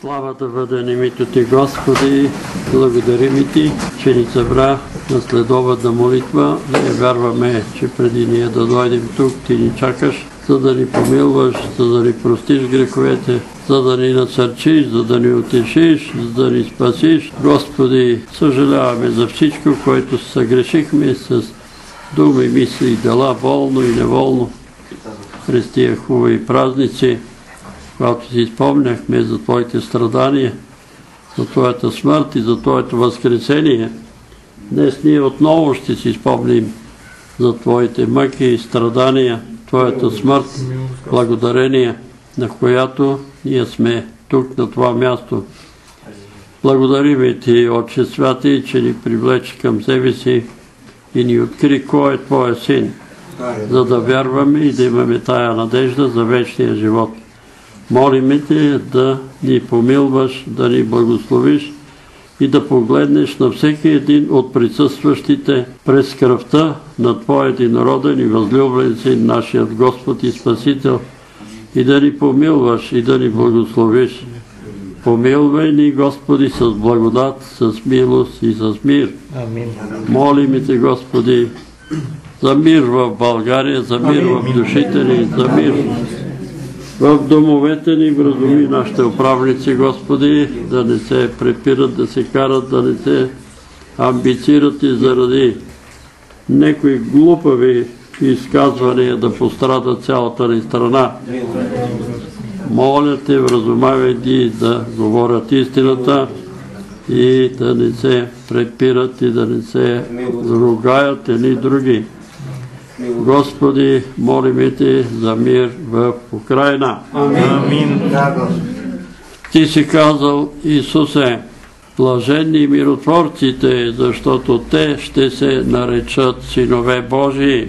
Слава да бъде на името Ти, Господи, благодарим Ти, че ни събра на следобедна молитва. Ние вярваме, че преди ние да дойдем тук, Ти ни чакаш, за да ни помилваш, за да ни простиш греховете, за да ни насърчиш, за да ни утешиш, за да ни спасиш. Господи, съжаляваме за всичко, което съгрешихме с думи, мисли и дела, волно и неволно през тия хубави празници когато си спомняхме за Твоите страдания, за Твоята смърт и за Твоето възкресение, днес ние отново ще си спомним за Твоите мъки и страдания, Твоята смърт, благодарение, на която ние сме тук на това място. Благодариме Ти, Отче Святи, че ни привлече към себе си и ни откри кой е Твоя Син, за да вярваме и да имаме тая надежда за вечния живот. Молиме Те да ни помилваш, да ни благословиш и да погледнеш на всеки един от присъстващите през кръвта на Твоя единороден и възлюблен Син, нашият Господ и Спасител, и да ни помилваш и да ни благословиш. Помилвай ни, Господи, с благодат, с милост и с мир. Молиме Те, Господи, за мир в България, за мир в душите ни, за мир в домовете ни вразуми нашите управници, Господи, да не се препират, да се карат, да не се амбицират и заради некои глупави изказвания да пострада цялата ни страна. Моля Те, вразумавай ги да говорят истината и да не се препират и да не се ругаят едни други. Господи, молим Те за мир в Украина. Амин. Ти си казал, Исусе, блаженни миротворците, защото те ще се наречат синове Божии.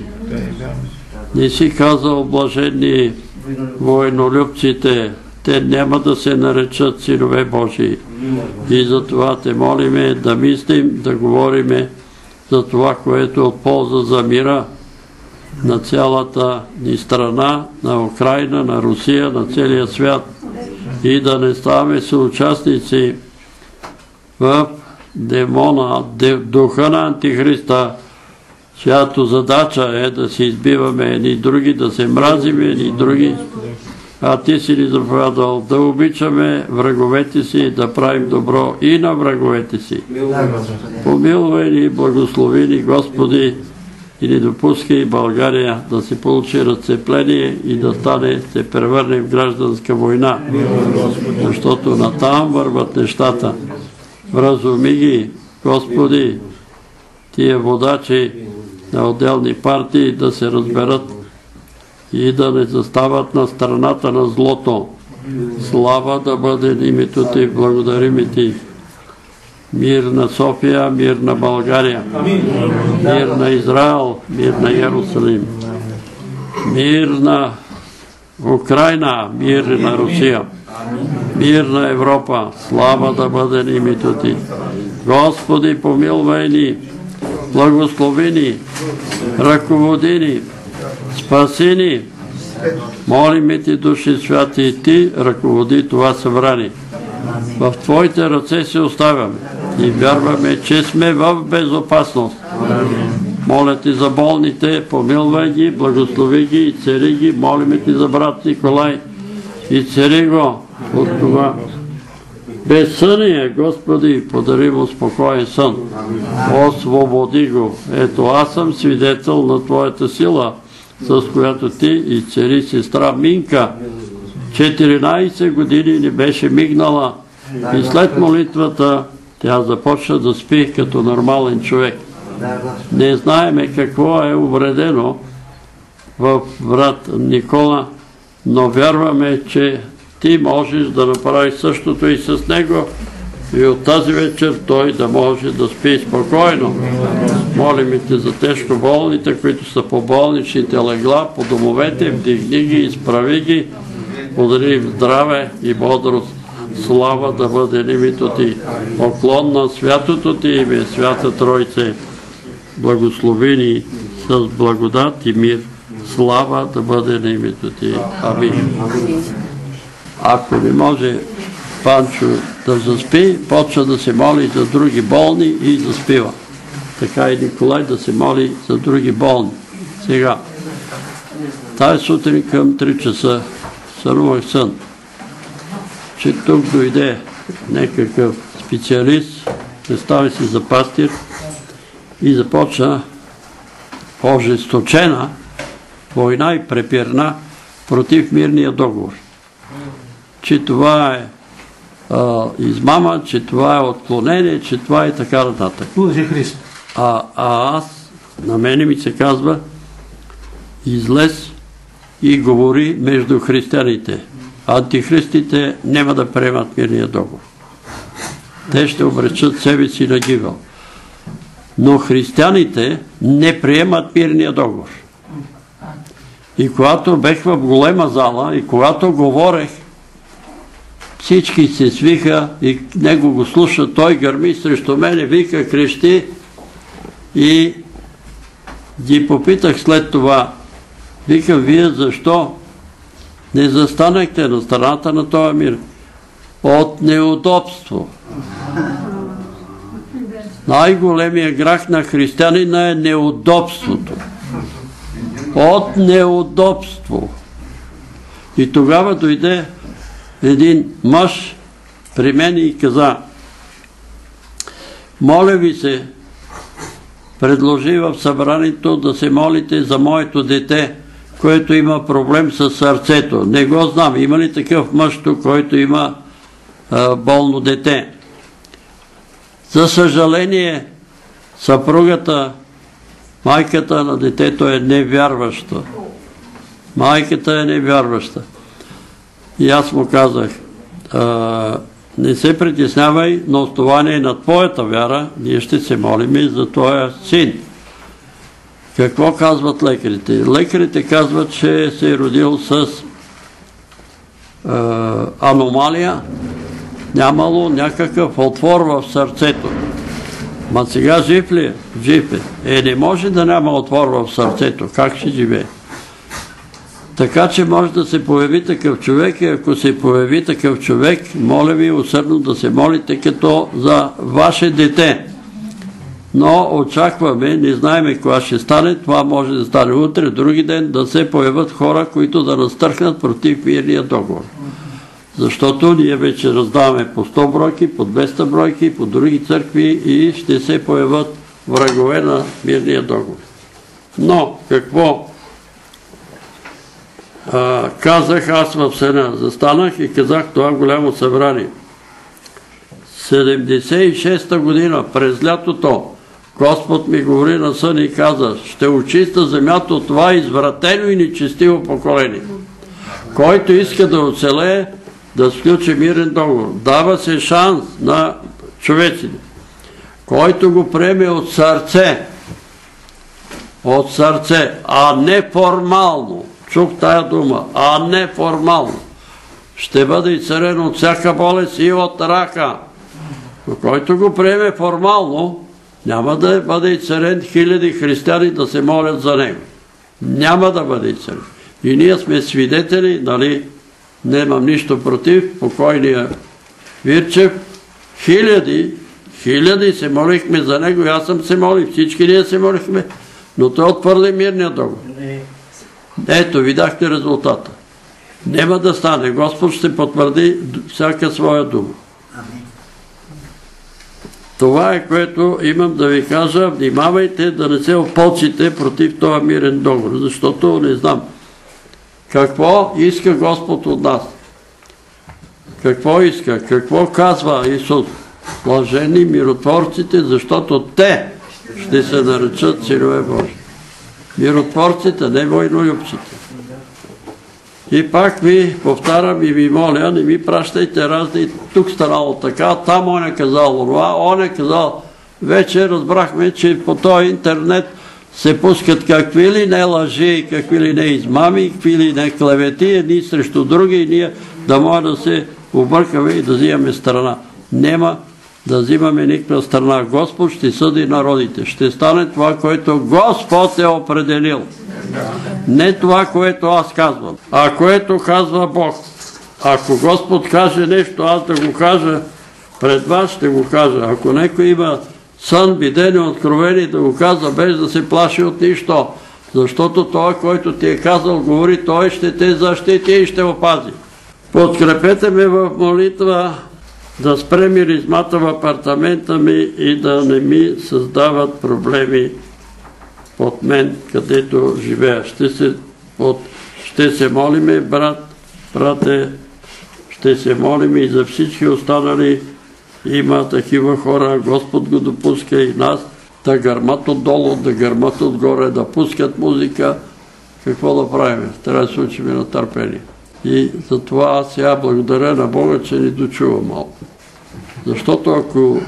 Не си казал, блаженни военолюбците, те няма да се наречат синове Божии. И за това те молиме да мислим, да говориме за това, което е от полза за мира, на цялата ни страна, на Украина, на Русия, на целия свят. И да не ставаме съучастници в демона, духа на Антихриста, чиято задача е да си избиваме едни други, да се мразиме едни други, а ти си ни заповядал да обичаме враговете си, да правим добро и на враговете си. Помилвай ни, благослови ни, Господи, и не допускай България да се получи разцепление и да стане, се превърне в гражданска война. Защото натам върват нещата. Вразуми ги, Господи, тия водачи на отделни партии да се разберат и да не застават на страната на злото. Слава да бъде името Ти, благодарим Ти. Мир на София, мир на България, мир на Израел, мир на Иерусалим, мир на Украина, мир на Русия, мир на Европа, слава да бъде на името Ти. Господи, помилвай ни, благослови ни, ръководи ни, спаси ни, молиме Ти, Души Святи, и Ти ръководи това събрание. В Твоите ръце се оставяме и вярваме, че сме в безопасност. Моля ти за болните, помилвай ги, благослови ги и цари ги. Молиме ти за брат Николай и цари го от това. Безсъние, Господи, подари му спокоен сън. Освободи го. Ето, аз съм свидетел на Твоята сила, с която Ти и цари сестра Минка 14 години не беше мигнала и след молитвата тя започна да спи като нормален човек. Не знаеме какво е увредено в брат Никола, но вярваме, че ти можеш да направиш същото и с него и от тази вечер той да може да спи спокойно. Молим те за тежко болните, които са по болничните легла, по домовете, вдигни ги, изправи ги, подари им здраве и бодрост слава да бъде името Ти. Поклон на святото Ти име, свята Тройце. Благослови ни с благодат и мир. Слава да бъде на името Ти. Амин. Ако не може Панчо да заспи, почва да се моли за други болни и заспива. Така и Николай да се моли за други болни. Сега, тази сутрин към 3 часа сънувах сън, че тук дойде някакъв специалист, представи се за пастир и започна ожесточена война и препирна против мирния договор. Че това е а, измама, че това е отклонение, че това е така нататък. А, а аз, на мене ми се казва, излез и говори между християните. Антихристите няма да приемат мирния договор. Те ще обречат себе си на гибел. Но християните не приемат мирния договор. И когато бех в голема зала и когато говорех, всички се свиха и него го слуша, той гърми срещу мене, вика, крещи и ги попитах след това, викам, вие защо не застанахте на страната на този мир? От неудобство. Най-големия грах на християнина е неудобството. От неудобство. И тогава дойде един мъж при мен и каза моля ви се предложи в събранието да се молите за моето дете, което има проблем с сърцето. Не го знам. Има ли такъв мъж който има болно дете? За съжаление, съпругата, майката на детето е невярваща. Майката е невярваща. И аз му казах, не се притеснявай на основание на твоята вяра, ние ще се молим за твоя син. Какво казват лекарите? Лекарите казват, че се е родил с аномалия, нямало някакъв отвор в сърцето. Ма сега жив ли е? Жив е. Е, не може да няма отвор в сърцето. Как ще живее? Така че може да се появи такъв човек и ако се появи такъв човек, моля ви усърдно да се молите като за ваше дете. Но очакваме, не знаеме кога ще стане, това може да стане утре, други ден, да се появят хора, които да настърхнат против мирния договор. Защото ние вече раздаваме по 100 бройки, по 200 бройки, по други църкви и ще се появят врагове на мирния договор. Но какво казах аз в Сена, застанах и казах това голямо събрание. 76-та година, през лятото, Господ ми говори на сън и каза, ще очиста земята от това извратено и нечестиво поколение. Който иска да оцелее, да сключи мирен договор. Дава се шанс на човеците. Който го приеме от сърце, от сърце, а не формално, чух тая дума, а не формално, ще бъде изцарен от всяка болест и от рака. Който го приеме формално, няма да бъде изцарен хиляди християни да се молят за него. Няма да бъде изцарен. И ние сме свидетели, нали, Немам нищо против покойния Вирчев. Хиляди, хиляди се молихме за него аз съм се молил. Всички ние се молихме, но той отвърли мирния договор. Ето, видахте резултата. Нема да стане. Господ ще потвърди всяка своя дума. Това е което имам да ви кажа. Внимавайте да не се опълчите против този мирен договор, защото не знам. Какво иска Господ от нас? Какво иска? Какво казва Исус? Блажени миротворците, защото те ще се наречат синове Божи. Миротворците, не войнолюбците. И пак ви повтарям и ви моля, не ми пращайте разни, тук станало така, там он е казал това, он е казал, вече разбрахме, че по този интернет се пускат какви ли не лъжи, какви ли не измами, какви ли не клевети, едни срещу други и ние да може да се объркаме и да взимаме страна. Нема да взимаме никаква страна. Господ ще съди народите. Ще стане това, което Господ е определил. Не това, което аз казвам, а което казва Бог. ако Господ каже нещо, аз да го кажа пред вас, ще го кажа. Ако някой има сън, видение, откровение, да го казва, без да се плаши от нищо. Защото той, който ти е казал, говори, той ще те защити и ще опази. Подкрепете ме в молитва да спре миризмата в апартамента ми и да не ми създават проблеми от мен, където живея. Ще се, се молиме, брат, брате, ще се молим и за всички останали. Има такива хора, Господ го допуска и нас, да гърмат отдолу, да гърмат отгоре, да пускат музика. Какво да правим? Трябва да се учим на търпение. И затова аз сега благодаря на Бога, че ни дочува малко. Защото ако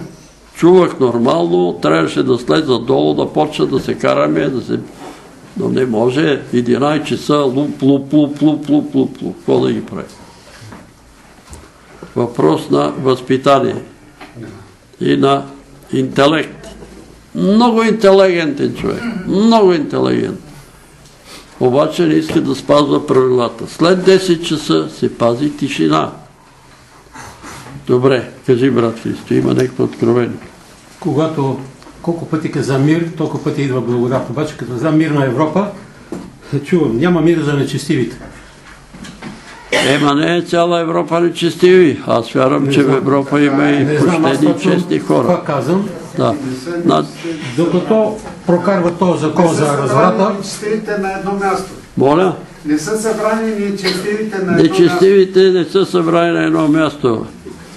чувах нормално, трябваше да слеза долу, да почна да се караме, да се... Но не може 11 часа луп, луп, луп, луп, луп, луп, луп. Какво да ги прави? Въпрос на възпитание и на интелект. Много интелигентен човек. Много интелигентен. Обаче не иска да спазва правилата. След 10 часа се пази тишина. Добре, кажи брат Христо, има някакво откровение. Когато колко пъти каза мир, толкова пъти идва благодат. Обаче като за мир на Европа, чувам, няма мир за нечестивите. Ема не е цяла Европа нечестиви. Аз вярвам, че в Европа има и почтени честни хора. Това казвам. Да. На... Докато прокарва този закон за разврата, Нечестивите на едно място. Моля? Не са събрани нечестивите на едно място. Нечестивите не са събрани на едно място.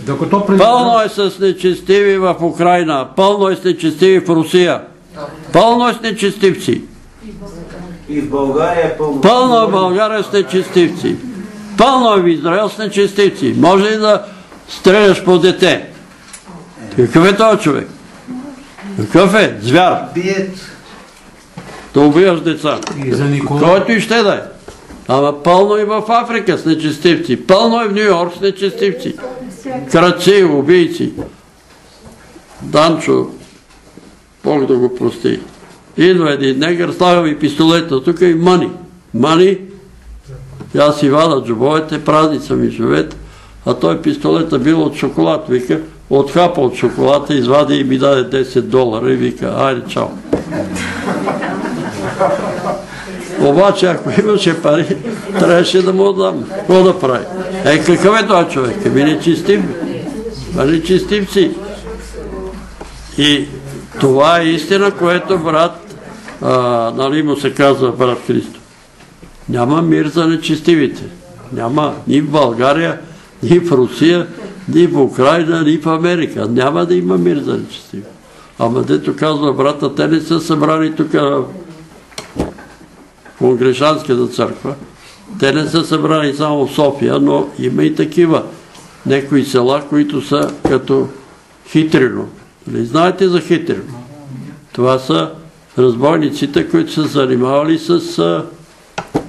докато при... Пълно е с нечестиви в Украина, пълно е с нечестиви в Русия, пълно е с нечестивци. И в България е пълно. Пълно е в България с нечестивци. Пълно е в Израел с нечестивци. Може ли да стреляш по дете? Какъв е този човек? Какъв е? Звяр. Бият. Да убиваш деца. И за Никола. Който и ще да е. Ама пълно и в Африка с нечестивци. Пълно е в Нью Йорк с нечестивци. Кръци, убийци. Данчо, Бог да го прости. Идва един негър, слага ми пистолета тук и мани. Мани. Аз си вада джобовете, празни са ми живет, а той пистолета бил от шоколад, вика, отхапа от шоколада, извади и ми даде 10 долара и вика, айде, чао. Обаче, ако имаше пари, трябваше да му дам. Какво да прави? Е, какъв е този човек? Еми нечистив. А нечистивци. И това е истина, което брат, нали му се казва брат Христо. Няма мир за нечистивите. Няма ни в България, ни в Русия, ни в Украина, ни в Америка. Няма да има мир за нечистиви. Ама дето казва брата, те не са събрани тук в Конгрешанската църква. Те не са събрани само в София, но има и такива. Некои села, които са като Хитрино. Нали знаете за Хитрино? Това са разбойниците, които са занимавали с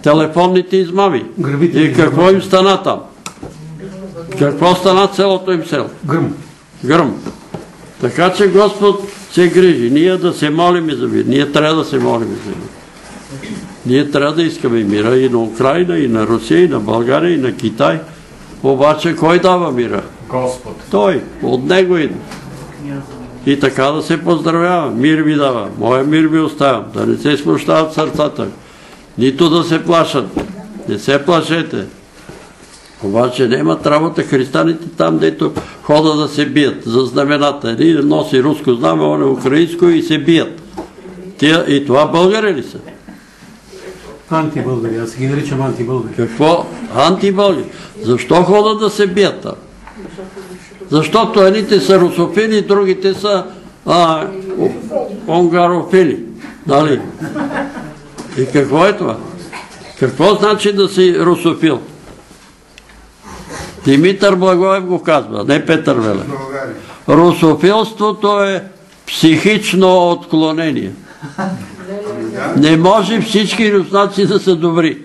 телефонните измами. Грабители. И какво им стана там? Какво стана цялото им село? Гръм. Гръм. Така че Господ се грижи. Ние да се молим за мир. Ние трябва да се молим за мир. Ние трябва да искаме мира и на Украина, и на Русия, и на България, и на Китай. Обаче кой дава мира? Господ. Той. От него идва. И така да се поздравява. Мир ви дава. Моя мир ви оставям. Да не се смущават сърцата. Нито да се плашат. Не се плашете. Обаче нямат работа християните там, дето хода да се бият за знамената. Един носи руско знаме, он е украинско и се бият. Тия, и това българи ли са? Антибългари. Аз ги наричам антибългари. Какво? Антибълги. Защо ходят да се бият там? Защото едните са русофили, другите са а, унгарофили. Нали? И какво е това? Какво значи да си русофил? Димитър Благоев го казва, не Петър Веле. България. Русофилството е психично отклонение. Не може всички руснаци да са добри.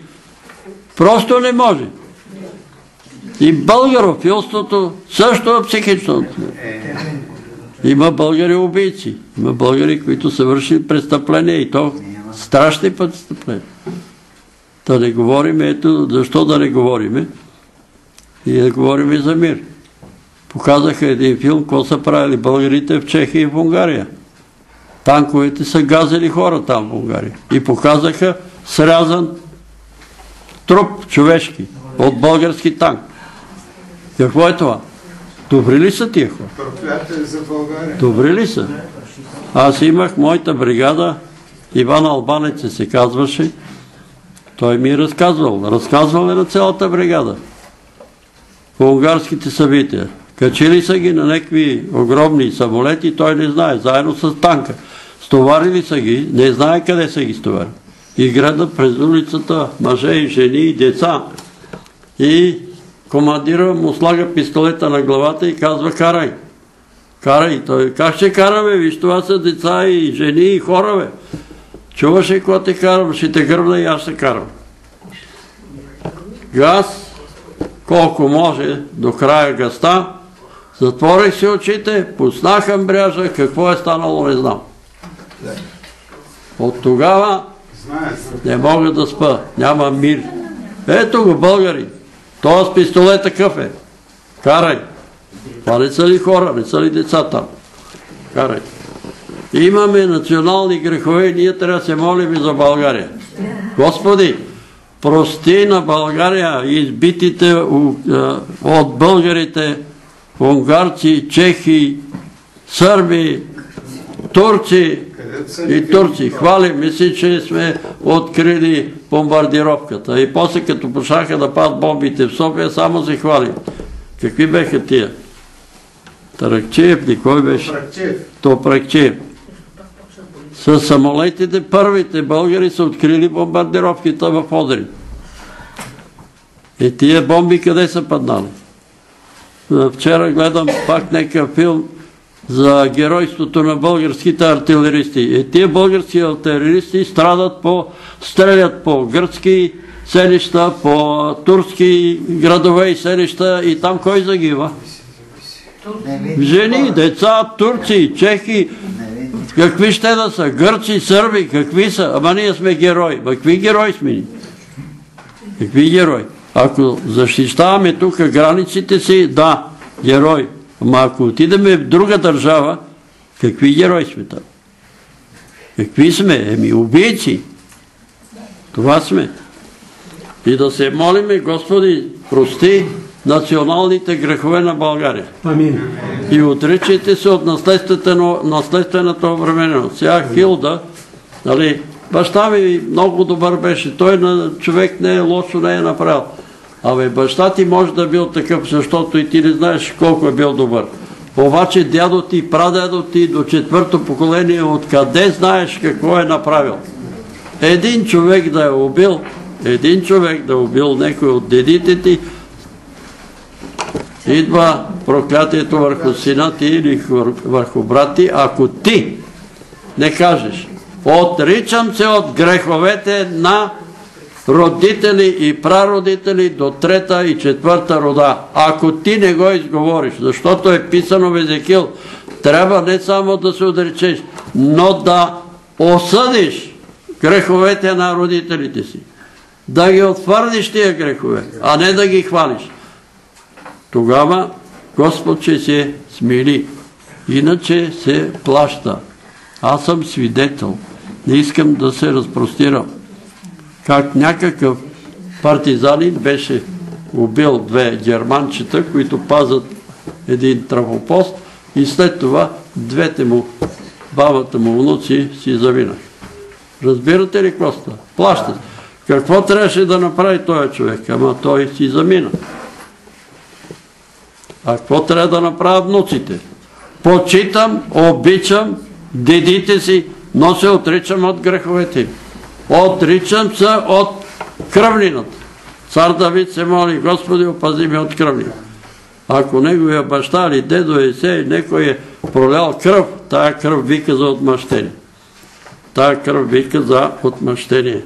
Просто не може. И българофилството също е психично. Има българи убийци. Има българи, които са вършили престъпления и то страшни престъпления. Да не говорим, ето защо да не говориме. И да говорим и за мир. Показаха един филм, какво са правили българите в Чехия и в Унгария. Танковете са газели хора там в Унгария. И показаха срязан труп човешки от български танк. Какво е това? Добри ли са тия хора? Добри ли са? Аз имах моята бригада, Иван Албанец се казваше, той ми е разказвал. Разказвал е на цялата бригада. Унгарските събития. Качили са ги на някакви огромни самолети, той не знае, заедно с танка. Стоварили са ги, не знае къде са ги стоварили. И градат през улицата мъже и жени и деца. И командира му слага пистолета на главата и казва карай. Карай. Той как ще караме? Виж, това са деца и жени и хора, бе. Чуваш ли какво те карам? Ще те гръбна и аз ще карам. Газ, колко може до края гъста, затворих си очите, пуснах амбряжа, какво е станало, не знам. От тогава не мога да спа, няма мир. Ето го, българи. Той с пистолет такъв е. Карай. Това не са ли хора, не са ли деца там? Карай. Имаме национални грехове и ние трябва да се молим и за България. Господи, прости на България избитите а, от българите, унгарци, чехи, сърби, турци, и турци. Хвалим си, че сме открили бомбардировката. И после като почнаха да падат бомбите в София, само се хвалим. Какви беха тия? Таракчиев ли? Кой беше? Пракчев. Топракчиев. С самолетите първите българи са открили бомбардировките в Одрин. И тия бомби къде са паднали? Вчера гледам пак някакъв филм за геройството на българските артилеристи. И тия български артилеристи страдат по, стрелят по гръцки селища, по турски градове и селища и там кой загива? Жени, деца, турци, чехи, какви ще да са? Гърци, сърби, какви са? Ама ние сме герои. Ма какви герои сме ни? Какви герои? Ако защищаваме тук границите си, да, герой. Ама ако отидеме в друга държава, какви герои сме там? Какви сме? Еми, убийци. Това сме. И да се молиме, Господи, прости националните грехове на България. Амин. И отричайте се от наследствената обремененост. Сега Хилда, нали, баща ми много добър беше. Той на човек не е лошо, не е направил. Абе, баща ти може да бил такъв, защото и ти не знаеш колко е бил добър. Обаче дядо ти, прадядо ти до четвърто поколение, откъде знаеш какво е направил? Един човек да е убил, един човек да е убил някой от дедите ти, идва проклятието върху сина ти или върху брат ти, ако ти не кажеш отричам се от греховете на родители и прародители до трета и четвърта рода. Ако ти не го изговориш, защото е писано в Езекил, трябва не само да се отречеш, но да осъдиш греховете на родителите си. Да ги отвърниш тия грехове, а не да ги хвалиш. Тогава Господ ще се смили. Иначе се плаща. Аз съм свидетел. Не искам да се разпростирам. Как някакъв партизанин беше убил две германчета, които пазат един трафопост и след това двете му, бабата му внуци си завинах. Разбирате ли какво става? Плащат. Какво трябваше да направи този човек? Ама той си замина. А какво трябва да направят внуците? Почитам, обичам дедите си, но се отричам от греховете. Отричам се от кръвнината. Цар Давид се моли, Господи, опази ме от кръвнина. Ако неговия баща или дедо е сей, некой е пролял кръв, тая кръв вика за отмъщение. Тая кръв вика за отмъщение.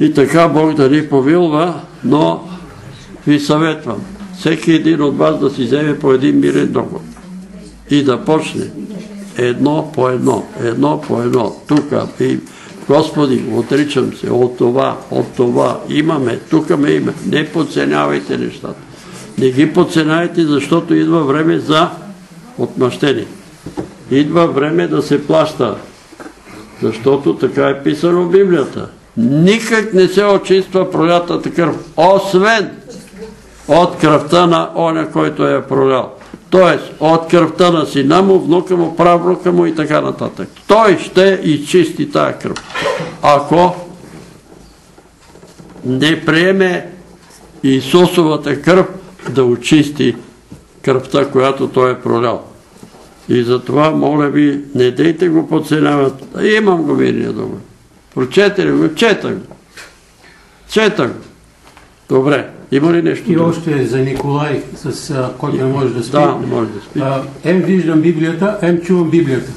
И така Бог да ни повилва, но ви съветвам, всеки един от вас да си вземе по един мирен договор и да почне едно по едно, едно по едно, тук Господи, отричам се от това, от това, имаме, тук ме има. Не подценявайте нещата. Не ги подценявайте, защото идва време за отмъщение. Идва време да се плаща. Защото така е писано в Библията. Никак не се очиства пролятата кръв, освен от кръвта на оня, който е пролял. Тоест, от кръвта на сина му, внука му, правнука му и така нататък. Той ще изчисти тая кръв. Ако не приеме Исусовата кръв да очисти кръвта, която той е пролял. И затова, моля ви, не дейте го подценяват. Имам го виния дума. Прочете ли го? Чета го. Чета го. Добре. Има ли нещо? И друго? още за Николай, с а, който не може да спи. Да, не може да спи. А, ем виждам Библията, ем чувам Библията.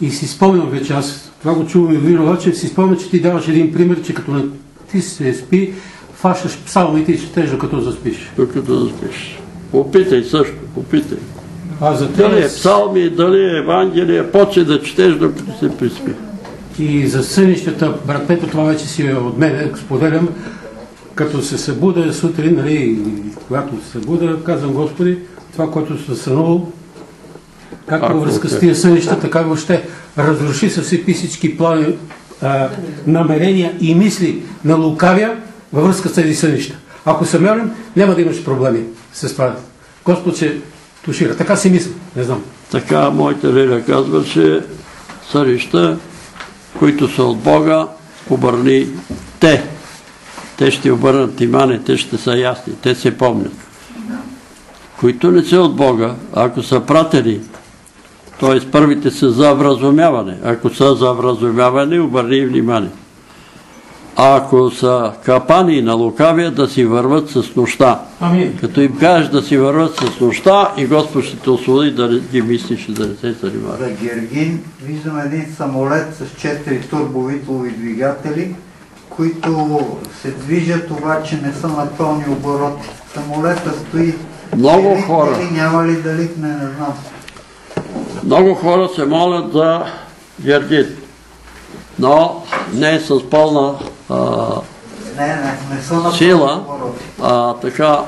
И си спомням вече, аз това го чувам и виждам, че си спомням, че ти даваш един пример, че като ти се спи, фащаш псалмите и четеш докато заспиш. Докато да спиш. Опитай също, опитай. А за Дали е псалми, дали е Евангелие, почне да четеш докато се приспи. и за сънищата, брат Пето, това вече си е от мен, споделям, като се събуда сутрин, нали, когато се събуда, казвам Господи, това, което съм сънувал, както във връзка с тия сънища, така въобще разруши със всички всички плани, а, намерения и мисли на лукавия във връзка с тези сънища. Ако се молим, няма да имаш проблеми с това. Господ ще тушира. Така си мисля. Не знам. Така моята лиля казва, че сънища, които са от Бога, обърни те. Те ще обърнат внимание, те ще са ясни, те се помнят. Които не са от Бога, ако са пратени, т.е. първите са за вразумяване. Ако са за вразумяване, обърни внимание. А ако са капани на лукавия, да си върват с нощта. Амин. Като им кажеш да си върват с нощта и Господ ще те освободи да ги мислиш и да не се занимаваш. За Гергин виждам един самолет с 4 турбовитлови двигатели, които се движат, обаче не са на пълни обороти. Самолета стои. Много Дали- хора. Дали няма ли да литне, не знам. Много хора се молят за Гергит, но не е с пълна а, Не, не, не са на Сила. а, така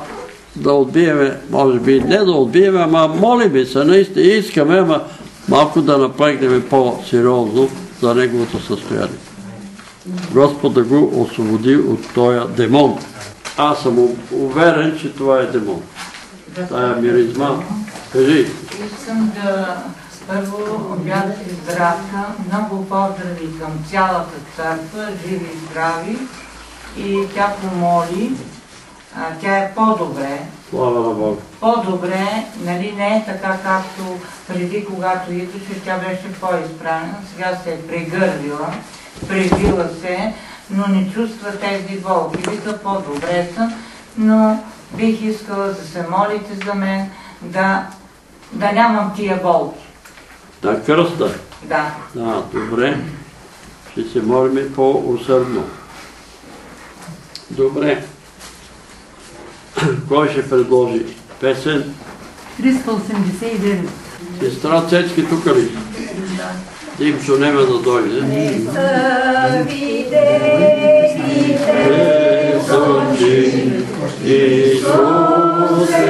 да отбиеме, може би не да отбиеме, ама молиме се, наистина искаме, ама малко да напрегнем по-сериозно за неговото състояние. Господ да го освободи от този демон. Аз съм уверен, че това е демон. Тая миризма. Кажи, Искам да първо бях и здравка, много поздрави към цялата църква, живи и здрави. И тя помоли, а, тя е по-добре, слава на Бога. по-добре, нали не е така както преди, когато идваше, тя беше по-изправена, сега се е прегърбила, превила се, но не чувства тези болки. Вика, по-добре съм, но бих искала да се молите за мен, да, да нямам тия болки. На кръста. Да. Да, добре. Ще се молим по-усърдно. Добре. Кой ще предложи песен? 389. Сестра Цецки тук ли? Димчо няма да дойде. Исусе,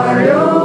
Lord.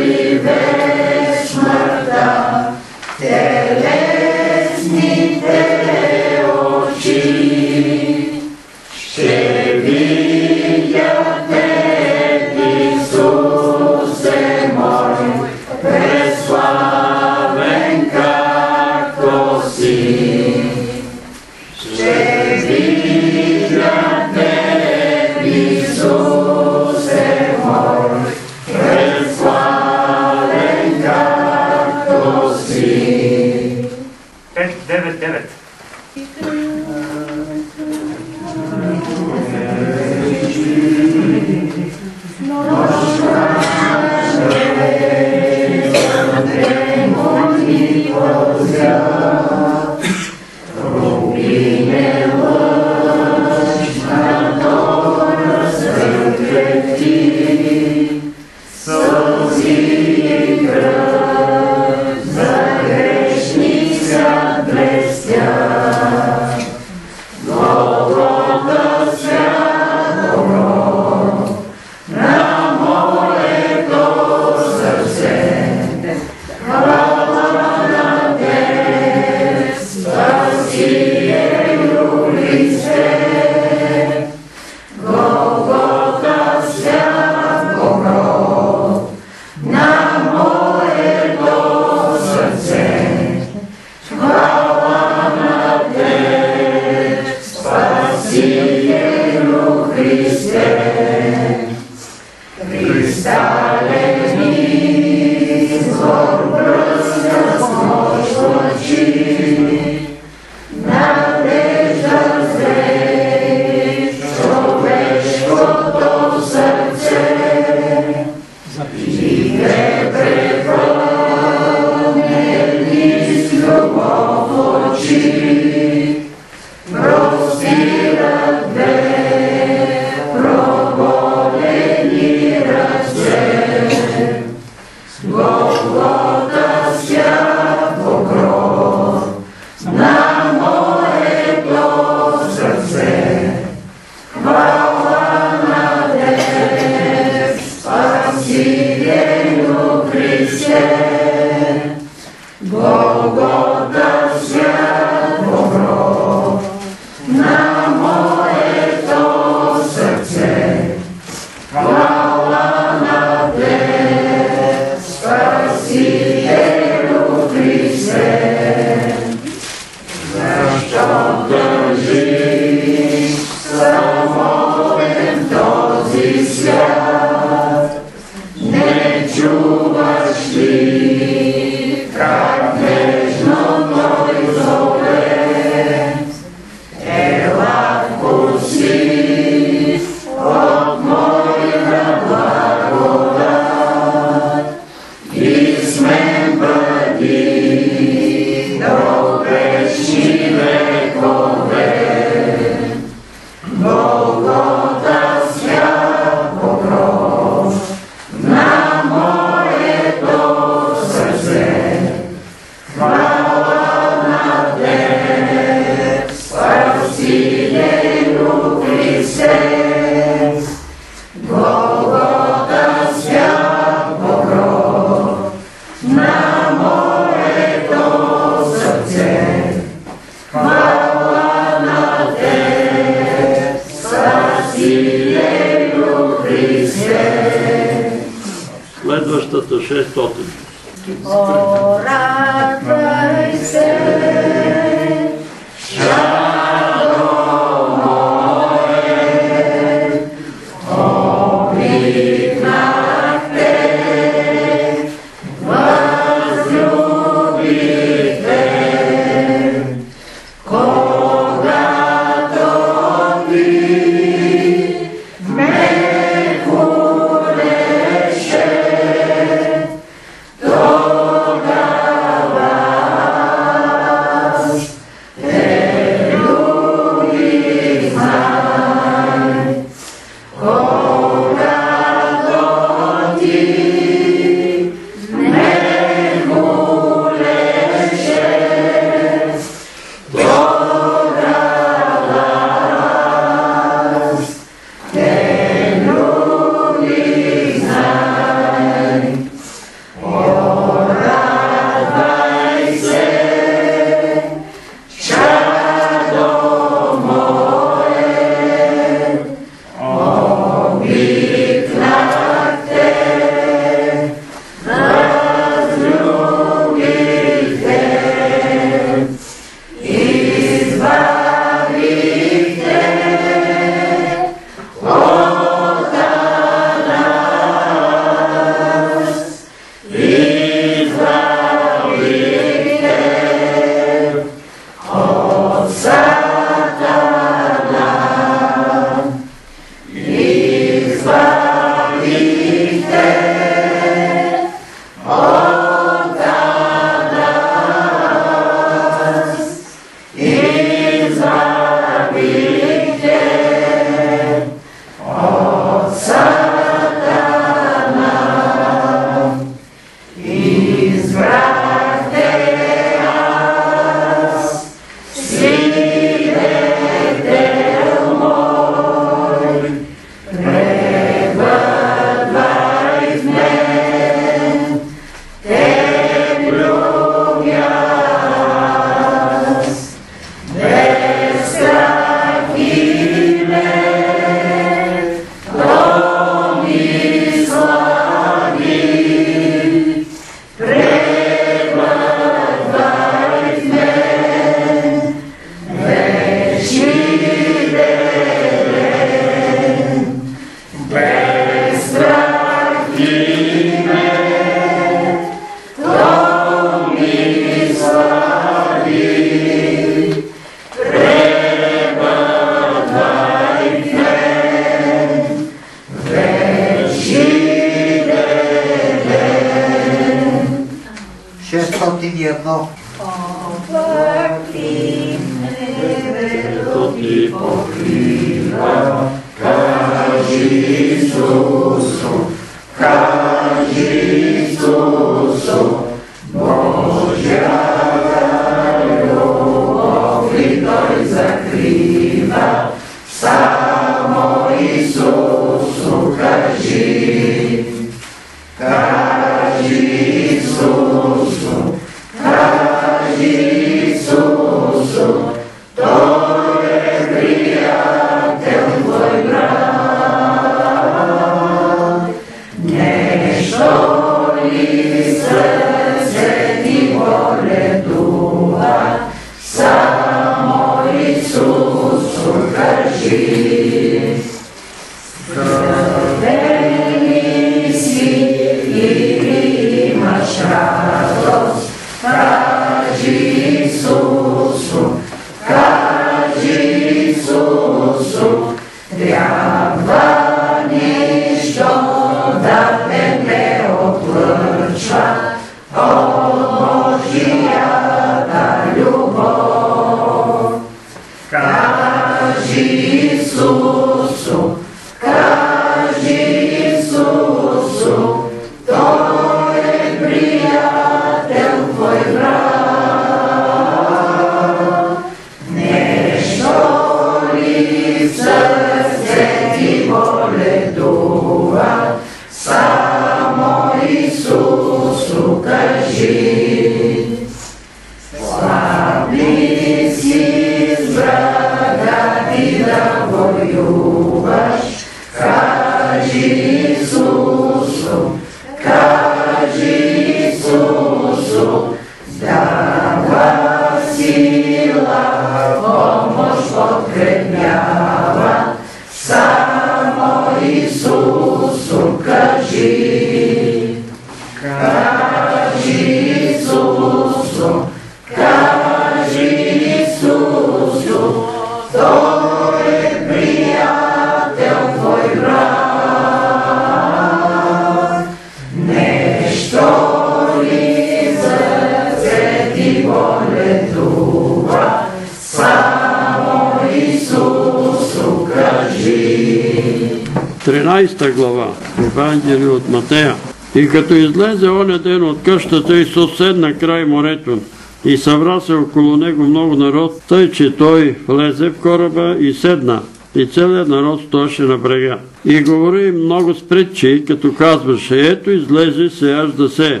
И като излезе оня ден от къщата, Исус седна край морето и събра се около него много народ, тъй че той влезе в кораба и седна. И целият народ стоеше на брега. И говори много с притчи, като казваше, ето излезе сеяш да сее.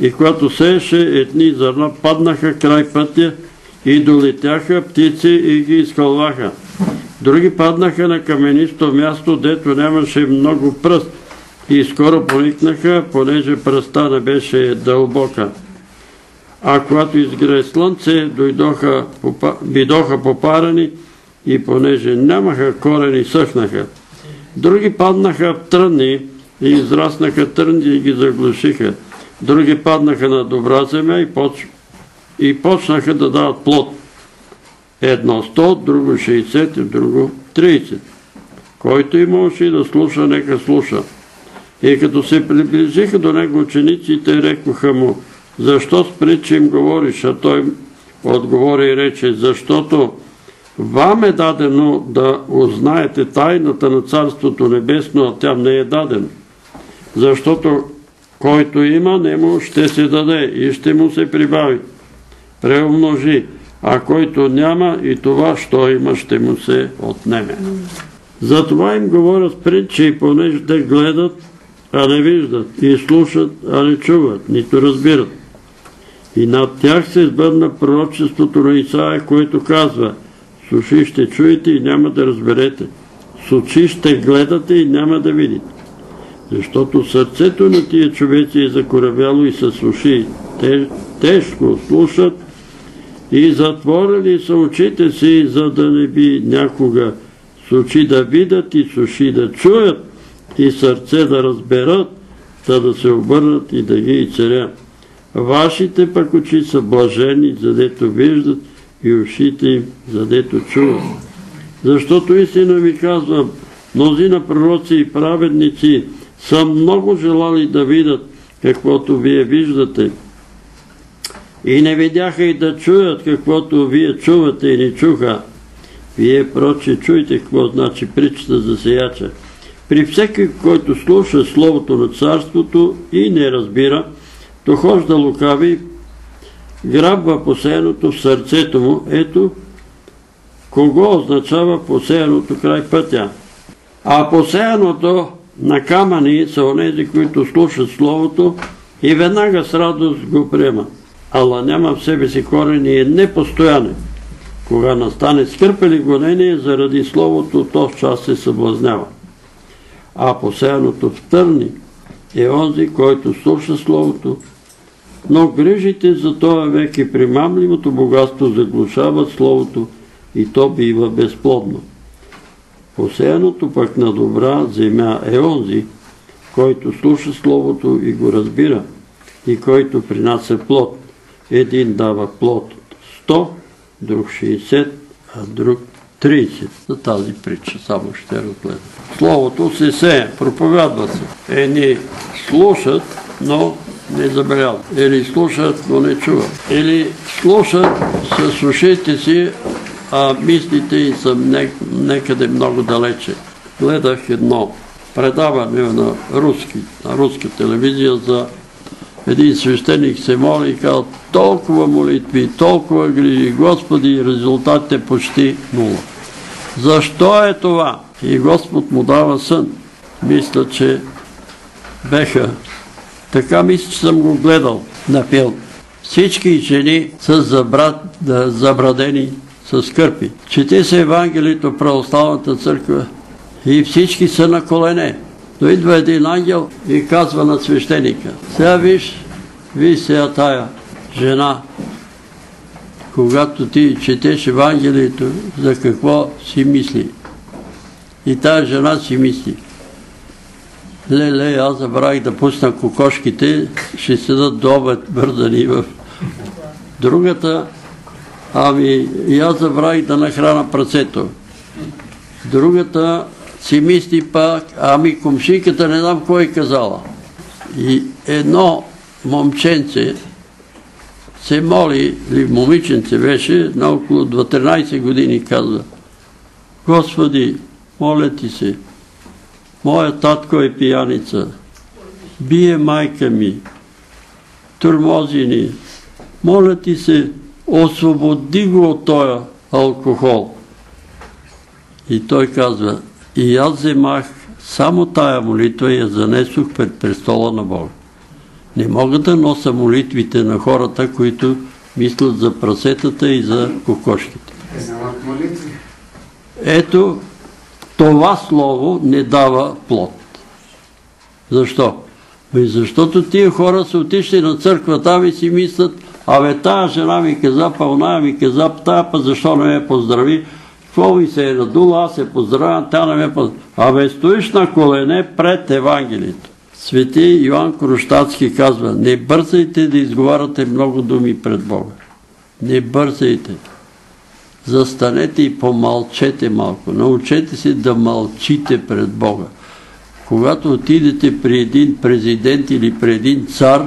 И когато сееше, едни зърна паднаха край пътя и долетяха птици и ги изхълваха. Други паднаха на каменисто място, дето нямаше много пръст и скоро поникнаха, понеже пръста не беше дълбока. А когато изгре слънце, дойдоха, бидоха попарани и понеже нямаха корени, съхнаха. Други паднаха в трънни и израснаха трънни и ги заглушиха. Други паднаха на добра земя и, поч... и почнаха да дават плод. Едно 100, друго 60 и друго 30. Който има уши да слуша, нека слуша. И като се приближиха до него учениците, рекоха му, защо с притчи им говориш? А той отговори и рече, защото вам е дадено да узнаете тайната на Царството Небесно, а тя не е дадена. Защото който има, нему ще се даде и ще му се прибави. Преумножи а който няма и това, що има, ще му се отнеме. Затова им говоря с притчи, понеже те гледат, а не виждат, и слушат, а не чуват, нито разбират. И над тях се избърна пророчеството на Исаия, което казва, с уши ще чуете и няма да разберете, с очи ще гледате и няма да видите. Защото сърцето на тия човеци е закоравяло и с уши тежко слушат, и затворили са очите си, за да не би някога с очи да видят и с уши да чуят и сърце да разберат, та да се обърнат и да ги изцелят. Вашите пък очи са блажени, задето виждат и ушите им, задето чуват. Защото истина ви казвам, мнозина пророци и праведници са много желали да видят каквото вие виждате, И не видяха и да чуят каквото вие чувате и не чуха. Вие проче чуйте какво значи притчата за сеяча. При всеки, който слуша Словото на Царството и не разбира, дохожда лукави, грабва посеяното в сърцето му. Ето, кого означава посеяното край пътя. А посеяното на камъни са онези, които слушат Словото и веднага с радост го приемат. Ала няма в себе си корен и е непостоянен. Кога настане скърп или гонение, заради Словото, то час се съблазнява. А посеяното в търни е онзи, който слуша Словото, но грижите за този век и примамливото богатство заглушават Словото и то бива безплодно. Посеяното пък на добра земя е онзи, който слуша Словото и го разбира, и който принася плод. Един дава плод 100, друг 60, а друг 30. За тази притча само ще разгледам. Словото се сее, проповядва се. Едни слушат, но не забелязват. Или слушат, но не чуват. Или слушат с ушите си, а мислите и са некъде много далече. Гледах едно предаване на, руски, на руска телевизия за един свещеник се моли и казал толкова молитви, толкова грижи, Господи, резултат е почти нула. Защо е това? И Господ му дава сън. Мисля, че беха. Така мисля, че съм го гледал на филм. Всички жени са забрат, да, забрадени с кърпи. Чете се Евангелието православната църква и всички са на колене. Но идва един ангел и казва на свещеника, сега виж, виж сега тая жена, когато ти четеш Евангелието, за какво си мисли. И тая жена си мисли. Леле, аз забравих да пусна кокошките, ще седат до обед бързани в другата. Ами, и аз забравих да нахрана працето. Другата си мисли пак, ами комшиката не знам кой е казала. И едно момченце се моли, или момиченце беше, на около 13 години казва, Господи, моля ти се, моя татко е пияница, бие майка ми, турмози ни, моля ти се, освободи го от този алкохол. И той казва, и аз вземах само тая молитва и я занесох пред престола на Бога. Не мога да носа молитвите на хората, които мислят за прасетата и за кокошките. Ето, това слово не дава плод. Защо? защото тия хора са отишли на църквата и си мислят, абе тая жена ми каза, па оная ми каза, тая па защо не ме поздрави? Какво ми се е надула, аз се поздравям, тя не ме поздравя. Абе стоиш на колене пред Евангелието. Свети Йоанн Круштацки казва, не бързайте да изговаряте много думи пред Бога. Не бързайте. Застанете и помълчете малко. Научете се да мълчите пред Бога. Когато отидете при един президент или при един цар,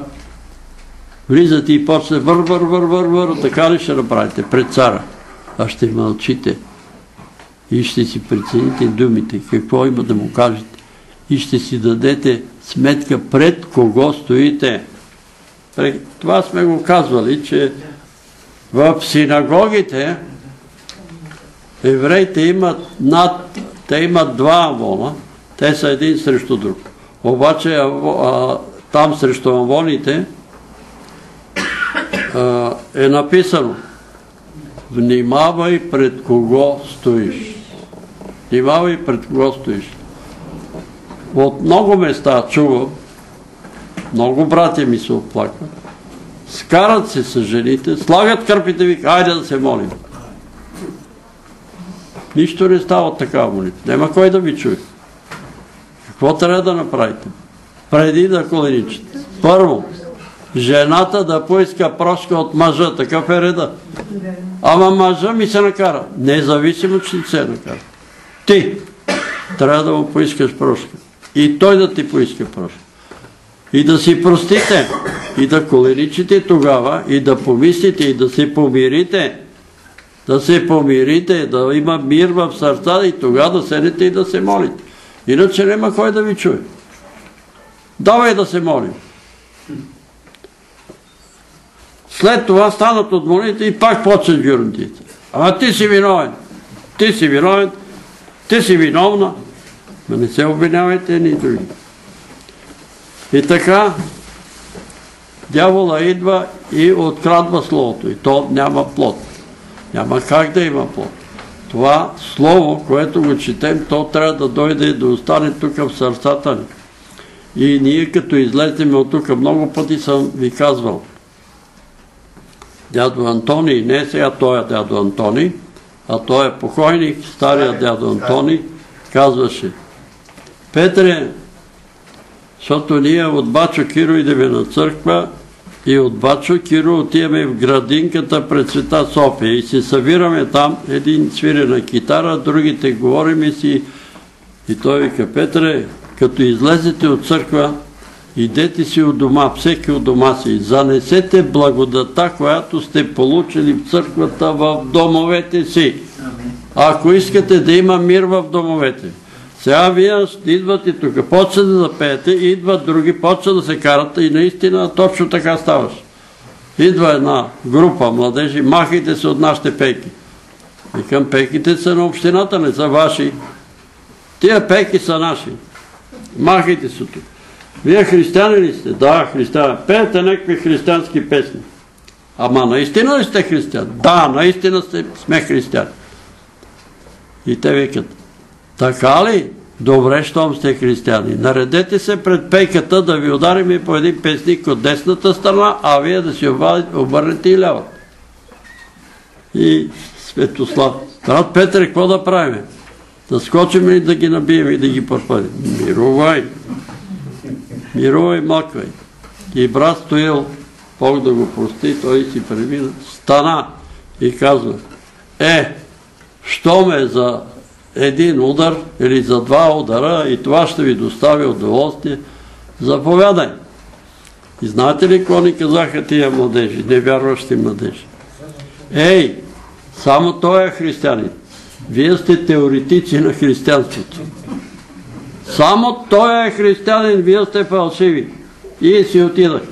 влизате и почне вър, вър, вър, вър, вър, така ли ще направите пред цара? А ще мълчите и ще си прецените думите, какво има да му кажете и ще си дадете сметка пред кого стоите. Това сме го казвали, че в синагогите евреите имат над, те имат два амвона, те са един срещу друг. Обаче там срещу амвоните е написано внимавай пред кого стоиш. Внимавай пред кого стоиш. От много места чувам, много братя ми се оплакват, скарат се с жените, слагат кърпите ви, айде да се молим. Нищо не става от такава молитва. Нема кой да ви чуе. Какво трябва да направите? Преди да коленичите. Първо, жената да поиска прошка от мъжа. Такъв е реда. Ама мъжа ми се накара. Независимо, че се накара. Ти трябва да му поискаш прошка. И той да ти поиска прошка. и да си простите, и да коленичите тогава, и да помислите, и да се помирите, да се помирите, да има мир в сърца и тогава да седете и да се молите. Иначе няма кой да ви чуе. Давай да се молим. След това станат от молите и пак почват гюрантите. А ти си виновен. Ти си виновен. Ти си виновна. Но не се обвинявайте ни други. И така, дявола идва и открадва Словото. И то няма плод. Няма как да има плод. Това Слово, което го четем, то трябва да дойде и да остане тук в сърцата ни. И ние като излезем от тук, много пъти съм ви казвал, дядо Антони, не сега той е дядо Антони, а той е покойник, стария дядо Антони, казваше, Петре, защото ние от Бачо Киро идеме на църква и от Бачо Киро отиваме в градинката пред Света София и се събираме там, един свири на китара, другите говорим и си и той вика, Петре, като излезете от църква, идете си от дома, всеки от дома си, занесете благодата, която сте получили в църквата в домовете си. Ако искате да има мир в домовете. Сега вие идвате тук, почвате да запеете, идват други, почват да се карат и наистина точно така ставаш. Идва една група младежи, махайте се от нашите пейки. Викам, пейките са на общината, не са ваши. Тия пейки са наши. Махайте се тук. Вие християни ли сте? Да, християни. Пеете някакви християнски песни. Ама наистина ли сте християни? Да, наистина сме християни. И те викат, така ли? Добре, щом сте християни. Наредете се пред пейката да ви ударим и по един песник от десната страна, а вие да си обърнете и лявата. И Светослав. Брат Петре, какво да правим? Да скочим и да ги набием и да ги пропадим. Мирувай! Мирувай, маквай! И брат стоял, Бог да го прости, той си премина, стана и казва, е, що ме за един удар или за два удара и това ще ви достави удоволствие, заповядай. И знаете ли какво ни казаха тия младежи, невярващи младежи? Ей, само той е християнин. Вие сте теоретици на християнството. Само той е християнин, вие сте фалшиви. И си отидаха.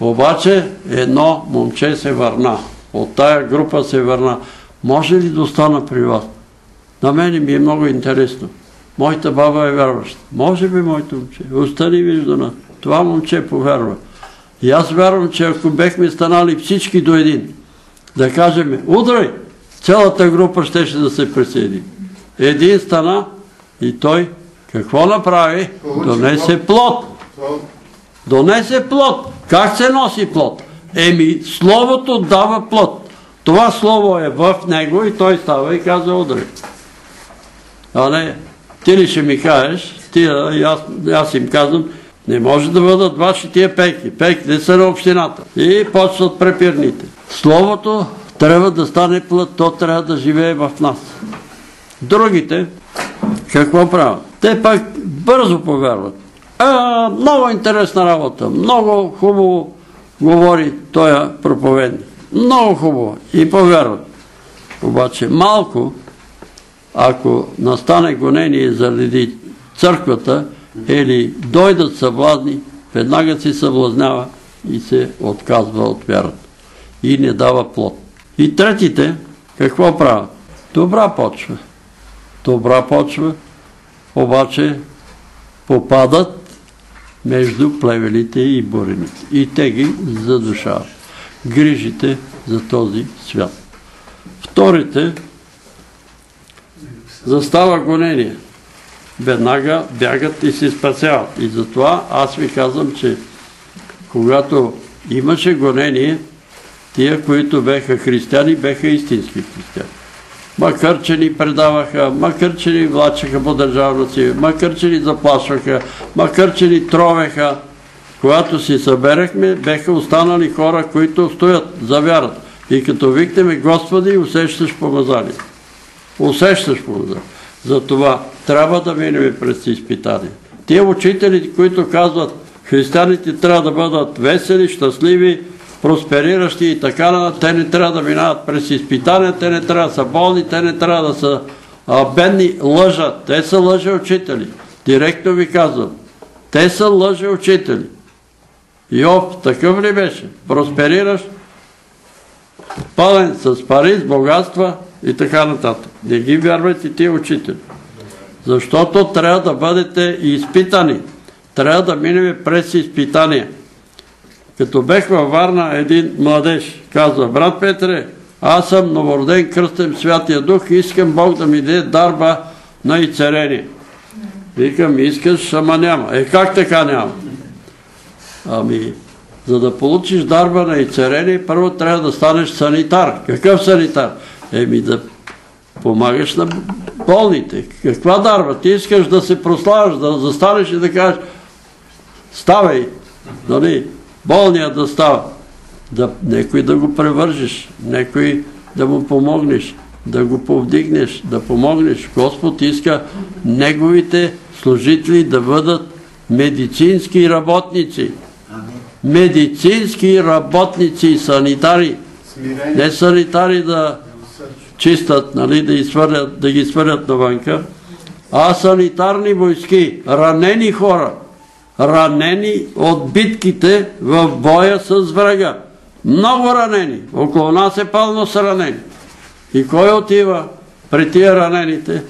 Обаче едно момче се върна. От тая група се върна. Може ли да остана при вас? На мене ми е много интересно. Моята баба е вярваща. Може би моето момче. Остани между нас. Това момче повярва. И аз вярвам, че ако бехме станали всички до един, да кажем, удрай, цялата група щеше да се присъеди. Един стана и той какво направи? Донесе плод. Донесе плод. Как се носи плод? Еми, Словото дава плод. Това Слово е в него и той става и казва удрай. А не, ти ли ще ми кажеш, ти, аз, аз им казвам, не може да бъдат ваши тия пейки. Пейките са на общината. И почват препирните. Словото трябва да стане плът, то трябва да живее в нас. Другите, какво правят? Те пак бързо повярват. А, много интересна работа, много хубаво говори този проповедник. Много хубаво. И повярват. Обаче малко ако настане гонение заради църквата или дойдат съблазни, веднага се съблазнява и се отказва от вярата. И не дава плод. И третите, какво правят? Добра почва. Добра почва, обаче попадат между плевелите и бурените. И те ги задушават. Грижите за този свят. Вторите застава гонение. Веднага бягат и се спасяват. И затова аз ви казвам, че когато имаше гонение, тия, които беха християни, беха истински християни. Макар, че ни предаваха, макар, че ни влачаха по държавна си, макар, че ни заплашваха, макар, че ни тровеха, когато си съберехме, беха останали хора, които стоят за вярата. И като викнеме Господи, усещаш помазание. Усещаш плода. Затова трябва да минем през изпитания. Тия учители, които казват Християните трябва да бъдат весели, щастливи, проспериращи и така нататък. Те не трябва да минават през изпитания, те не трябва да са болни, те не трябва да са бедни, лъжат. Те са лъжи учители. Директно ви казвам. Те са лъжи учители. Йов такъв ли беше? Проспериращ, пълен с пари, с богатства и така нататък. Не ги вярвайте тия учители. Защото трябва да бъдете изпитани. Трябва да минем през изпитания. Като бех във Варна, един младеж казва, брат Петре, аз съм новороден кръстен Святия Дух и искам Бог да ми даде дарба на изцерение. Викам, искаш, ама няма. Е, как така няма? Ами, за да получиш дарба на изцерение, първо трябва да станеш санитар. Какъв санитар? Еми да помагаш на болните. Каква дарба? Ти искаш да се прославаш, да застанеш и да кажеш ставай, нали, болния да става. Да, некой да го превържиш, некой да му помогнеш, да го повдигнеш, да помогнеш. Господ иска неговите служители да бъдат медицински работници. Медицински работници санитари. Не санитари да чистат, нали, да, изфърлят, да ги свалят навънка, а санитарни войски, ранени хора, ранени от битките в боя с врага. Много ранени. Около нас е пълно с ранени. И кой отива при тия ранените?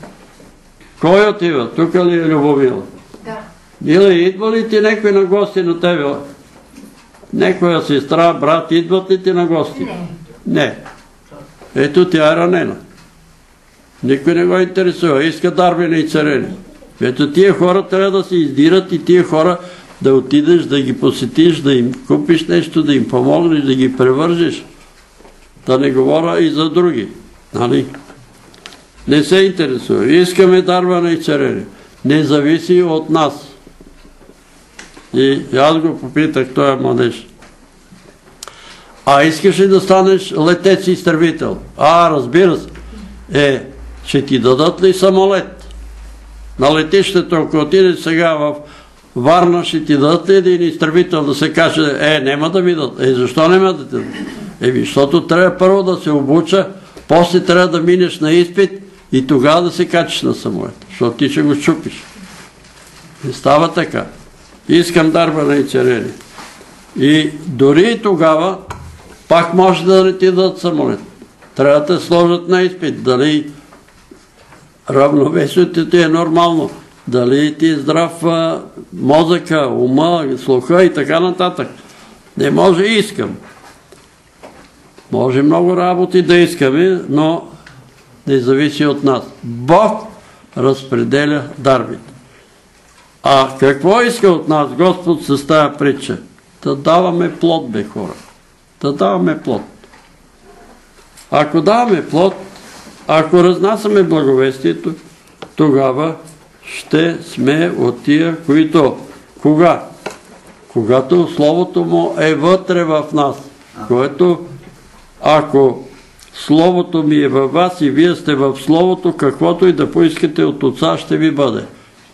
Кой отива? Тук ли е Любомила? Да. Или идва ли ти някой на гости на тебе? Некоя сестра, брат, идват ли ти на гости? Не. Не. Ето тя е ранена. Никой не го интересува. Иска дарбени и царени. Ето тия хора трябва да се издират и тия хора да отидеш, да ги посетиш, да им купиш нещо, да им помогнеш, да ги превържиш. Да не говоря и за други. Нали? Не се интересува. Искаме дарбана и царени. Не зависи от нас. И аз го попитах, той е младеж. А искаш ли да станеш летец и изтървител? А, разбира се. Е, ще ти дадат ли самолет? На летището, ако отидеш сега в Варна, ще ти дадат ли един изтървител да се каже, е, няма да ми дадат. Е, защо няма да ти дадат? Еми, защото трябва първо да се обуча, после трябва да минеш на изпит и тогава да се качиш на самолет, защото ти ще го щупиш. Не става така. Искам дарба на изцерение. И дори и тогава пак може да не ти дадат самолет. Трябва да сложат на изпит. Дали равновесието ти е нормално. Дали ти е здрав мозъка, ума, слуха и така нататък. Не може и искам. Може много работи да искаме, но не зависи от нас. Бог разпределя дарбите. А какво иска от нас Господ с тая притча? Да даваме плод, бе хора. Да даваме плод. Ако даваме плод, ако разнасяме благовестието, тогава ще сме от тия, които кога? Когато Словото му е вътре в нас, което ако Словото ми е във вас и вие сте в Словото, каквото и да поискате от Отца ще ви бъде.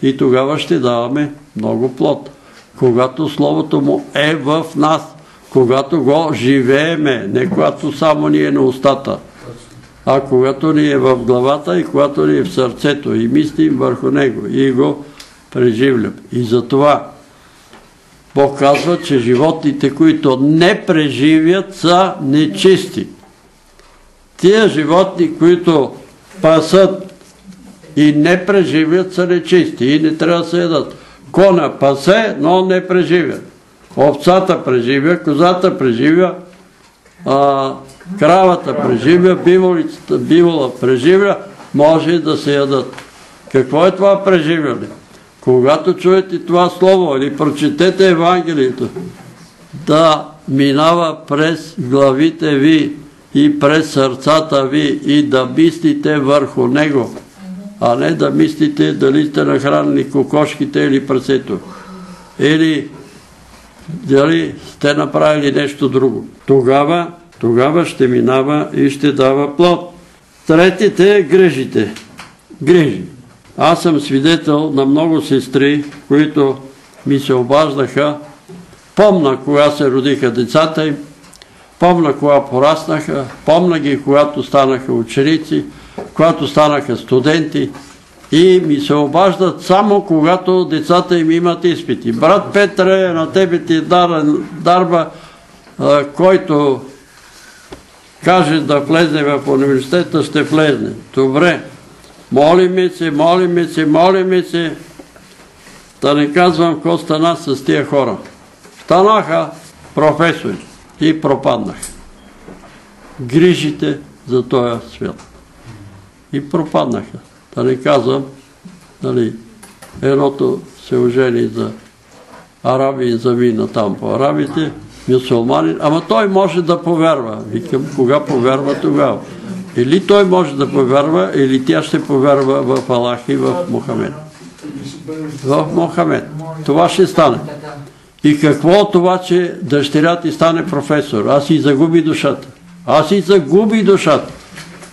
И тогава ще даваме много плод. Когато Словото му е в нас, когато го живееме, не когато само ни е на устата, а когато ни е в главата и когато ни е в сърцето и мислим върху него и го преживлям. И затова Бог казва, че животните, които не преживят, са нечисти. Тия животни, които пасат и не преживят, са нечисти и не трябва да се едат. Кона пасе, но не преживят. Овцата преживя, козата преживя, кравата преживя, биволицата, бивола преживя, може да се ядат. Какво е това преживяне? Когато чуете това слово или прочетете Евангелието, да минава през главите ви и през сърцата ви и да мислите върху него, а не да мислите дали сте нахранили кокошките или прасето. Или дали сте направили нещо друго. Тогава, тогава ще минава и ще дава плод. Третите грижите. Грижи. Аз съм свидетел на много сестри, които ми се обаждаха Помна кога се родиха децата им, помна кога пораснаха, помна ги когато станаха ученици, когато станаха студенти и ми се обаждат само когато децата им имат изпити. Брат Петре, на тебе ти е дарба, който каже да влезе в университета, ще влезне. Добре. Молиме се, молиме се, молиме се. Да не казвам какво стана с тия хора. Станаха професори и пропаднаха. Грижите за този свят. И пропаднаха. Да не казвам, нали, едното се ожени за араби и завина там по арабите, мюсулманин, ама той може да повярва. Викам, кога повярва тогава? Или той може да повярва, или тя ще повярва в Аллах и в Мохамед. В Мохамед. Това ще стане. И какво от това, че дъщеря ти стане професор? Аз и загуби душата. Аз и загуби душата.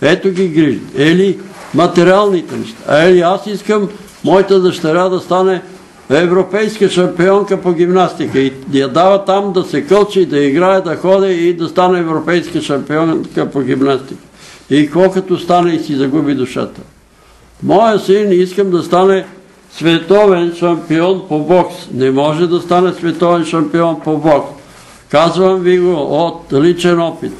Ето ги грижи. Или материалните неща. Ели аз искам моята дъщеря да стане европейска шампионка по гимнастика и я дава там да се кълчи, да играе, да ходи и да стане европейска шампионка по гимнастика. И като стане и си загуби душата? Моя син искам да стане световен шампион по бокс. Не може да стане световен шампион по бокс. Казвам ви го от личен опит.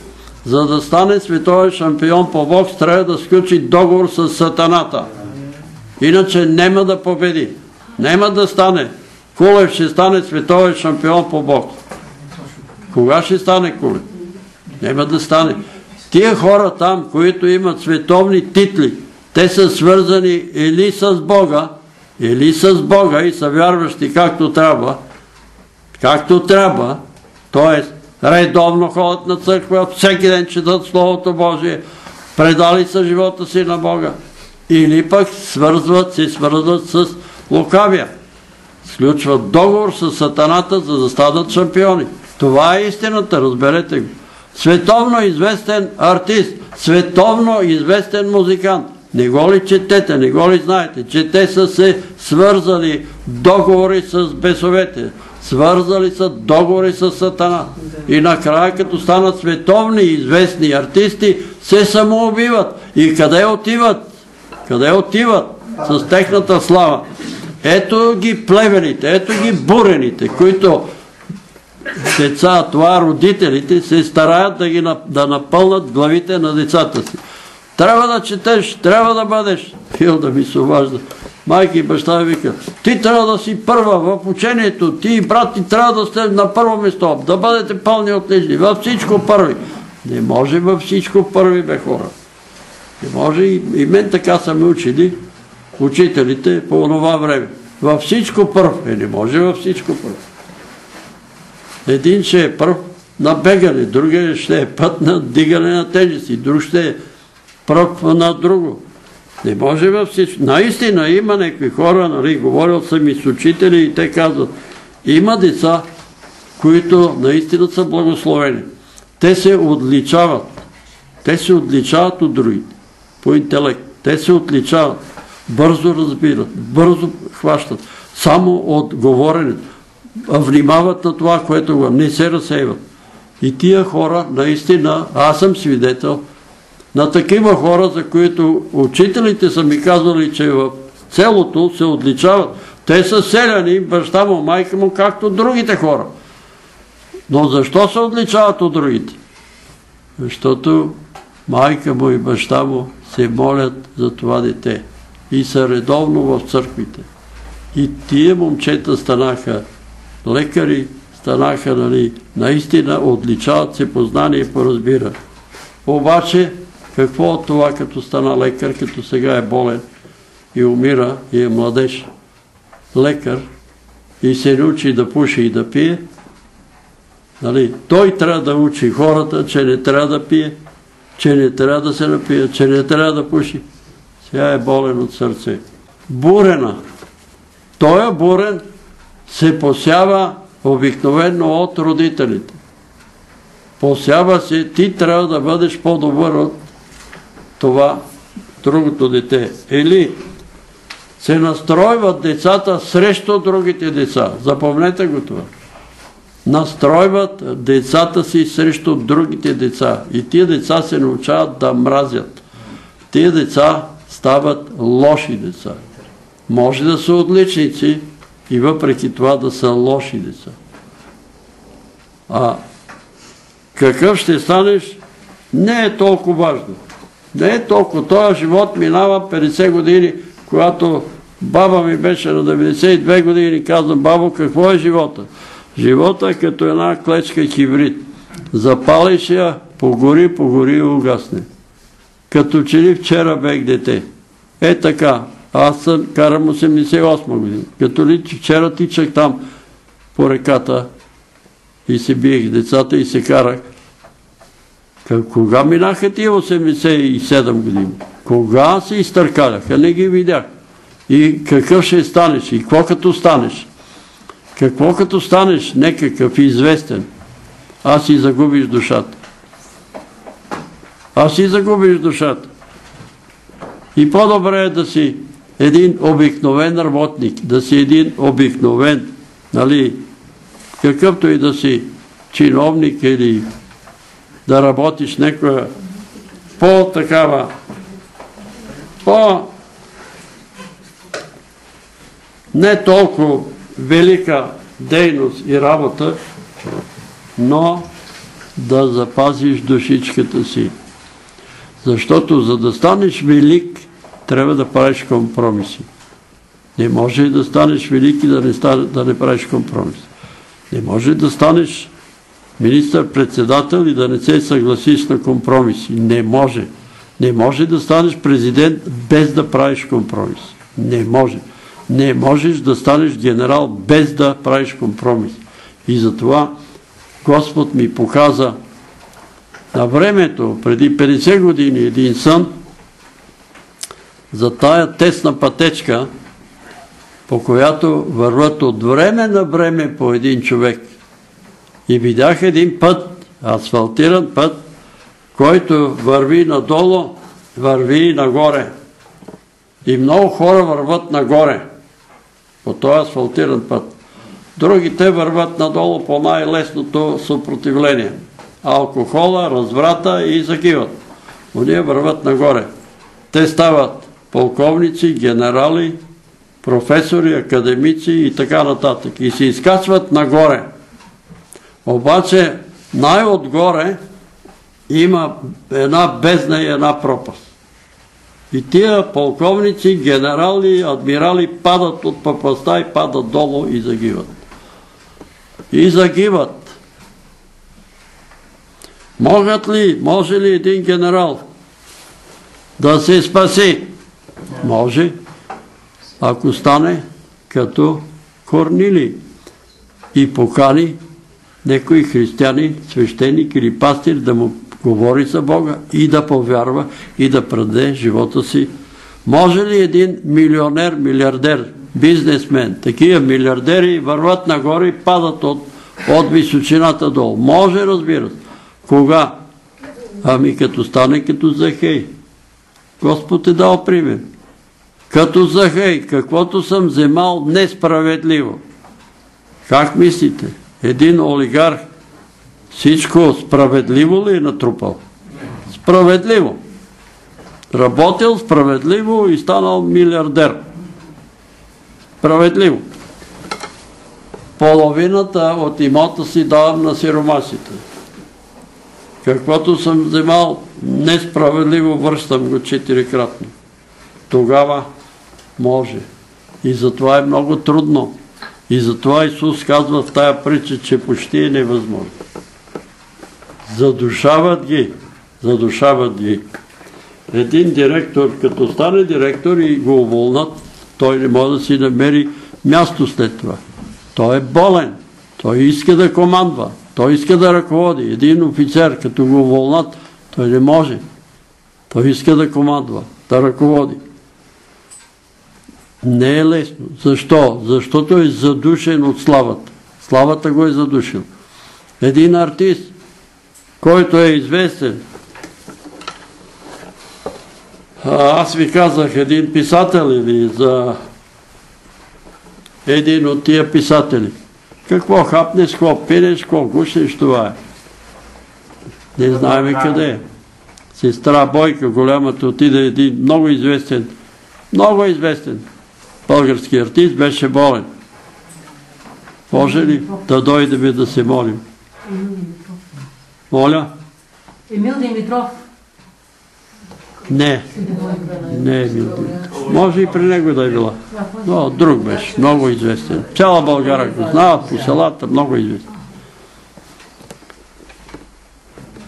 За да стане световен шампион по бокс, трябва да сключи договор с сатаната. Иначе няма да победи. Нема да стане. Кулев ще стане световен шампион по бокс. Кога ще стане Кулев? Нема да стане. Тия хора там, които имат световни титли, те са свързани или с Бога, или с Бога и са вярващи както трябва, както трябва, т.е. редовно ходят на църква, всеки ден четат Словото Божие, предали са живота си на Бога. Или пък свързват, се свързват с лукавия. Сключват договор с сатаната, за да станат шампиони. Това е истината, разберете го. Световно известен артист, световно известен музикант. Не го ли четете, не го ли знаете, че те са се свързали договори с бесовете, свързали са договори с сатана. И накрая, като станат световни известни артисти, се самоубиват. И къде отиват? Къде отиват? С техната слава. Ето ги племените, ето ги бурените, които деца, това родителите се стараят да, ги, напълнат главите на децата си. Трябва да четеш, трябва да бъдеш. Фил да ми се обажда. Майки и баща ми вика, ти трябва да си първа в учението, ти и брат ти трябва да сте на първо место, да бъдете пълни отлични, във всичко първи. Не може във всичко първи, бе хора. Не може и, мен така са ме учили учителите по това време. Във всичко първ. Е, не може във всичко първ. Един ще е пръв на бегане, другия ще е път на дигане на тежести, друг ще е пръв на друго. Не може във всичко. Наистина има някакви хора, нали, говорил съм и с учители и те казват, има деца, които наистина са благословени. Те се отличават. Те се отличават от другите по интелект. Те се отличават. Бързо разбират, бързо хващат. Само от говоренето внимават на това, което го не се разсейват. И тия хора, наистина, аз съм свидетел на такива хора, за които учителите са ми казвали, че в целото се отличават. Те са селяни, баща му, майка му, както другите хора. Но защо се отличават от другите? Защото майка му и баща му се молят за това дете и са редовно в църквите. И тия момчета станаха лекари станаха, нали, наистина отличават се познание и разбира. Обаче, какво от това, като стана лекар, като сега е болен и умира и е младеж, лекар, и се научи да пуши и да пие, нали, той трябва да учи хората, че не трябва да пие, че не трябва да се напие, че не трябва да пуши. Сега е болен от сърце. Бурена. Той е бурен, се посява обикновено от родителите. Посява се, ти трябва да бъдеш по-добър от това другото дете. Или се настройват децата срещу другите деца. Запомнете го това. настройват децата си срещу другите деца. И тия деца се научават да мразят. Тия деца стават лоши деца. Може да са отличници и въпреки това да са лоши деца. А какъв ще станеш, не е толкова важно. Не е толкова. Този живот минава 50 години, когато баба ми беше на 92 години и казвам, бабо, какво е живота? Живота е като една клечка хибрид. Запалиш я, погори, погори и угасне. Като че ли вчера бех дете. Е така. Аз съм, карам 88 година. Като ли вчера тичах там по реката и се биех децата и се карах. Кога минаха тия 87 години? Кога се изтъркаляха? Не ги видях. И какъв ще станеш? И какво като станеш? Какво като станеш некакъв известен? Аз си загубиш душата. Аз си загубиш душата. И по-добре е да си един обикновен работник, да си един обикновен, нали, какъвто и да си чиновник или да работиш някоя по-такава, по не толкова велика дейност и работа, но да запазиш душичката си. Защото за да станеш велик, трябва да правиш компромиси. Не може да станеш велик и да не, да не правиш компромиси. Не може да станеш министър-председател и да не се съгласиш на компромиси. Не може. Не може да станеш президент без да правиш компромиси. Не може. Не можеш да станеш генерал без да правиш компромис. И затова Господ ми показа на времето, преди 50 години, един сън за тая тесна пътечка, по която върват от време на време по един човек. И видях един път, асфалтиран път, който върви надолу, върви нагоре. И много хора върват нагоре по този асфалтиран път. Другите върват надолу по най-лесното съпротивление. Алкохола, разврата и загиват. Уния върват нагоре. Те стават полковници, генерали, професори, академици и така нататък. И се изкачват нагоре. Обаче най-отгоре има една бездна и една пропаст. И тия полковници, генерали, адмирали падат от пропаста и падат долу и загиват. И загиват. Могат ли, може ли един генерал да се спаси? Може, ако стане като Корнили и покани некои християни, свещеник или пастир да му говори за Бога и да повярва и да праде живота си. Може ли един милионер, милиардер, бизнесмен, такива милиардери върват нагоре и падат от, от височината долу? Може, разбира се. Кога? Ами като стане като Захей. Господ е дал пример. Като Захей, каквото съм вземал несправедливо. Как мислите? Един олигарх всичко справедливо ли е натрупал? Справедливо. Работил справедливо и станал милиардер. Справедливо. Половината от имота си давам на сиромасите. Каквото съм вземал несправедливо, връщам го четирикратно. Тогава може. И затова е много трудно. И затова Исус казва в тая притча, че почти е невъзможно. Задушават ги. Задушават ги. Един директор, като стане директор и го уволнат, той не може да си намери място след това. Той е болен. Той иска да командва. Той иска да ръководи. Един офицер, като го уволнат, той не може. Той иска да командва, да ръководи. Не е лесно. Защо? Защото е задушен от славата. Славата го е задушил. Един артист, който е известен. Аз ви казах един писател или за един от тия писатели. Какво хапнеш, какво пинеш, какво гушнеш, това е. Не знаеме къде е. Сестра Бойка, голямата, отиде един много известен, много известен български артист, беше болен. Може ли да дойдем да се молим? Моля? Емил Димитров. Не. Не Емил Димитров. Може и при него да е била. Но друг беше, много известен. Цяла България го знаят по селата, много известен.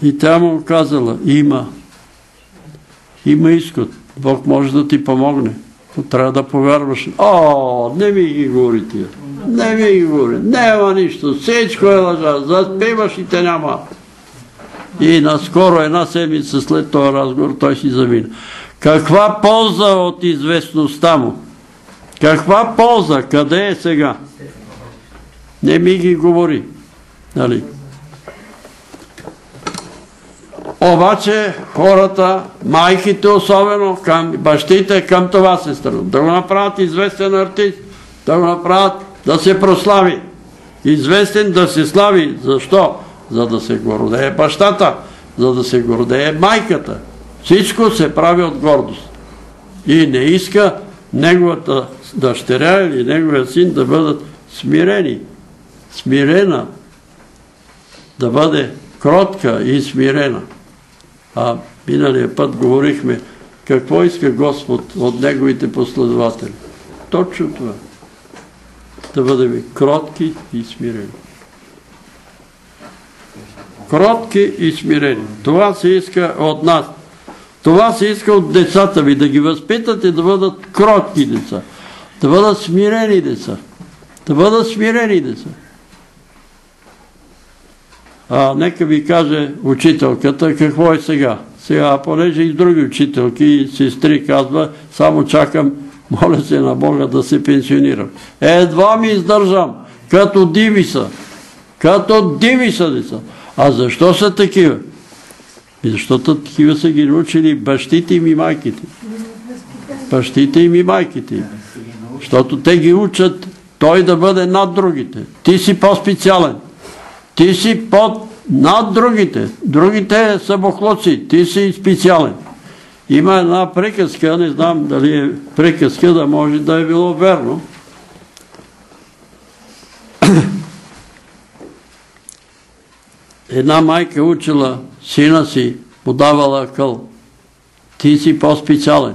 И тя му казала, има. Има изход. Бог може да ти помогне. Трябва да повярваш. О, не ми ги говори тия. Не ми ги говори. Няма нищо. Всичко е лъжа. Заспиваш и те няма. И наскоро, една седмица след този разговор, той си замина. Каква полза от известността му? Каква полза? Къде е сега? Не ми ги говори. Нали? Обаче хората, майките особено, към бащите, към това се стърнат. Да го направят известен артист, да го направят да се прослави. Известен да се слави. Защо? За да се гордее бащата, за да се гордее майката. Всичко се прави от гордост. И не иска неговата дъщеря или неговия син да бъдат смирени. Смирена. Да бъде кротка и смирена. А миналия път говорихме какво иска Господ от неговите последователи. Точно това. Да бъдем кротки и смирени. Кротки и смирени. Това се иска от нас. Това се иска от децата ви, да ги възпитате да бъдат кротки деца, да бъдат смирени деца, да бъдат смирени деца. А, нека ви каже учителката какво е сега. Сега, понеже и други учителки и сестри казва, само чакам, моля се на Бога да се пенсионирам. Едва ми издържам, като диви са. Като диви са деца. А защо са такива? И защото такива са ги научили бащите им и майките. Бащите им и майките. Защото те ги учат той да бъде над другите. Ти си по-специален. Ти си под над другите. Другите са бохлоци. Ти си специален. Има една приказка, не знам дали е приказка, да може да е било верно. Една майка учила сина си, подавала къл. Ти си по-специален.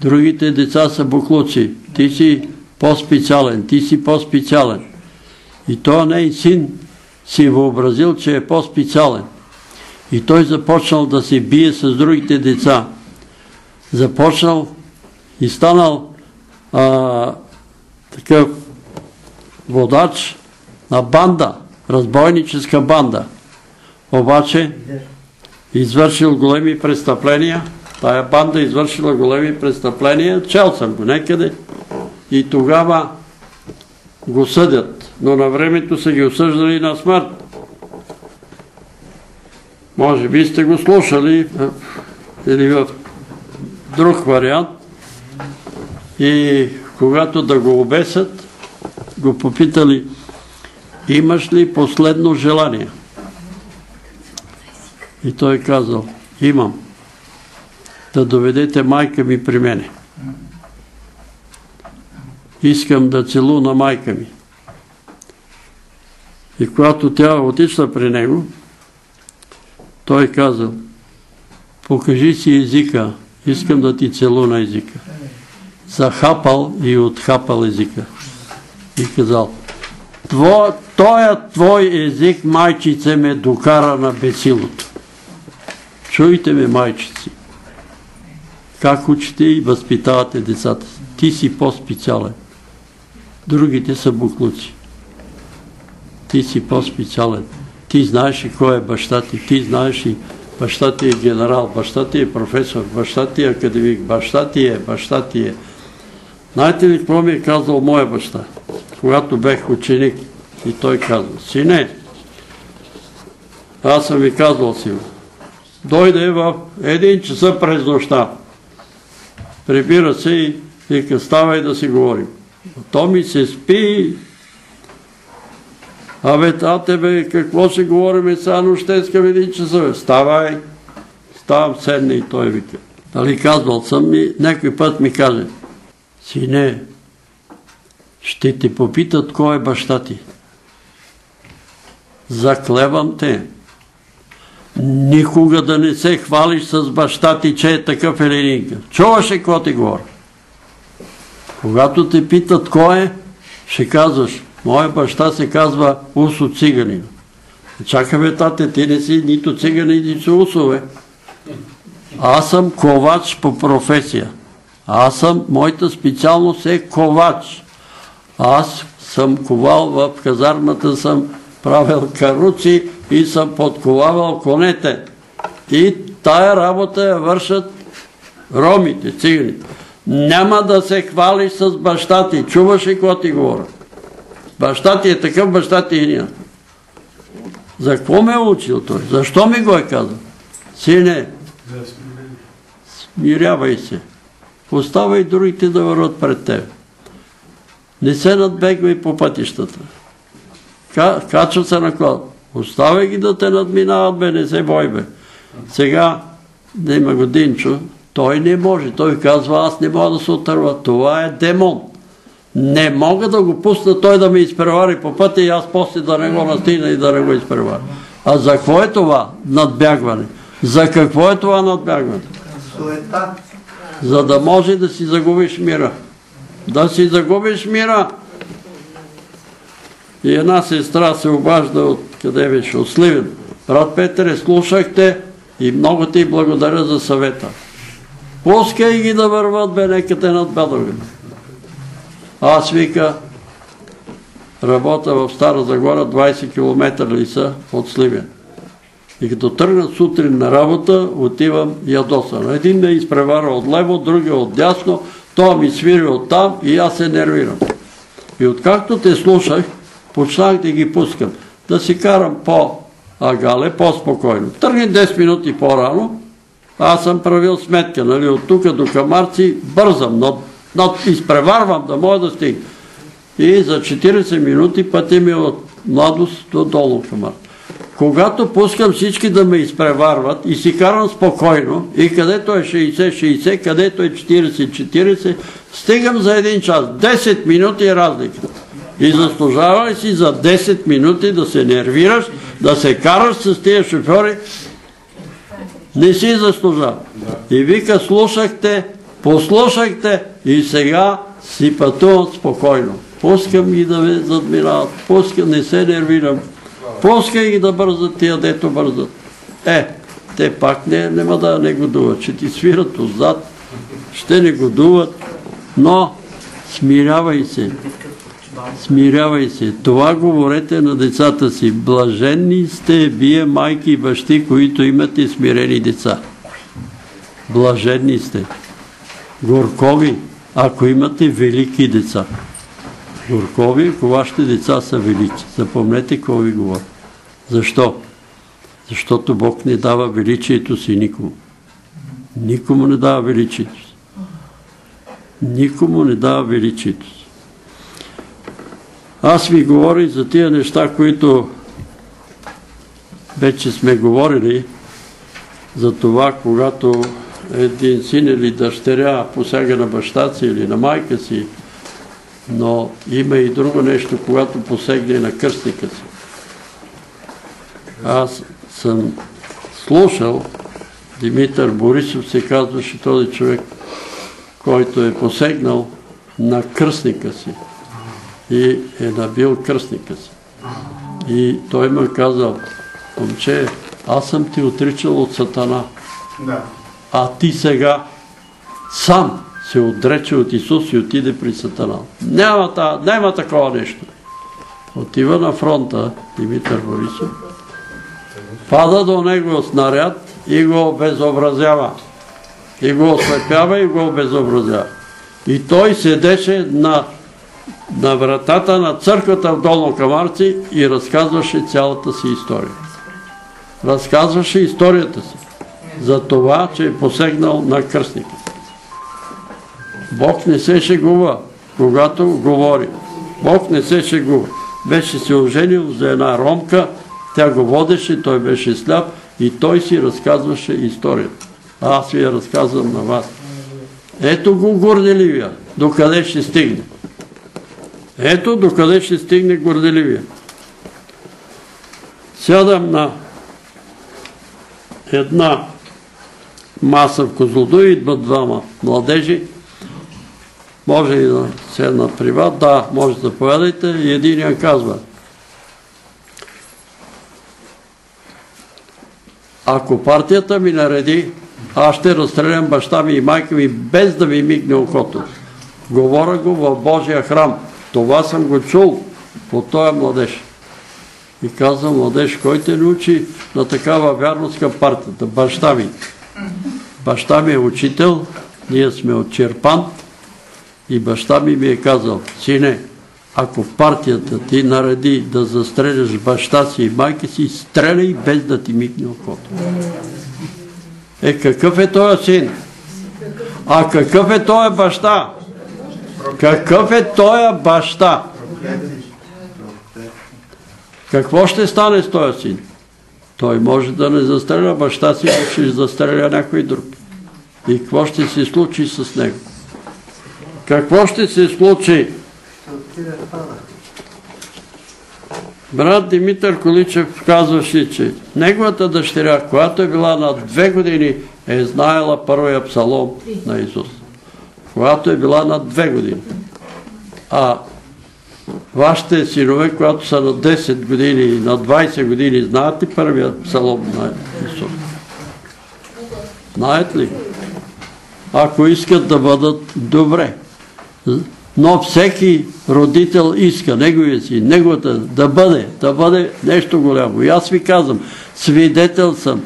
Другите деца са буклуци. Ти си по-специален. Ти си по-специален. И той не син си въобразил, че е по-специален. И той започнал да се бие с другите деца. Започнал и станал такъв водач на банда, разбойническа банда. Обаче извършил големи престъпления. Тая банда извършила големи престъпления. Чел съм го некъде. И тогава го съдят. Но на времето са ги осъждали на смърт. Може би сте го слушали или в друг вариант. И когато да го обесят, го попитали, имаш ли последно желание? И той казал, имам да доведете майка ми при мене. Искам да целуна майка ми. И когато тя отишла при него, той казал, покажи си езика, искам да ти целуна езика. Захапал и отхапал езика. И казал, тоя твой език, майчице, ме докара на бесилото. Чуйте ме, майчици, как учите и възпитавате децата. Ти си по-специален. Другите са буклуци. Ти си по-специален. Ти знаеш и кой е баща ти. Ти знаеш и баща ти е генерал, баща ти е професор, баща ти е академик, баща ти е, баща ти е. Знаете ли какво ми е казал моя баща? Когато бех ученик и той казва, сине, аз съм ви казвал си, дойде в един часа през нощта. Прибира се и вика, ставай да си говорим. То ми се спи Абе, тате бе, какво ще говорим сега нощеска в един часа? бе? Ставай. Ставам, седне и той вика. Дали казвал съм ми, някой път ми каже, сине, ще те попитат кой е баща ти. Заклевам те. Никога да не се хвалиш с баща ти, че е такъв никакъв. Чуваш ли какво ти говоря? Когато те питат кой е, ще казваш, моя баща се казва Усо циганин. Чакай бе, тате, ти не си нито циганин, нито усове. Аз съм ковач по професия. Аз съм, моята специалност е ковач. Аз съм ковал в казармата, съм правил каруци и съм подковавал конете. И тая работа я вършат ромите, циганите. Няма да се хвалиш с баща ти. Чуваш ли какво ти говоря? Баща ти е такъв, баща ти и ние. За какво ме е учил той? Защо ми го е казал? Сине, смирявай се. Оставай другите да върват пред теб. Не се надбегвай по пътищата. Качва се на кола. Оставай ги да те надминават, бе, не се бой, бе. Сега, да има го Динчо, той не може. Той казва, аз не мога да се отърва. Това е демон. Не мога да го пусна той да ме изпревари по пътя и аз после да не го настигна и да не го изпревари. А за какво е това надбягване? За какво е това надбягване? Суета. За да може да си загубиш мира. Да си загубиш мира. И една сестра се обажда от къде беше, от Сливен. Брат Петре, слушахте и много ти благодаря за съвета. Пускай ги да върват, бе, нека те надбедови. Аз вика, работя в Стара Загора, 20 км ли са от Сливен. И като тръгна сутрин на работа, отивам ядосан. Един ме изпревара от лево, другия от дясно, той ми свири от там и аз се нервирам. И откакто те слушах, почнах да ги пускам. Да си карам по-агале, по-спокойно. Тръгни 10 минути по-рано, аз съм правил сметка, нали, от тук до Камарци бързам, но, но изпреварвам да мога да стигна. И за 40 минути пътя ми е от младост до долу Камарци. Когато пускам всички да ме изпреварват и си карам спокойно, и където е 60-60, където е 40-40, стигам за един час. 10 минути е разлика. И заслужава си за 10 минути да се нервираш, да се караш с тия шофьори, не си заслужава. И вика, слушахте, послушахте и сега си пътувам спокойно. Пускам ги да ме задминават, пускам, не се нервирам. Пускай ги да бързат тия, дето бързат. Е, те пак не, нема да не годуват. Ще ти свират отзад, ще не годуват, но смирявай се. Смирявай се. Това говорете на децата си. Блаженни сте вие, майки и бащи, които имате смирени деца. Блаженни сте. Горкови, ако имате велики деца. Горкови, ако вашите деца са велики. Запомнете какво ви говоря. Защо? Защото Бог не дава величието си никому. Никому не дава величието си. Никому не дава величието си. Аз ви говоря за тия неща, които вече сме говорили, за това, когато един син или дъщеря посяга на баща си или на майка си, но има и друго нещо, когато посегне на кръстника си. Аз съм слушал, Димитър Борисов се казваше този човек, който е посегнал на кръстника си и е набил кръстника си. И той му казал, момче, аз съм ти отричал от сатана. А ти сега сам се отрече от Исус и отиде при сатана. Няма, та, няма такова нещо. Отива на фронта Димитър Борисов, пада до него снаряд и го обезобразява. И го ослепява и го обезобразява. И той седеше на на вратата на църквата в Долно Камарци и разказваше цялата си история. Разказваше историята си за това, че е посегнал на кръстника. Бог не се шегува, когато говори. Бог не се шегува. беше се оженил за една ромка, тя го водеше, той беше сляп и той си разказваше историята. А аз ви я разказвам на вас. Ето го горделивия, докъде ще стигне. Ето докъде ще стигне горделивия. Сядам на една маса в Козлодо, идват двама младежи, може и да седна при вас, да, може да поведайте, и единия казва, ако партията ми нареди, аз ще разстрелям баща ми и майка ми, без да ми мигне окото. Говоря го в Божия храм. Това съм го чул от този младеж. И каза младеж, кой те научи на такава вярност към партията? Баща ми. Баща ми е учител, ние сме от Черпан и баща ми ми е казал, сине, ако партията ти нареди да застреляш баща си и майка си, стреляй без да ти мигне окото. Е, какъв е този син? А какъв е този баща? Какъв е този баща? Какво ще стане с този син? Той може да не застреля баща си, но ще застреля някой друг. И какво ще се случи с него? Какво ще се случи? Брат Димитър Количев казваше, че неговата дъщеря, която е била на две години, е знаела първия псалом на Исус. Когато е била на две години. А вашите синове, когато са на 10 години на 20 години, знаят ли първият псалом на Исус? Знаят ли? Ако искат да бъдат добре. Но всеки родител иска неговия си, неговата да бъде, да бъде нещо голямо. И аз ви казвам, свидетел съм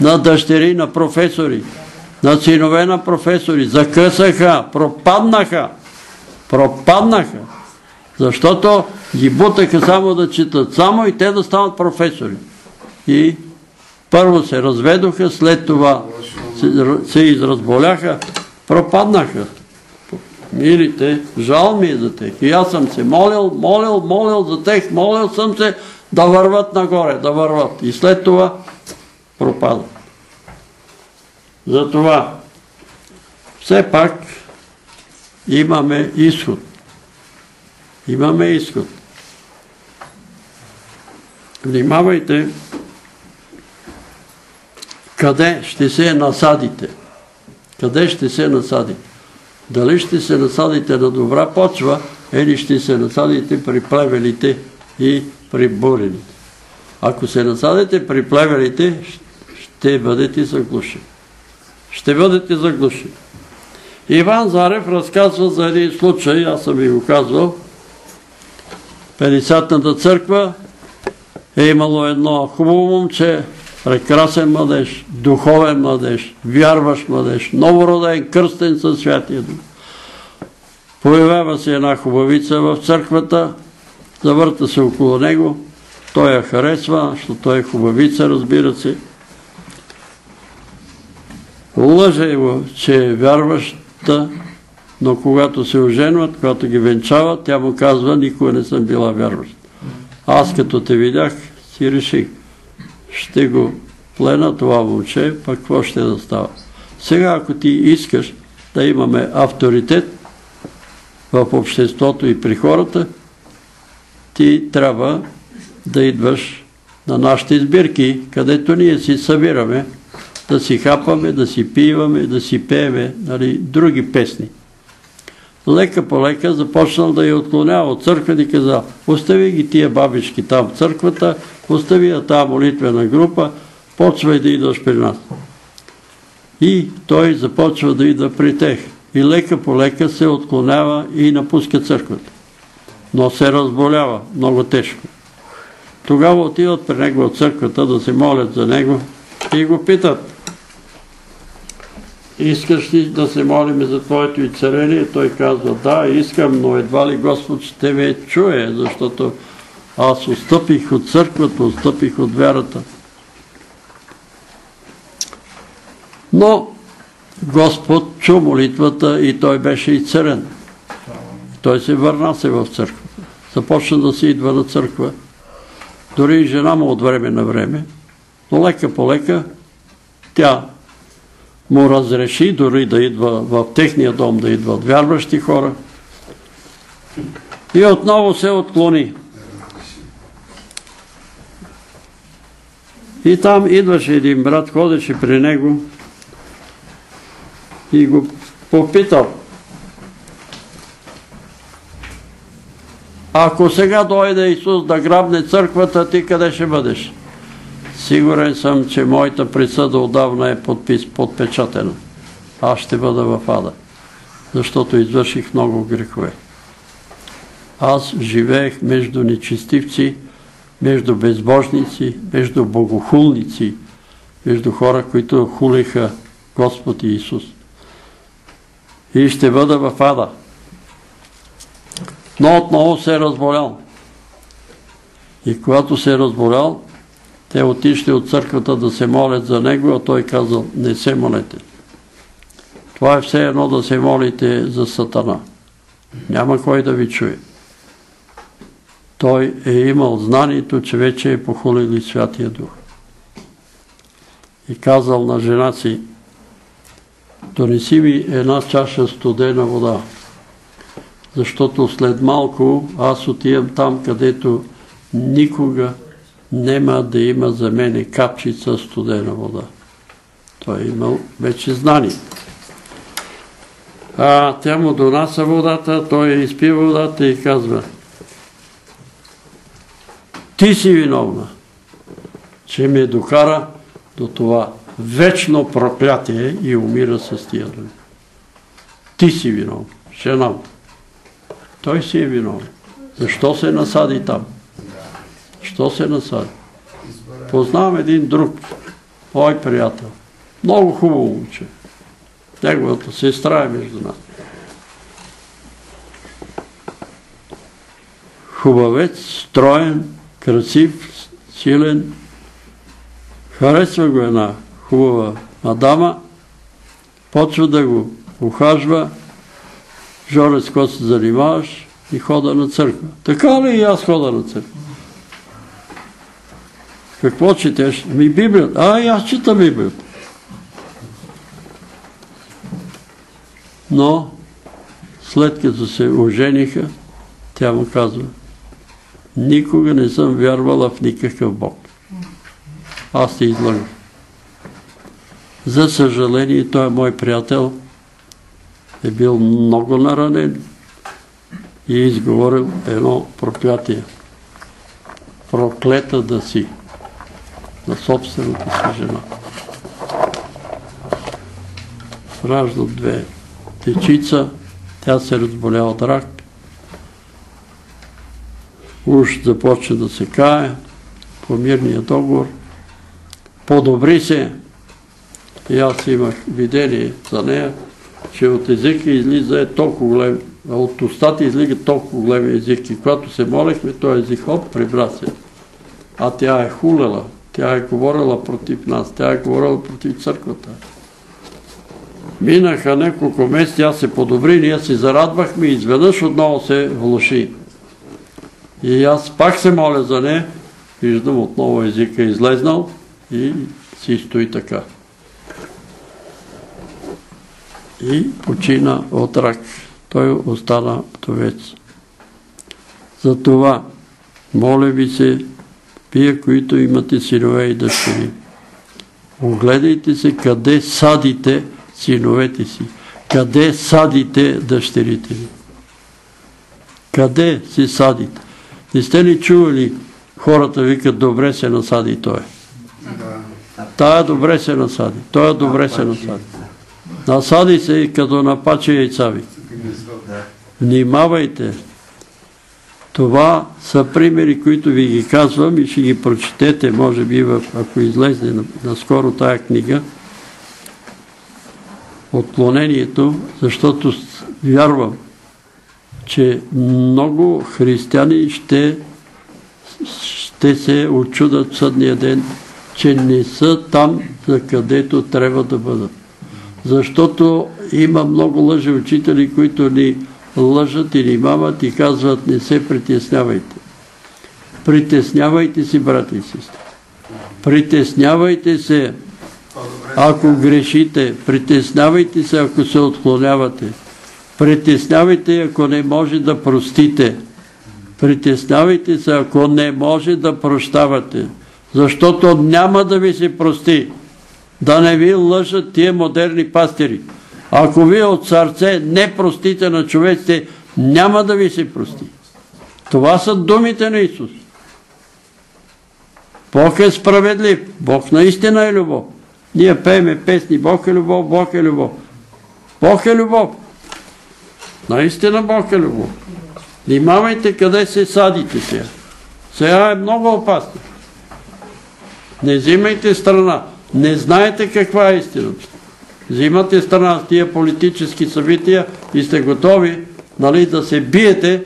на дъщери, на професори, на синове на професори, закъсаха, пропаднаха, пропаднаха, защото ги бутаха само да четат, само и те да станат професори. И първо се разведоха, след това се изразболяха, пропаднаха милите, жал ми е за тех. И аз съм се молил, молил, молил за тех, молил съм се да върват нагоре, да върват. И след това пропадат. Затова все пак имаме изход. Имаме изход. Внимавайте къде ще се насадите. Къде ще се насадите. Дали ще се насадите на добра почва или ще се насадите при плевелите и при бурените. Ако се насадите при плевелите, ще бъдете заглушени. Ще бъдете заглушени. Иван Зарев разказва за един случай, аз съм ви го казвал. 50-та църква е имало едно хубаво момче, прекрасен младеж, духовен младеж, вярващ младеж, новороден, кръстен със Святия Дух. Появява се една хубавица в църквата, завърта се около него, той я харесва, защото той е хубавица, разбира се. Лъже его, че е вярваща, но когато се оженват, когато ги венчават, тя му казва, никога не съм била вярваща. Аз като те видях, си реших ще го плена това момче, пък какво ще да става? Сега, ако ти искаш да имаме авторитет в обществото и при хората, ти трябва да идваш на нашите избирки, където ние си събираме, да си хапаме, да си пиваме, да си пееме нали, други песни. Лека по лека започнал да я отклонява от църква и каза, остави ги тия бабички там в църквата, остави я тази молитвена група, почвай да идваш при нас. И той започва да идва при тех. И лека по лека се отклонява и напуска църквата. Но се разболява много тежко. Тогава отиват при него от църквата да се молят за него и го питат искаш ли да се молим за Твоето и царение? Той казва, да, искам, но едва ли Господ ще ме чуе, защото аз отстъпих от църквата, отстъпих от вярата. Но Господ чу молитвата и той беше и царен. Той се върна се в църквата. започна да се идва на църква. Дори и жена му от време на време. Но лека по лека тя му разреши дори да идва в техния дом, да идват вярващи хора. И отново се отклони. И там идваше един брат, ходеше при него и го попитал. Ако сега дойде Исус да грабне църквата, ти къде ще бъдеш? Сигурен съм, че моята присъда отдавна е подпечатена. Аз ще бъда в ада, защото извърших много грехове. Аз живеех между нечистивци, между безбожници, между богохулници, между хора, които хулиха Господ и Исус. И ще бъда в ада. Но отново се е разболял. И когато се е разболял, те отишли от църквата да се молят за него, а той казал, не се молете. Това е все едно да се молите за Сатана. Няма кой да ви чуе. Той е имал знанието, че вече е похулил и Святия Дух. И казал на жена си, донеси ми една чаша студена вода, защото след малко аз отивам там, където никога нема да има за мене капчица студена вода. Той е имал вече знание. А тя му донася водата, той изпи водата и казва Ти си виновна, че ме докара до това вечно проклятие и умира с тия думи. Ти си виновна, жена му. Той си е виновен. Защо се насади там? Що се насади? Познавам един друг, мой приятел. Много хубаво момче. Неговата сестра е между нас. Хубавец, строен, красив, силен. Харесва го една хубава мадама. Почва да го ухажва. Жоре, какво се занимаваш? И хода на църква. Така ли и аз хода на църква? Какво четеш? Ми Библията. А, аз читам Библията. Но, след като се ожениха, тя му казва, никога не съм вярвала в никакъв Бог. Аз те излагам. За съжаление, той е мой приятел, е бил много наранен и е изговорил едно проклятие. Проклета да си на собствената си жена. Раждат две дечица, тя се разболя от рак, уж започна да се кае по мирния договор, подобри се. И аз имах видение за нея, че от езика излиза е толкова голем, от устата излига толкова голем език и когато се молехме, този език хоп, прибра се. А тя е хулела, тя е говорила против нас, тя е говорила против църквата. Минаха няколко месеца, тя се подобри, ние се зарадвахме и изведнъж отново се влуши. И аз пак се моля за не, виждам отново езика е излезнал и си стои така. И почина от рак. Той остана вдовец. Затова, моля ви се, вие, които имате синове и дъщери, огледайте се къде садите синовете си, къде садите дъщерите ви. Къде се садите? Не сте ли чували хората викат добре се насади той? Тая добре се насади, той добре се насади. Насади се и като напаче яйца ви. Внимавайте, това са примери, които ви ги казвам и ще ги прочетете, може би, ако излезе наскоро тая книга. Отклонението, защото вярвам, че много християни ще, се очудат съдния ден, че не са там, за където трябва да бъдат. Защото има много лъжи учители, които ни лъжат и нимават и казват не се притеснявайте. Притеснявайте си, брати и сестри. Притеснявайте се, ако грешите. Притеснявайте се, ако се отклонявате. Притеснявайте, ако не може да простите. Притеснявайте се, ако не може да прощавате. Защото няма да ви се прости. Да не ви лъжат тия модерни пастири. Ако вие от сърце не простите на човеците, няма да ви се прости. Това са думите на Исус. Бог е справедлив. Бог наистина е любов. Ние пееме песни. Бог е любов, Бог е любов. Бог е любов. Наистина Бог е любов. Внимавайте къде се садите сега. Сега е много опасно. Не взимайте страна. Не знаете каква е истината. Взимате страна с тия политически събития и сте готови нали, да се биете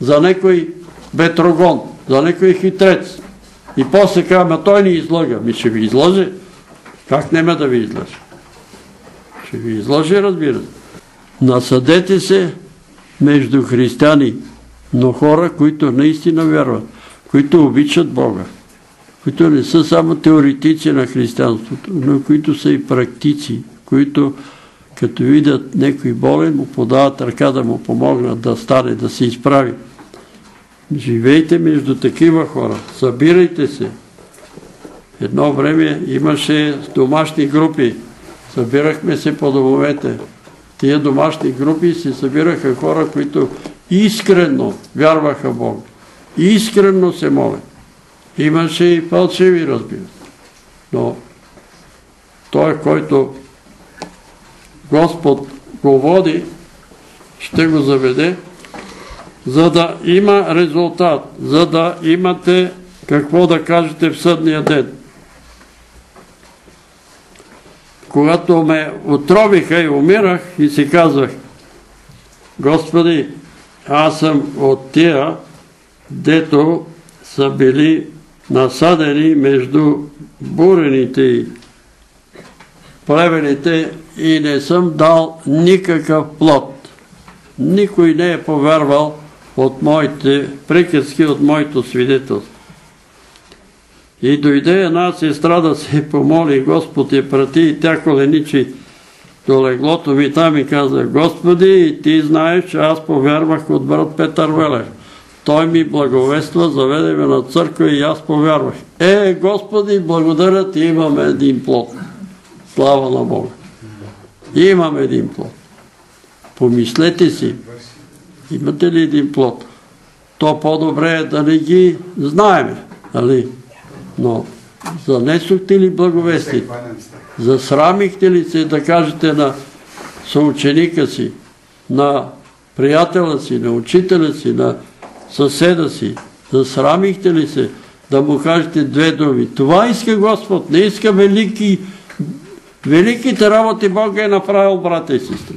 за некой бетрогон, за некой хитрец. И после казва, той ни излъга. Ми ще ви излъже. Как нема да ви излъже? Ще ви излъже, разбира се. Насъдете се между християни, но хора, които наистина вярват, които обичат Бога, които не са само теоретици на християнството, но които са и практици, които като видят някой болен, му подават ръка да му помогнат да стане, да се изправи. Живейте между такива хора, събирайте се. Едно време имаше домашни групи, събирахме се по домовете. Тия домашни групи се събираха хора, които искрено вярваха Бог. Искрено се молят. Имаше и фалшиви, разбира Но той, който Господ го води, ще го заведе, за да има резултат, за да имате какво да кажете в съдния ден. Когато ме отровиха и умирах и си казвах, Господи, аз съм от тия, дето са били насадени между бурените и плевените и не съм дал никакъв плод. Никой не е повярвал от моите приказки, от моето свидетелство. И дойде една сестра да се помоли, Господ я прати и тя коленичи до леглото ми там и каза, Господи, ти знаеш, аз повярвах от брат Петър Велев. Той ми благовества, заведе ме на църква и аз повярвах. Е, Господи, благодаря ти, имаме един плод. Слава на Бога. Имаме един плод. Помислете си, имате ли един плод? То по-добре е да не ги знаеме, нали? Но занесохте ли благовестите? Засрамихте ли се да кажете на съученика си, на приятела си, на учителя си, на съседа си? Засрамихте ли се да му кажете две думи? Това иска Господ, не иска велики, великите работи Бог е направил, брата и сестри.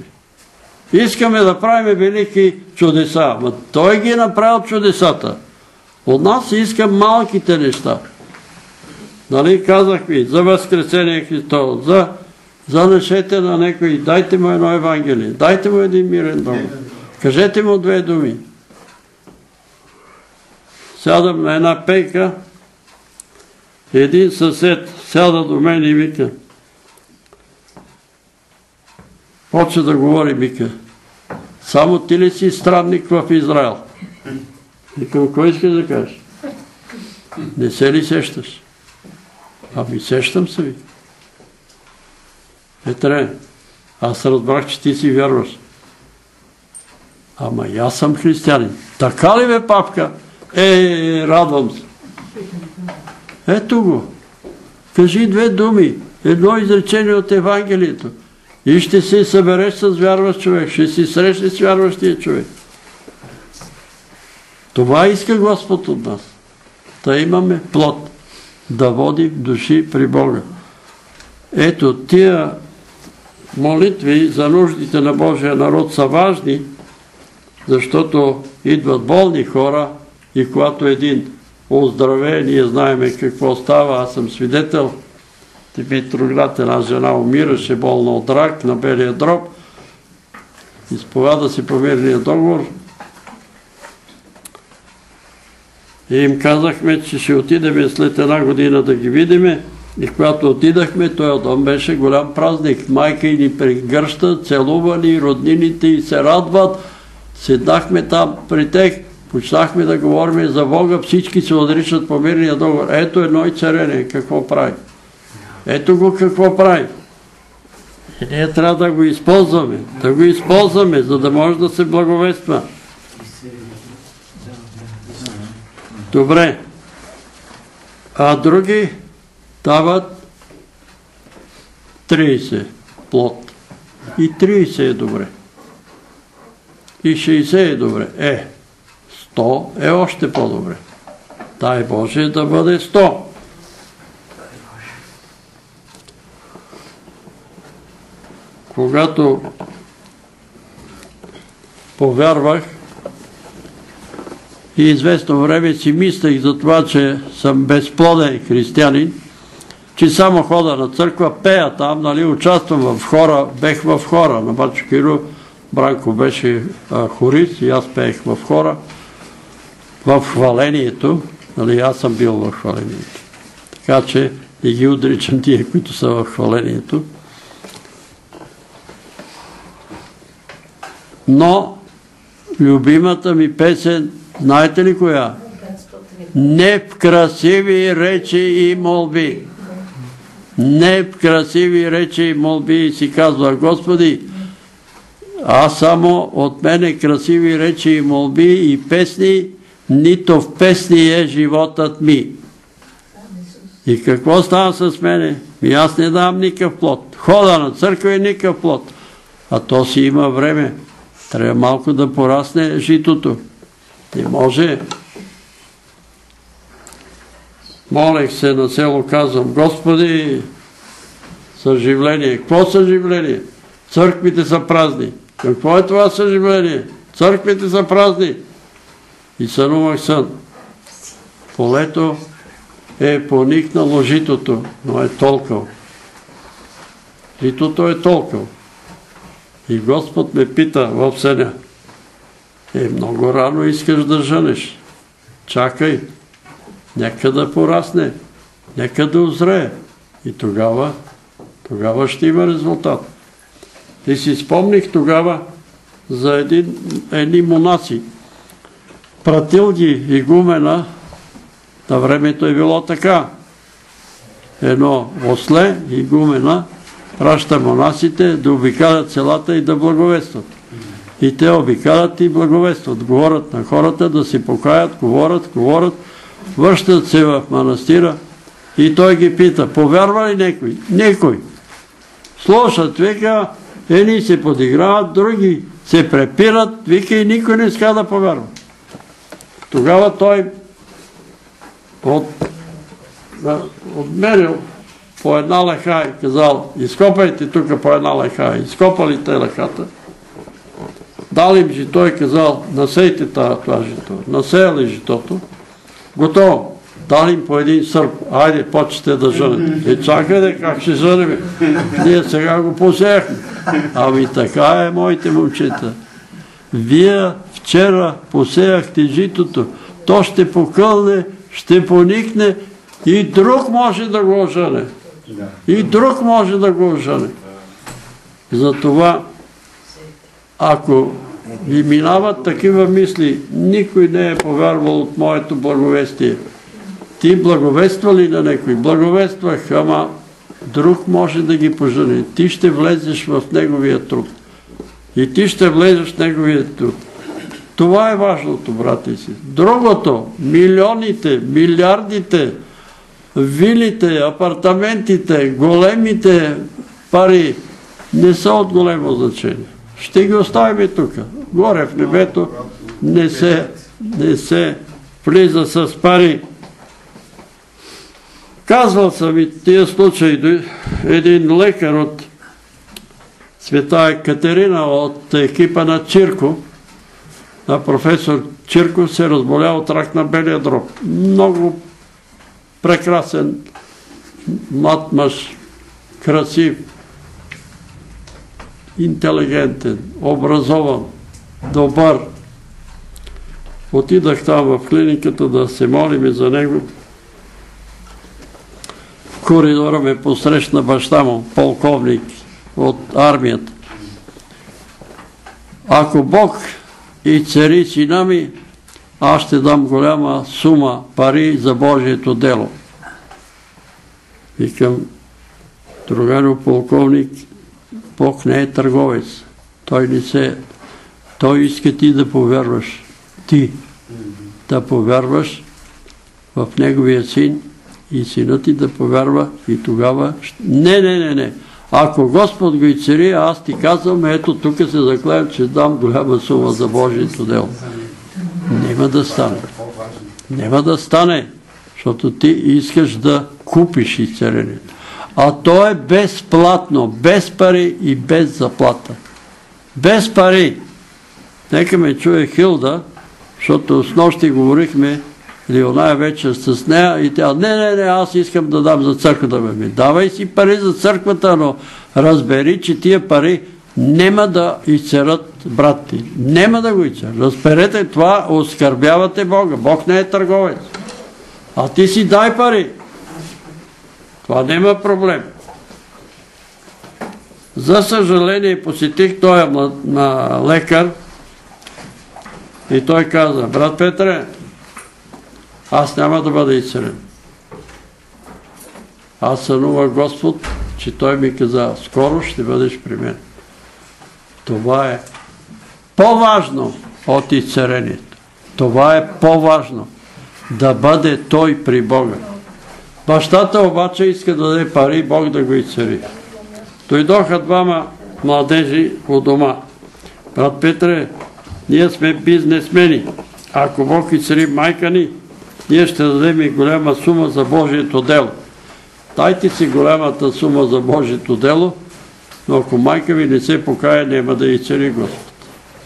Искаме да правим велики чудеса, но Той ги е направил чудесата. От нас иска малките неща. Нали, казах ви, за Възкресение Христово, за, за на некои, дайте му едно Евангелие, дайте му един мирен дом. Кажете му две думи. Сядам на една пейка, един съсед сяда до мен и вика, почва да говори, вика, само ти ли си странник в Израел? Викам, кой искаш да кажеш? Не се ли сещаш? Ами сещам се ви. Петре, аз разбрах, че ти си вярваш. Ама и аз съм християнин. Така ли бе, папка? Е, радвам се. Ето го. Кажи две думи. Едно изречение от Евангелието. И ще се събереш с вярващ човек. Ще си срещнеш с вярващия човек. Това иска Господ от нас. Да имаме плод да води души при Бога. Ето, тия молитви за нуждите на Божия народ са важни, защото идват болни хора и когато един оздравее, ние знаеме какво става, аз съм свидетел. Димитроград една жена умираше болна от рак на белия дроб изповяда си по мирния договор. И им казахме, че ще отидем след една година да ги видиме. И когато отидахме, този дом беше голям празник. Майка и ни пригръща, целували, роднините и се радват. Седнахме там при тех, почнахме да говорим за Бога, всички се отричат по мирния договор. Ето едно и царене, какво прави. Ето го какво прави. И ние трябва да го използваме, да го използваме, за да може да се благовества. Добре. А други дават 30 плод. И 30 е добре. И 60 е добре. Е, 100 е още по-добре. Дай Боже да бъде 100. Когато повярвах и известно време си мислех за това, че съм безплоден християнин, че само хода на църква, пея там, нали, участвам в хора, бех в хора на Бачо Киро, Бранко беше а, хорист и аз пеех в хора, в хвалението, нали, аз съм бил в хвалението. Така че и ги отричам тия, които са в хвалението. Но любимата ми песен, знаете ли коя? Не в красиви речи и молби. Не в красиви речи и молби си казва Господи, а само от мене красиви речи и молби и песни, нито в песни е животът ми. И какво става с мене? И аз не давам никакъв плод. Хода на църква е никакъв плод. А то си има време. Трябва малко да порасне житото. Не може. Молех се на село, казвам, Господи, съживление. Какво съживление? Църквите са празни. Какво е това съживление? Църквите са празни. И сънувах сън. Полето е поникнало житото, но е толкова. Житото е толкова. И Господ ме пита в съня. Е, много рано искаш да женеш. Чакай. Нека да порасне. Нека да озрее. И тогава, тогава ще има резултат. И си спомних тогава за един, едни монаси. Пратил ги игумена, на времето е било така. Едно осле, игумена, праща монасите да обикалят селата и да благовестват. И те обикалят и благовестват. Говорят на хората да се покаят, говорят, говорят, връщат се в манастира и той ги пита, повярва ли некой? Некой. Слушат, вика, едни се подиграват, други се препират, вика и никой не иска да повярва. Тогава той от, отмерил по една леха и казал, изкопайте тук по една леха. Изкопали те лехата. Дали им жито и казал, насейте това жито. Насеяли житото. Готово. Дали им по един сърп. Айде, почете да женете. Е, чакайте, как ще женеме? Ние сега го посеяхме. Ами така е, моите момчета. Вие вчера посеяхте житото. То ще покълне, ще поникне и друг може да го ожене. И друг може да го ожене. Затова, ако ви минават такива мисли, никой не е повярвал от моето благовестие. Ти благовества ли на некой? Благовествах, ама друг може да ги пожени. Ти ще влезеш в неговия труд. И ти ще влезеш в неговия труд. Това е важното, брати си. Другото, милионите, милиардите, вилите, апартаментите, големите пари не са от големо значение. Ще ги оставим тук. Горе в небето не се, не се влиза с пари. Казвал съм и тия случаи, един лекар от Света Екатерина от екипа на Чирко, на професор Чирко се разболя от рак на белия дроб. Много прекрасен млад мъж, красив. интелигентен, образован, добър. Отидах там в клиниката да се молиме за него. В коридора ме посрещна баща му, полковник от армията. Ако Бог и цари сина ми, аз ще дам голяма сума пари за Божието дело. Викам, другаро полковник, Бог не е търговец. Той не се... Той иска ти да повярваш. Ти да повярваш в Неговия син и синът ти да повярва и тогава... Не, не, не, не. Ако Господ го и цари, аз ти казвам, ето тук се заклевам, че дам голяма сума за Божието дело. Няма да стане. Няма да стане, защото ти искаш да купиш изцелението. А то е безплатно, без пари и без заплата. Без пари. Нека ме чуе Хилда, защото с нощи говорихме или оная вечер с нея и тя, не, не, не, аз искам да дам за църквата. Ми, давай си пари за църквата, но разбери, че тия пари нема да изцерат брат ти. Нема да го изцерат. Разберете това, оскърбявате Бога. Бог не е търговец. А ти си дай пари. Това няма проблем. За съжаление посетих този на лекар и той каза, брат Петре, аз няма да бъда изцелен. Аз сънувах Господ, че Той ми каза, скоро ще бъдеш при мен. Това е по-важно от изцерението. Това е по-важно. Да бъде Той при Бога. Бащата обаче иска да даде пари, Бог да го изцери. Дойдоха двама младежи у дома. Брат Петре, ние сме бизнесмени. Ако Бог изцери майка ни, ние ще дадем и голяма сума за Божието дело. Дайте си голямата сума за Божието дело, но ако майка ви не се покая, няма да изцели Господ.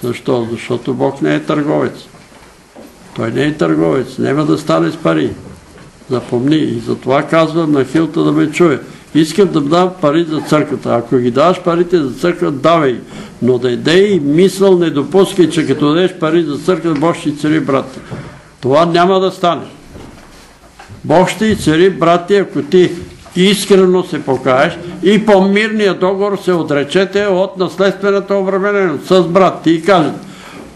Защо? Защото Бог не е търговец. Той не е търговец, няма да стане с пари. Запомни. И затова казвам на Хилта да ме чуе. Искам да дам пари за църквата. Ако ги даваш парите за църква, давай. Но да идей мисъл не допускай, че като дадеш пари за църква, Бог ще цари брат. Това няма да стане. Бог ще цари брати, ако ти искрено се покаеш и по мирния договор се отречете от наследствената обремененост с брат ти и кажете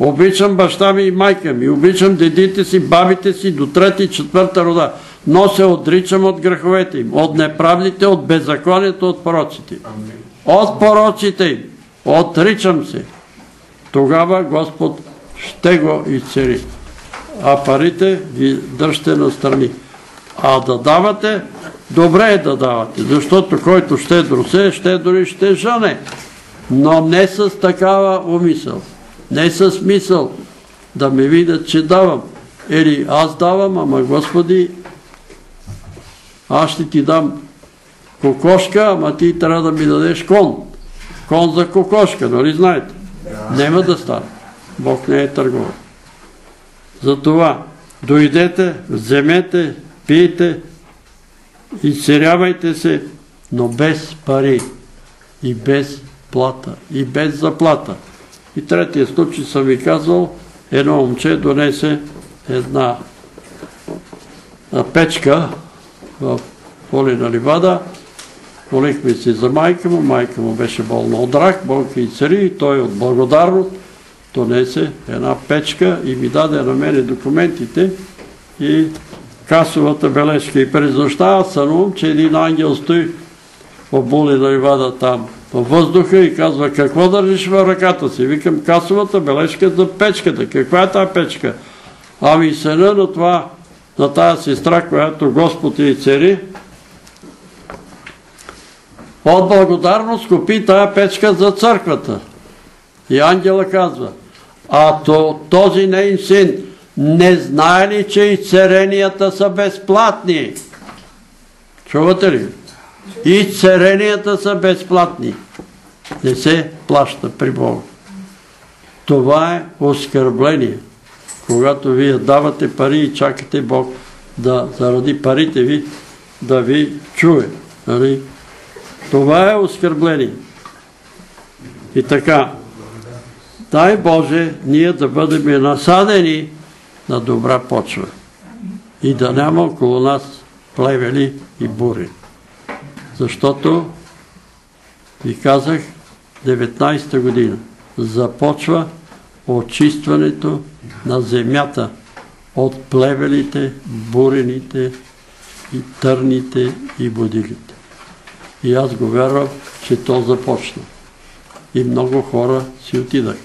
обичам баща ми и майка ми, обичам дедите си, бабите си до трети и четвърта рода, но се отричам от греховете им, от неправдите, от беззаконието, от пороците. От пороците им. Отричам се. Тогава Господ ще го изцери. А парите ви държте настрани. А да давате, добре е да давате, защото който щедро се, щедро и ще жане. Но не с такава умисъл. Не с мисъл да ме видят, че давам. Ели аз давам, ама Господи, аз ще ти дам кокошка, ама ти трябва да ми дадеш кон. Кон за кокошка, нали знаете? Нема да стане. Бог не е търговец. Затова дойдете, вземете, пийте, изцерявайте се, но без пари и без плата и без заплата. И третия случай съм ви казал, едно момче донесе една печка в Полина Ливада. Молихме се за майка му, майка му беше болна от рак, Бог и цари, и той от благодарност донесе една печка и ми даде на мене документите и касовата бележка. И през нощта аз сънувам, че един ангел стои в Полина Ливада там във въздуха и казва, какво държиш в ръката си? Викам, касовата бележка за печката. Каква е тази печка? Ами съна на това, на тази сестра, която Господ и цари, от благодарност купи тая печка за църквата. И ангела казва, а то, този нейн син не знае ли, че и са безплатни? Чувате ли? И са безплатни. Не се плаща при Бога. Това е оскърбление. Когато вие давате пари и чакате Бог да заради парите ви да ви чуе. Нали? Това е оскърбление. И така, дай Боже, ние да бъдем насадени на добра почва и да няма около нас плевели и бури. Защото, ви казах, 19-та година започва очистването на земята от плевелите, бурените и търните и будилите. И аз го вярвам, че то започна. И много хора си отидах,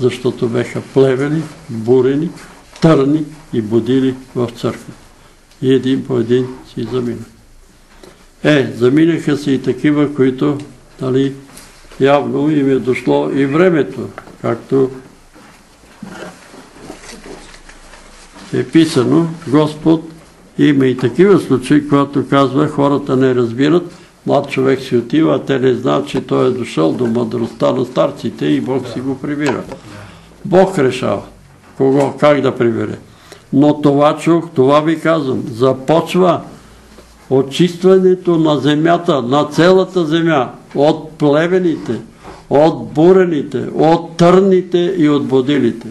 защото беха плевели, бурени, търни и будили в църква. И един по един си замина. Е, заминаха се и такива, които, нали, явно им е дошло и времето, както е писано, Господ има и такива случаи, когато казва, хората не разбират, млад човек си отива, а те не знаят, че той е дошъл до мъдростта на старците и Бог си го прибира. Бог решава кого, как да прибере. Но това чух, това ви казвам, започва очистването на земята, на цялата земя, от плевените, от бурените, от търните и от бодилите.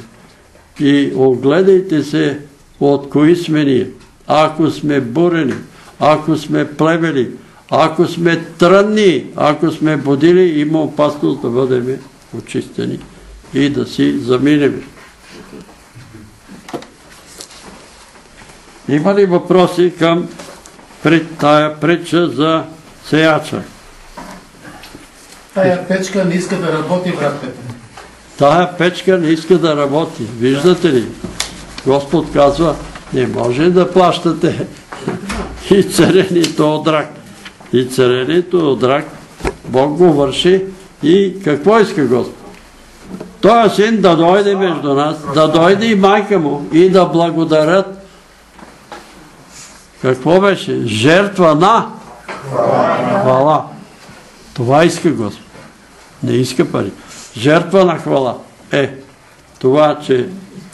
И огледайте се от кои сме ние. Ако сме бурени, ако сме плевели, ако сме трънни, ако сме бодили, има опасност да бъдем очистени и да си заминем. Има ли въпроси към тая преча за сеяча? Тая печка не иска да работи, брат Петър. Тая печка не иска да работи. Виждате ли? Господ казва, не може да плащате и царението от рак. И царението от рак Бог го върши и какво иска Господ? Той син да дойде между нас, да дойде и майка му и да благодарят какво беше? Жертва на хвала. Това иска Господ. Не иска пари. Жертва на хвала. Е, това, че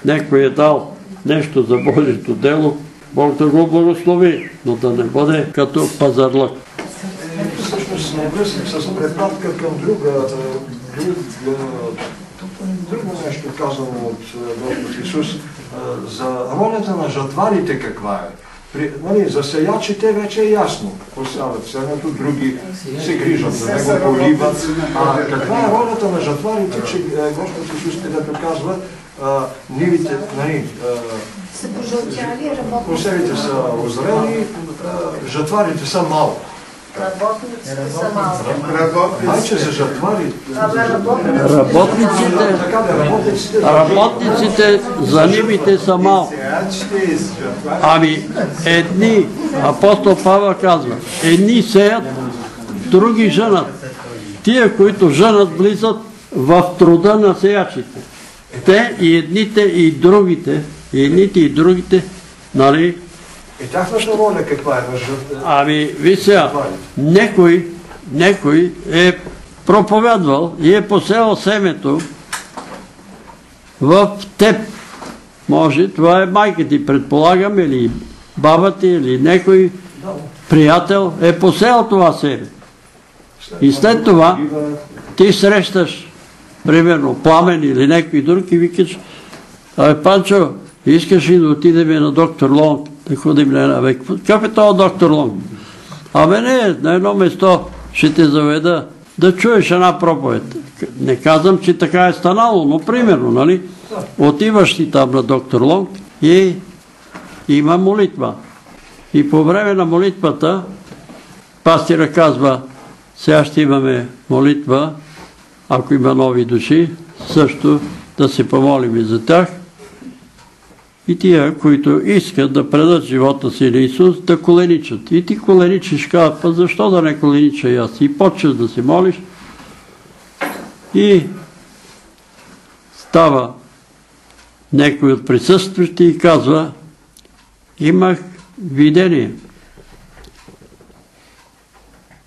някой е дал нещо за Божието дело, Бог да го благослови, но да не бъде като пазарлък. Всъщност не връзник с препратка към друга, друго нещо казано от Господ Исус за ролята на жатварите каква е. При, нали, за сеячите вече е ясно. Посяват семето, други се грижат за него, поливат. А каква е ролята на жатварите, че Господ Исус където казва, нивите, нали, работниците. посевите са озрели, жатварите са малко. Работниците са малко. Работниците. Работниците, работниците. за нивите са малко. Ами, едни, апостол Павел казва, едни сеят, други женат. Тия, които женат, влизат в труда на сеячите. Те и едните и другите, и едните и другите, нали, И тяхната роля каква е Ами, ви сега, некой, некой е проповядвал и е посел семето в теб. Може, това е майка ти, предполагам, или баба ти, или некой приятел е посел това семе. И след това ти срещаш, примерно, пламен или някой друг и викаш, Панчо, искаш ли да отидем на доктор Лонг, да ходим на една век? Какъв е този доктор Лонг? Абе не, на едно место ще те заведа да чуеш една проповед. Не казвам, че така е станало, но примерно, нали? Отиваш ти там на доктор Лонг и има молитва. И по време на молитвата пастира казва, сега ще имаме молитва, ако има нови души, също да се помолим и за тях. И тия, които искат да предат живота си на Исус, да коленичат. И ти коленичиш, казва, па защо да не коленича и аз? И почваш да се молиш. И става някой от присъстващи и казва, имах видение.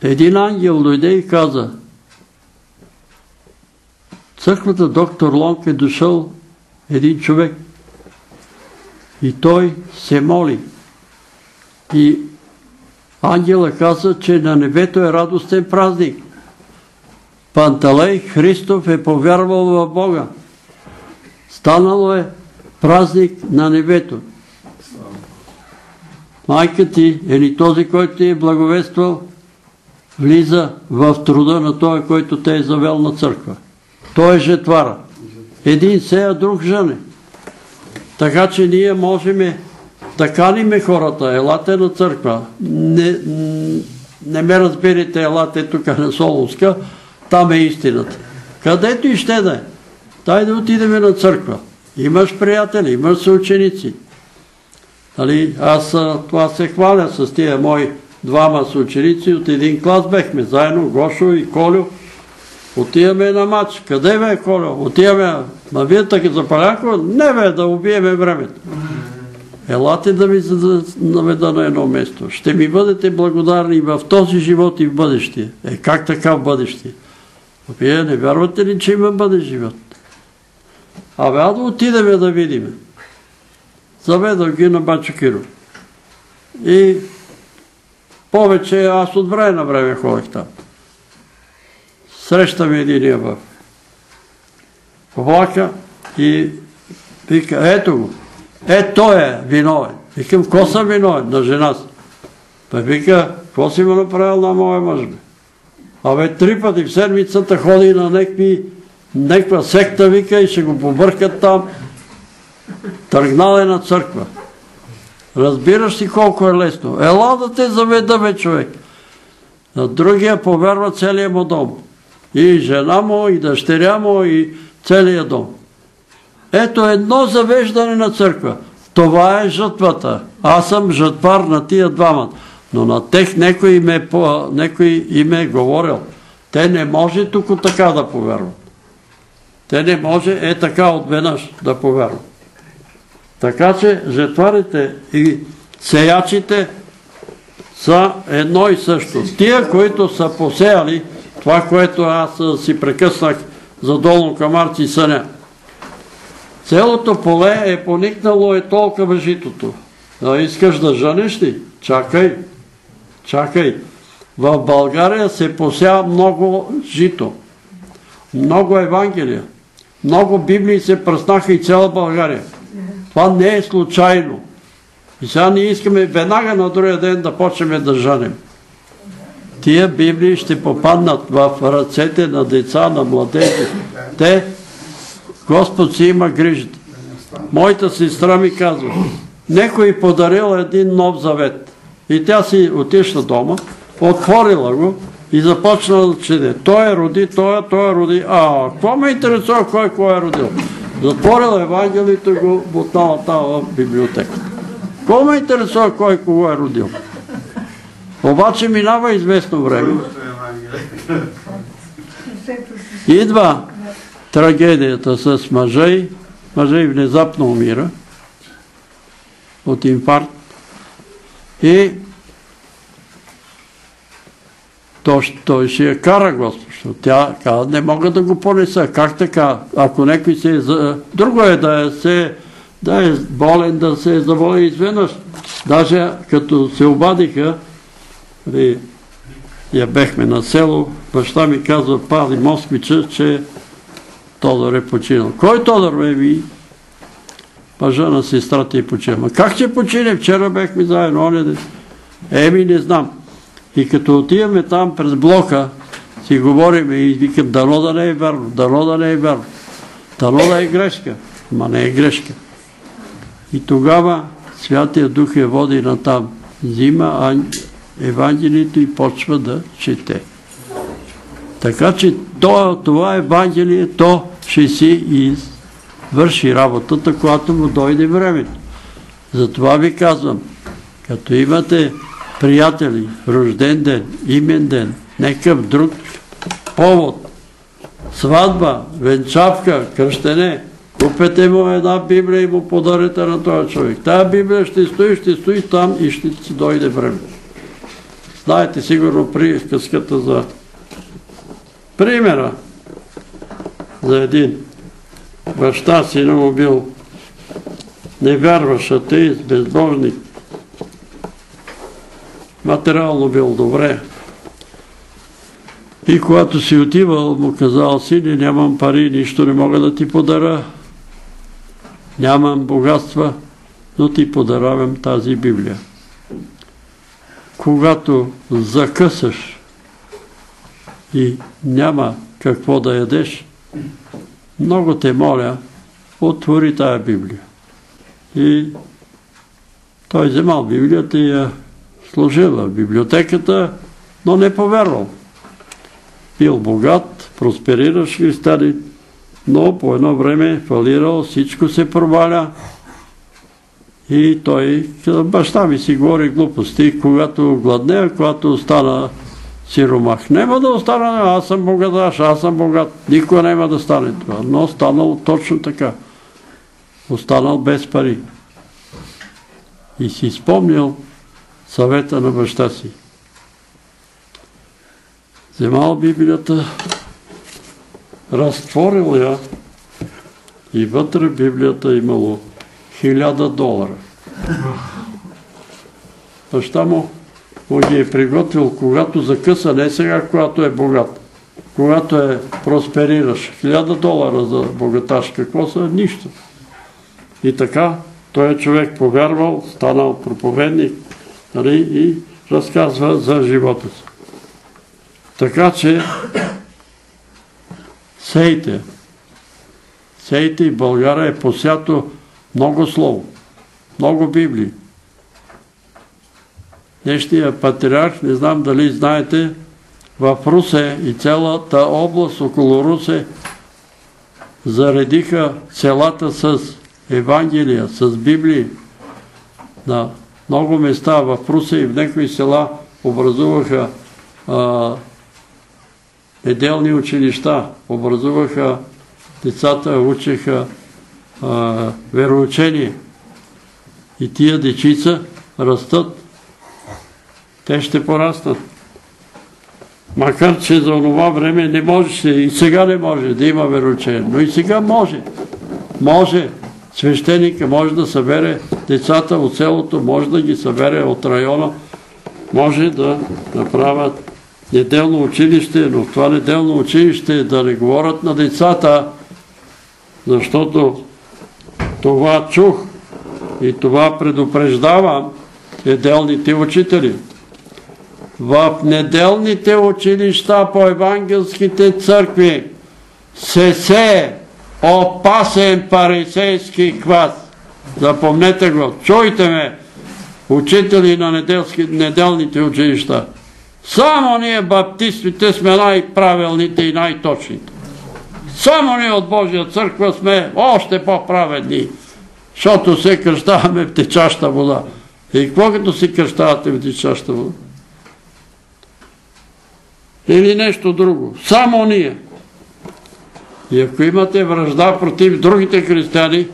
Един ангел дойде и каза, църквата доктор Лонг е дошъл един човек и той се моли. И ангела каза, че на небето е радостен празник. Панталей Христов е повярвал в Бога. Станало е празник на небето. Майка ти или този, който ти е благовествал, влиза в труда на този, който те е завел на църква. Той е жетвара. Един сея, друг жъне. Така че ние можем да каниме хората, елате на църква. Не, ме разберете, елате тук на Солунска, там е истината. Където и ще да е. Дай да отидеме на църква. Имаш приятели, имаш съученици. Нали, аз това се хваля с тия мои двама съученици от един клас бехме, заедно Гошо и Колю. Отиваме на матч. Къде бе, Колю? Отиваме. Ма вие така за Паляко? Не бе, да убиеме времето. Елате да ви наведа на едно место. Ще ми бъдете благодарни в този живот и в бъдещия. Е, как така в бъдещия? Вие не вярвате ли, че има бъдещ живот? Абе, а да отидеме да видиме. Заведах ги на Бачо Киро. И повече аз от време на време ходих там. Срещаме единия в влака и вика, ето го, е, той е виновен. Викам, ко съм виновен? На жена си. Той вика, какво си му направил на моя мъж? Бе? Абе, три пъти в седмицата ходи на някакви, някаква секта, вика, и ще го побъркат там. Тръгнал е на църква. Разбираш си колко е лесно. Ела да те заведа, бе, човек. На другия повярва целият му дом. И жена му, и дъщеря му, и целият дом. Ето едно завеждане на църква. Това е жътвата. Аз съм жътвар на тия двамата. Но на тех некой им е, им е говорил. Те не може тук така да повярват. Те не може е така отведнъж да повярват. Така че жетварите и сеячите са едно и също. Тия, които са посеяли това, което аз си прекъснах за долно камарци и съня. Целото поле е поникнало е толкова житото. Искаш да жанеш ли? Чакай, чакай. В България се посява много жито. Много Евангелия. Много Библии се пръснаха и цяла България. Това не е случайно. И сега ние искаме веднага на другия ден да почнем да жанем. Тия Библии ще попаднат в ръцете на деца, на младежи. Те, Господ си има грижата. Моята сестра ми казва, некой подарил един нов завет. И тя си отишла дома, отворила го и започна да чете. Той е роди, той е, той е роди. А, какво ме интересува кой кой е родил? Затворила Евангелието и го бутнала там в библиотека. Какво ме интересува кой кого е родил? Обаче минава известно време. Идва трагедията с мъжа и мъжа и внезапно умира от инфаркт и той ще я кара Господ, защото тя каза, не мога да го понеса. Как така? Ако някой се е... Друго е да е, се, да е болен, да се заволи изведнъж. Даже като се обадиха, я бехме на село, баща ми казва, пали Москвича, че Тодор е починал. Кой Тодор бе ви? Мъжа на сестрата и почина. Ма как ще почине? Вчера бехме заедно, оне Еми, не знам. И като отиваме там през блока, си говорим и викам, дано да не е верно, дано да не е верно. Дано да е грешка. Ма не е грешка. И тогава Святия Дух я води на там. Взима Евангелието и почва да чете. Така че това Евангелие, то ще си върши работата, когато му дойде времето. Затова ви казвам, като имате приятели, рожден ден, имен ден, некъв друг повод, сватба, венчавка, кръщене, купете му една Библия и му подарите на този човек. Тая Библия ще стои, ще стои там и ще дойде време. Знаете сигурно приказката за примера за един баща си му бил невярващ атеист, безбожник, материално бил добре. И когато си отивал, му казал, сине, нямам пари, нищо не мога да ти подаря. Нямам богатства, но ти подаравам тази Библия. Когато закъсаш и няма какво да ядеш, много те моля, отвори тая Библия. И той вземал Библията и я сложил в библиотеката, но не повярвал. Бил богат, просперираш християни, но по едно време фалирал, всичко се проваля и той баща ми си говори глупости, когато гладне, когато остана сиромах. Нема да остана, аз съм богаташ, аз съм богат. Никога няма да стане това. Но станал точно така. Останал без пари. И си спомнил съвета на баща си. Вземал Библията, разтворил я и вътре Библията имало хиляда долара. Баща му му ги е приготвил, когато закъса, не сега, когато е богат. Когато е просперираш. Хиляда долара за богаташ. Какво са? Нищо. И така, той е човек повярвал, станал проповедник нали, и разказва за живота си. Така че сейте. Сейте и България е посято много слово, много Библии. Днешния патриарх, не знам дали знаете, в Русе и цялата област около Русе заредиха селата с Евангелия, с Библии. На много места в Русе и в някои села образуваха неделни училища, образуваха децата, учеха вероучение. И тия дечица растат те ще пораснат. Макар, че за това време не можеше, и сега не може да има вероучение, но и сега може. Може. Свещеника може да събере децата от селото, може да ги събере от района, може да направят неделно училище, но това неделно училище да не говорят на децата, защото това чух и това предупреждавам неделните учители в неделните училища по евангелските църкви се сее опасен парисейски квас. Запомнете го, чуйте ме, учители на неделните училища. Само ние баптистите сме най-правилните и най-точните. Само ние от Божия църква сме още по-праведни, защото се кръщаваме в течаща вода. И какво като си кръщавате в течаща вода? или нещо друго. Само ние. И ако имате връжда против другите християни,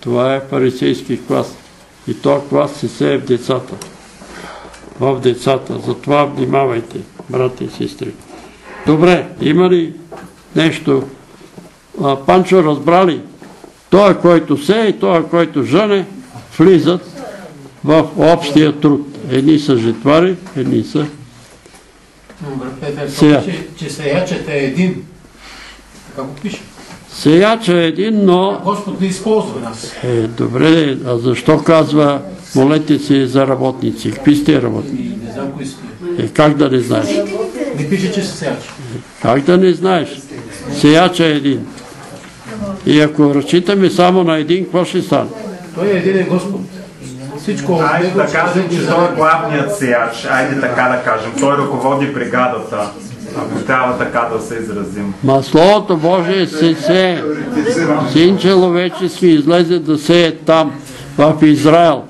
това е фарисейски клас. И този клас се сее в децата. В децата. Затова внимавайте, брати и сестри. Добре, има ли нещо? А, Панчо разбрали? Той, който сее и той, който жъне, влизат в общия труд. Едни са жетвари, едни са сега. Че, че сеячът е един. Така го пише. Сеячът е един, но... Господ не използва нас. Е, добре, а защо казва молете си за работници? Какви сте работници? Не знам кои сте. Е, как да не знаеш? Не пише, че са сеяч. Как да не знаеш? Сеяча е един. И ако разчитаме само на един, какво ще стане? Той е един е Господ всичко Айде да кажем, че той е главният сияч. Айде така да кажем. Той ръководи бригадата. Ако трябва така да се изразим. Ма Словото Божие се се. Син човечески излезе да сее там, в Израел.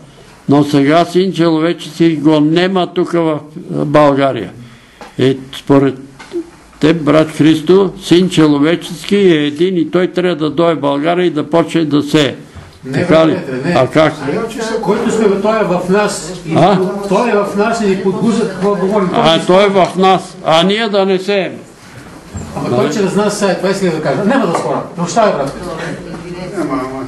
Но сега син човечески го нема тук в България. Е, според те, брат Христо, син човечески е един и той трябва да дойде в България и да почне да сее. Не, така ли? Не. А как? Който сме, той е в нас. А? Той е в нас и ни подгуза какво говорим. А, той е в нас. А ние да не сеем. Ама той чрез нас сега, това иска да кажа. Няма да спора. Прощавай, брат.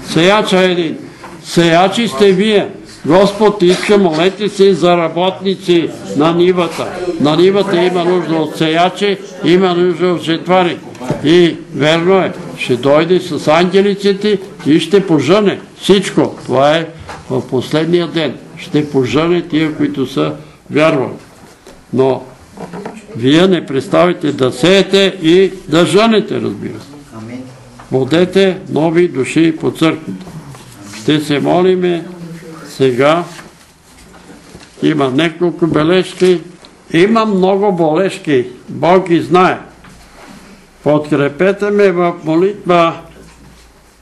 Сеяча е един. Сеячи сте вие. Господ иска, молете се за работници на нивата. На нивата има нужда от сеячи, има нужда от жетвари. И верно е, ще дойде с ангелиците и ще пожъне всичко. Това е в последния ден. Ще пожъне тия, които са вярвали. Но вие не представите да сеете и да жънете, разбира се. Водете нови души по църквата. Ще се молиме сега. Има няколко бележки. Има много болешки. Бог ги знае. Подкрепете ме в молитва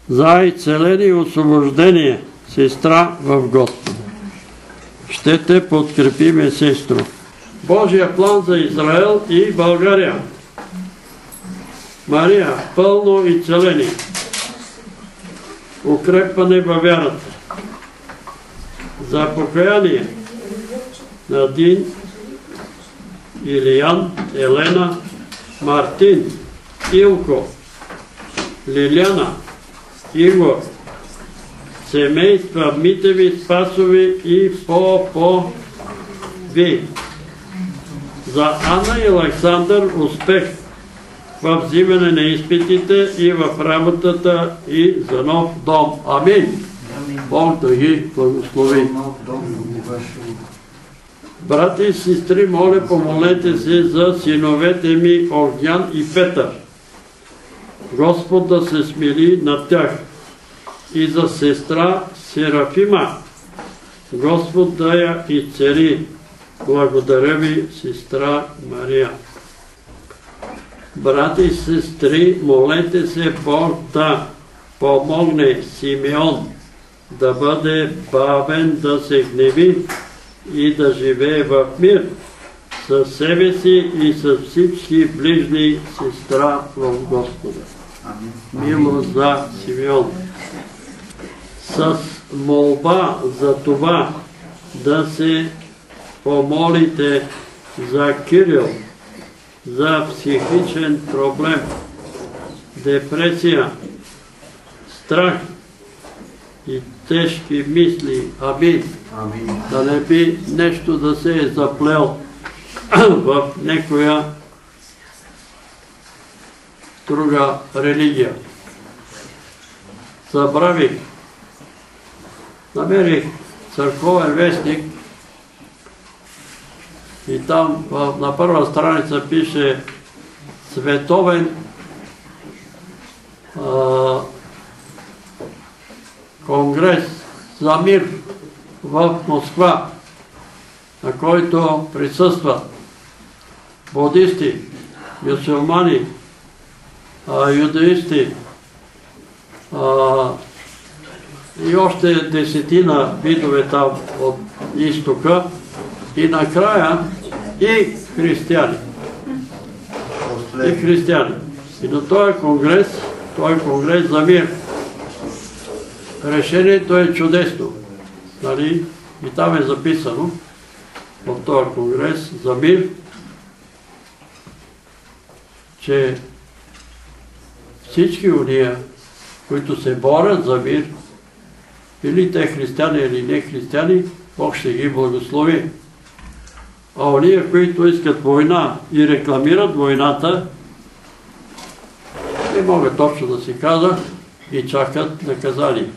за изцеление и освобождение, сестра в Господа. Ще те подкрепиме, сестро. Божия план за Израел и България. Мария, пълно изцеление. Укрепване във вярата. За покаяние. Надин, Илиян, Елена, Мартин, Илко, Лиляна, Игор, семейства Митеви, Спасови и Попови. За Анна и Александър успех в взимане на изпитите и в работата и за нов дом. Амин. Бог да ги благослови. Брати и сестри, моля, помолете се за синовете ми Огнян и Петър. Господ да се смили над тях. И за сестра Серафима. Господ да я изцери. Благодаря ви, сестра Мария. Брати и сестри, молете се Бог да помогне Симеон да бъде бавен, да се гневи и да живее в мир със себе си и с всички ближни сестра в Господа. Милост за Симеон. С молба за това да се помолите за Кирил, за психичен проблем, депресия, страх тежки мисли. Амин. Да не би нещо да се е заплел в некоя друга религия. Забравих. Намерих църковен вестник и там на първа страница пише световен конгрес за мир в Москва, на който присъстват будисти, мюсюлмани, юдаисти и още десетина видове там от изтока и накрая и християни. И християни. И на този конгрес, този конгрес за мир, решението е чудесно. Нали? И там е записано в този конгрес за мир, че всички уния, които се борят за мир, или те християни или не християни, Бог ще ги благослови. А уния, които искат война и рекламират войната, не могат точно да си каза и чакат наказание.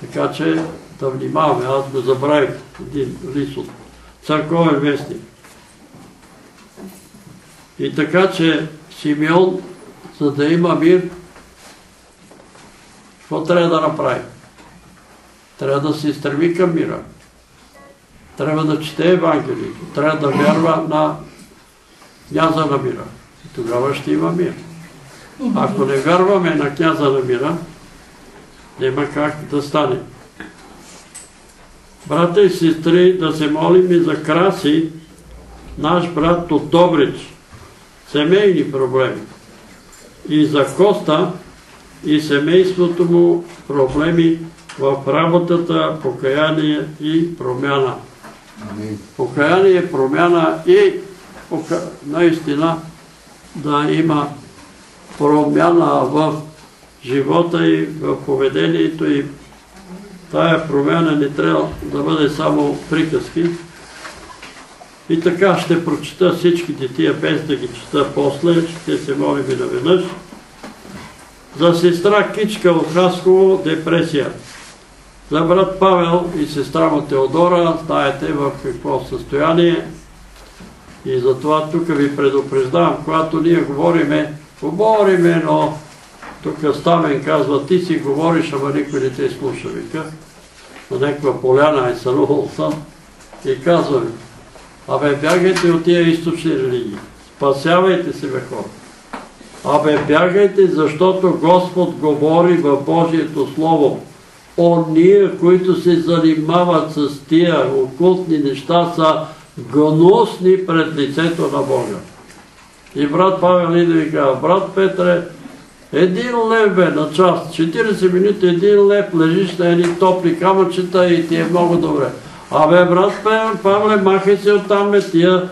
Така че да внимаваме, аз го забравих един лист от църковен вестник. И така, че Симеон, за да има мир, какво трябва да направи? Трябва да се стреми към мира. Трябва да чете Евангелието. Трябва да вярва на княза на мира. И тогава ще има мир. Ако не вярваме на княза на мира, няма как да стане. Брата и сестри, да се молим и за Краси, наш брат от Добрич, семейни проблеми. И за Коста и семейството му проблеми в работата, покаяние и промяна. Покаяние, промяна и наистина да има промяна в живота и в поведението и тая промяна не трябва да бъде само приказки. И така ще прочета всичките тия, без да ги чета после, ще се молим и наведнъж. За сестра Кичка от Хасково депресия. За брат Павел и сестра му Теодора, знаете в какво състояние. И затова тук ви предупреждавам, когато ние говориме, говориме, но тук Стамен казва, ти си говориш, ама никой не те слуша, вика. На някаква поляна е сънувал съм и казва ми, абе бягайте от тия източни религии, спасявайте се, бе хора. Абе бягайте, защото Господ говори в Божието Слово. Ония, които се занимават с тия окултни неща, са гнусни пред лицето на Бога. И брат Павел и казва, брат Петре, един лев бе на час, 40 минути, един лев, лежиш на едни топли камъчета и ти е много добре. Абе, брат Павле, махай се оттам, бе, тия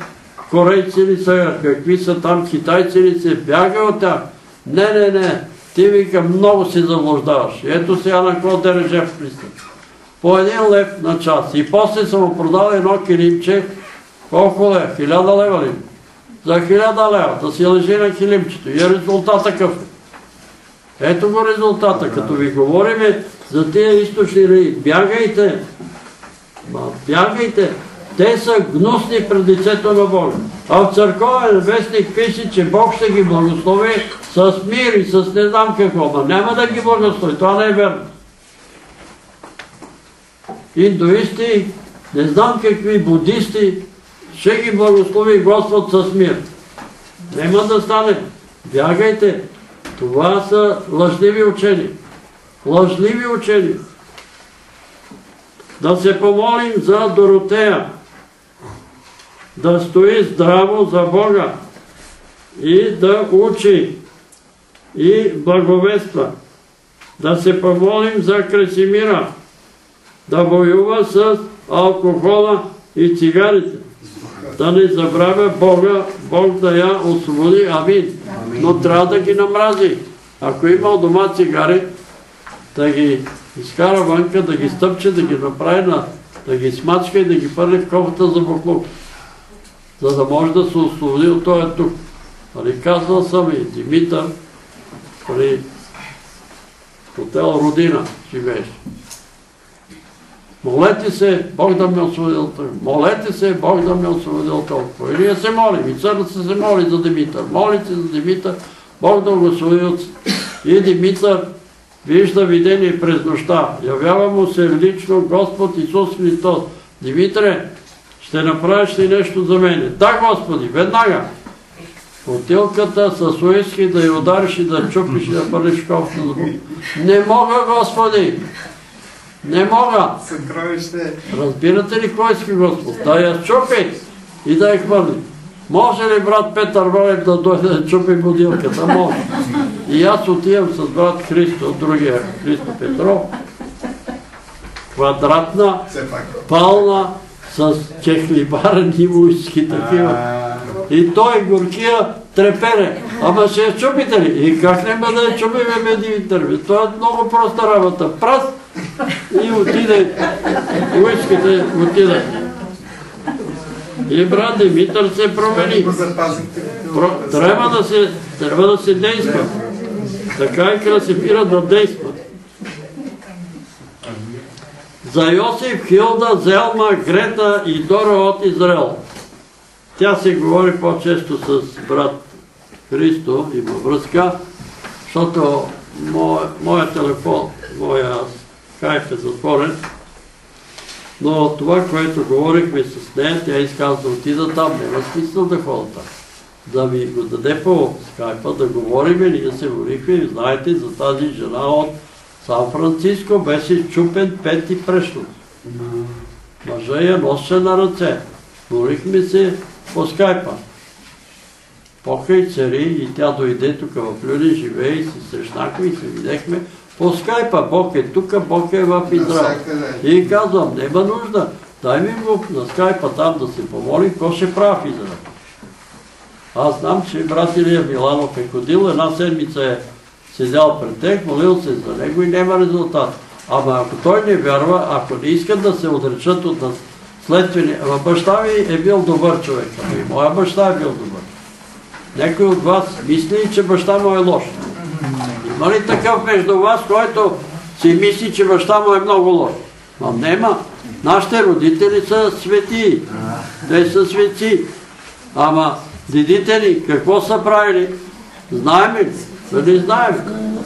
корейци ли са, какви са там, китайци ли се, бягай от тях. Не, не, не, ти вика, много си заблуждаваш. Ето сега на какво в пристъп. По един лев на час. И после съм му продал едно килимче, колко лев? Хиляда лева ли? За хиляда лева, да си лежи на килимчето. И резултат такъв. Ето го резултата. Като ви говориме за тия източни религии, бягайте. Бягайте. Те са гнусни пред лицето на Бога. А в църковен вестник пише, че Бог ще ги благослови с мир и с не знам какво. Но няма да ги благослови. Това не е верно. Индуисти, не знам какви будисти, ще ги благослови Господ с мир. Нема да стане. Бягайте. Това са лъжливи учени. Лъжливи учени. Да се помолим за Доротея. Да стои здраво за Бога и да учи и благовества. Да се помолим за Кресимира. Да воюва с алкохола и цигарите. Да не забравя Бога, Бог да я освободи. Амин. Но трябва да ги намрази. Ако има дома цигари, да ги изкара вънка, да ги стъпче, да ги направи, да ги смачка и да ги пърне в кофата за буклук. За да може да се освободи от този тук. Нали, казал съм и Димитър, при хотел Родина живееш. Молете се, Бог да ме освободил Молете се, Бог да ме освободил толкова. И ние се молим. И църквата се моли за Димитър. Молите за Димитър, Бог да го освободил. И Димитър вижда видение през нощта. Явява му се лично Господ Исус Христос. Димитре, ще направиш ли нещо за мене? Да, Господи, веднага. Отилката с уиски да я удариш и да чупиш и да пърлиш кофта. Не мога, Господи! Не мога! Разбирате ли кой иска Господ? Да я чупи и да я хвърли. Може ли брат Петър Воев да дойде да чупи будилката? Може. И аз отивам с брат Христо, другия Христо Петров, квадратна, пална, с чехлибарени уиски такива. И той горкия трепере. Ама ще я чупите ли? И как не да я чупиме медивитър? Това е много проста работа. Прас и отиде. Уиските отиде. И брат Димитър се промени. Трябва да се, трябва да се действа. Така и Красипира да действа. За Йосиф, Хилда, Зелма, Грета и Дора от Израел. Тя се говори по-често с брат Христо, има връзка, защото моя телефон, моя скайп е затворен, но това, което говорихме с нея, тя изказа да отида там, няма смисъл да хода там. Да ми го даде по скайпа, да говорим, ние се молихме, знаете, за тази жена от Сан Франциско беше чупен пет и прешно. Мъжа я носе на ръце. Молихме се по скайпа. Покай цари и тя дойде тук в Люлин, живее и се срещнахме и се видехме по скайпа. Бог е тук, Бог е в Израел. И казвам, нема нужда. Дай ми го на скайпа там да се помолим, какво ще прави в Израел. Аз знам, че брат Илия Миланов е ходил, една седмица е седял пред тех, молил се за него и няма резултат. Ама ако той не вярва, ако не искат да се отречат от наследствени... Ама баща ми е бил добър човек. Ами моя баща е бил добър. Някой от вас мисли, че баща му е лош. Има ли такъв между вас, който си мисли, че баща му е много лош? Но нема. Нашите родители са свети. Те са свети. Ама дедите ни какво са правили? Знаем ли? Дали знаем?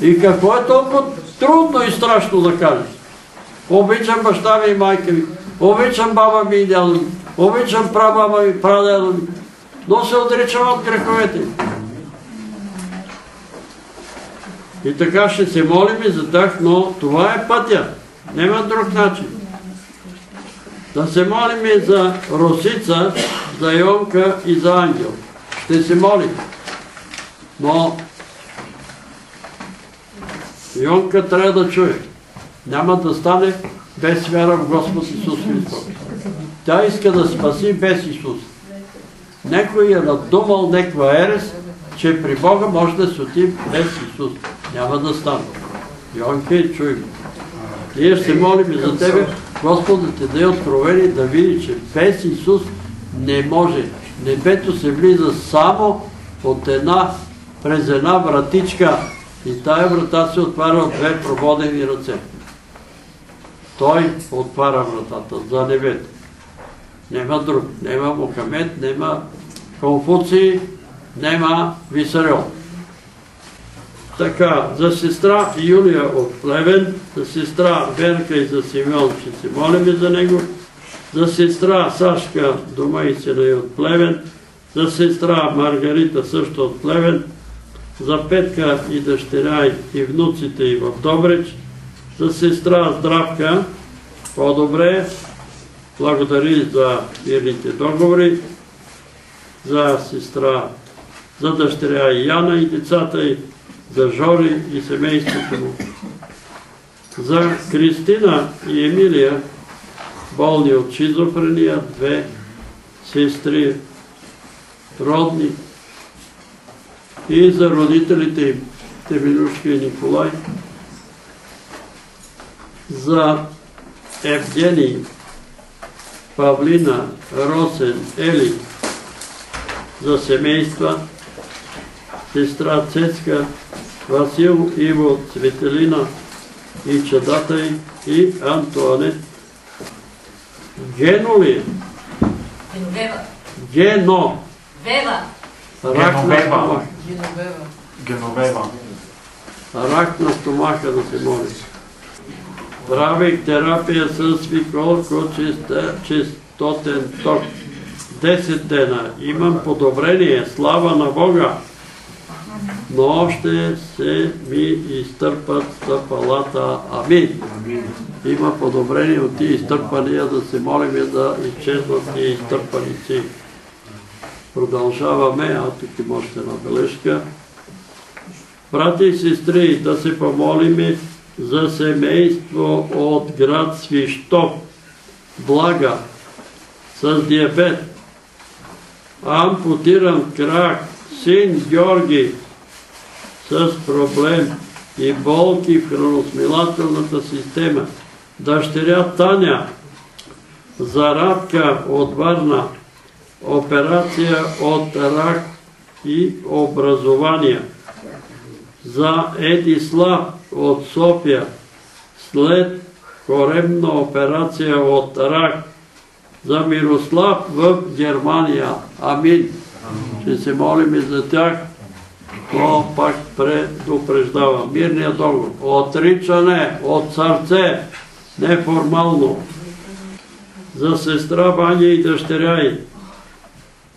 И какво е толкова трудно и страшно да кажеш? Обичам баща ми и майка ми. Обичам баба ми и дядо ми. Обичам прабаба ми прадядо ми. Но се отричам от греховете. И така ще се молим и за тях, но това е пътя. Нема друг начин. Да се молим и за Росица, за Йонка и за Ангел. Ще се молим. Но Йонка трябва да чуе. Няма да стане без вяра в Господ Исус Христос. Тя иска да спаси без Исус. Некой е надумал неква ерес, че при Бога може да се отиде без Исус. Няма да стане. Йонке, чуй ме. Ние ще се молим и за тебе, Господ да ти даде откровение да види, че без Исус не може. Небето се влиза само от една, през една вратичка и тая врата се отваря от две прободени ръце. Той отваря вратата за небето. Нема друг. Нема Мохамед, нема Конфуций, нема Висарел. Така, за сестра Юлия от Плевен, за сестра Верка и за Симеон ще се молим за него, за сестра Сашка дома и сина и от Плевен, за сестра Маргарита също от Плевен, за Петка и дъщеря и внуците и в Добреч, за сестра Здравка, по-добре, благодари за мирните договори, за сестра, за дъщеря и Яна и децата и за Жори и семейството му. За Кристина и Емилия, болни от шизофрения, две сестри, родни, и за родителите им, Теминушка и Николай, за Евгений, Павлина, Росен, Ели, за семейства, сестра Цецка, Васил, Иво, Цветелина и чадата й, и Антуанет. Гено ли? Геновева. Гено. Вева. Рак на стомаха. Геновева. Рак на стомаха да се моли. Правих терапия с Виколко чистотен ток. 10 дена. Имам подобрение. Слава на Бога. Но още се ми изтърпат стъпалата. Амин. Има подобрение от тия изтърпания да се молим да изчезнат тия изтърпаници. Продължаваме, а тук има още една бележка. Брати и сестри, да се помолиме за семейство от град Свищов, Блага, с диабет, ампутиран крак, син Георги с проблем и болки в храносмилателната система, дъщеря Таня, зарадка от Варна, операция от рак и образование. За Едислав от София след коремна операция от рак. За Мирослав в Германия. Амин. Ще се молим и за тях, но пак предупреждава. Мирният договор. Отричане от сърце, неформално. За сестра Ваня и дъщеря й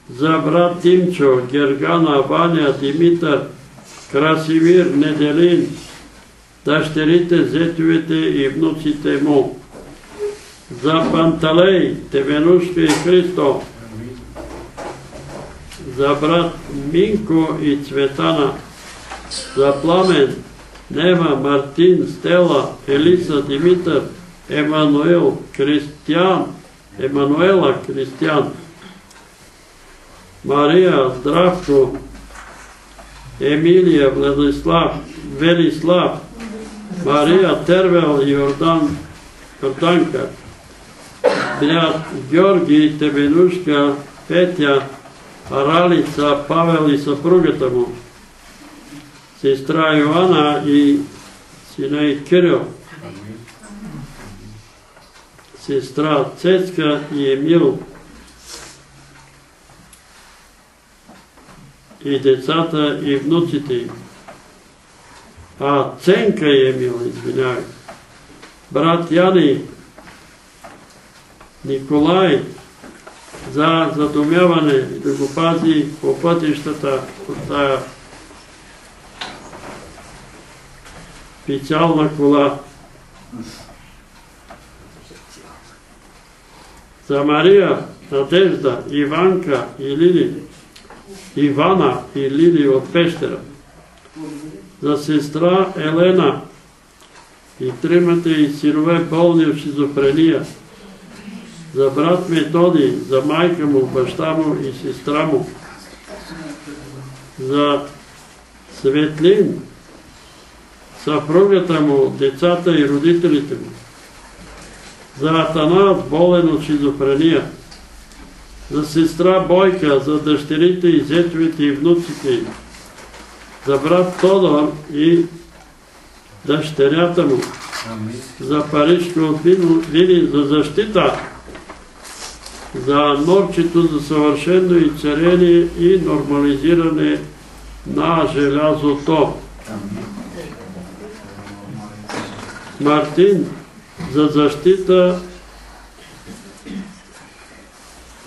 за брат Тимчо, Гергана, Ваня, Димитър, Красивир, Неделин, дъщерите, зетовете и внуците му. За Панталей, Тевенушка и Христо, за брат Минко и Цветана, за Пламен, Нева, Мартин, Стела, Елиса, Димитър, Емануел, Кристиян, Емануела, Кристиян, Мария, Здравко, Емилия, Владислав, Велислав, Мария Тервел Йордан Йорданка, брат Георги Тебенушка, Петя, Ралица, Павел и съпругата му, сестра Йоанна и сина и Кирил, сестра Цецка и Емил, и децата и внуците им. А Ценка и Емил, извинявай, брат Яни, Николай, за задумяване да го пази по пътищата от тая печална кола. За Мария, Надежда, Иванка и Лили, Ивана и Лили от пещера. За сестра Елена и тримата и синове болни от шизофрения за брат Методи, за майка му, баща му и сестра му, за Светлин, съпругата му, децата и родителите му, за Атанас, болен от шизофрения, за сестра Бойка, за дъщерите и зетовите и внуците им, за брат Тодор и дъщерята му, за Парижко от Вили, за защита за норчето за съвършено изцерение и нормализиране на желязото. Мартин за защита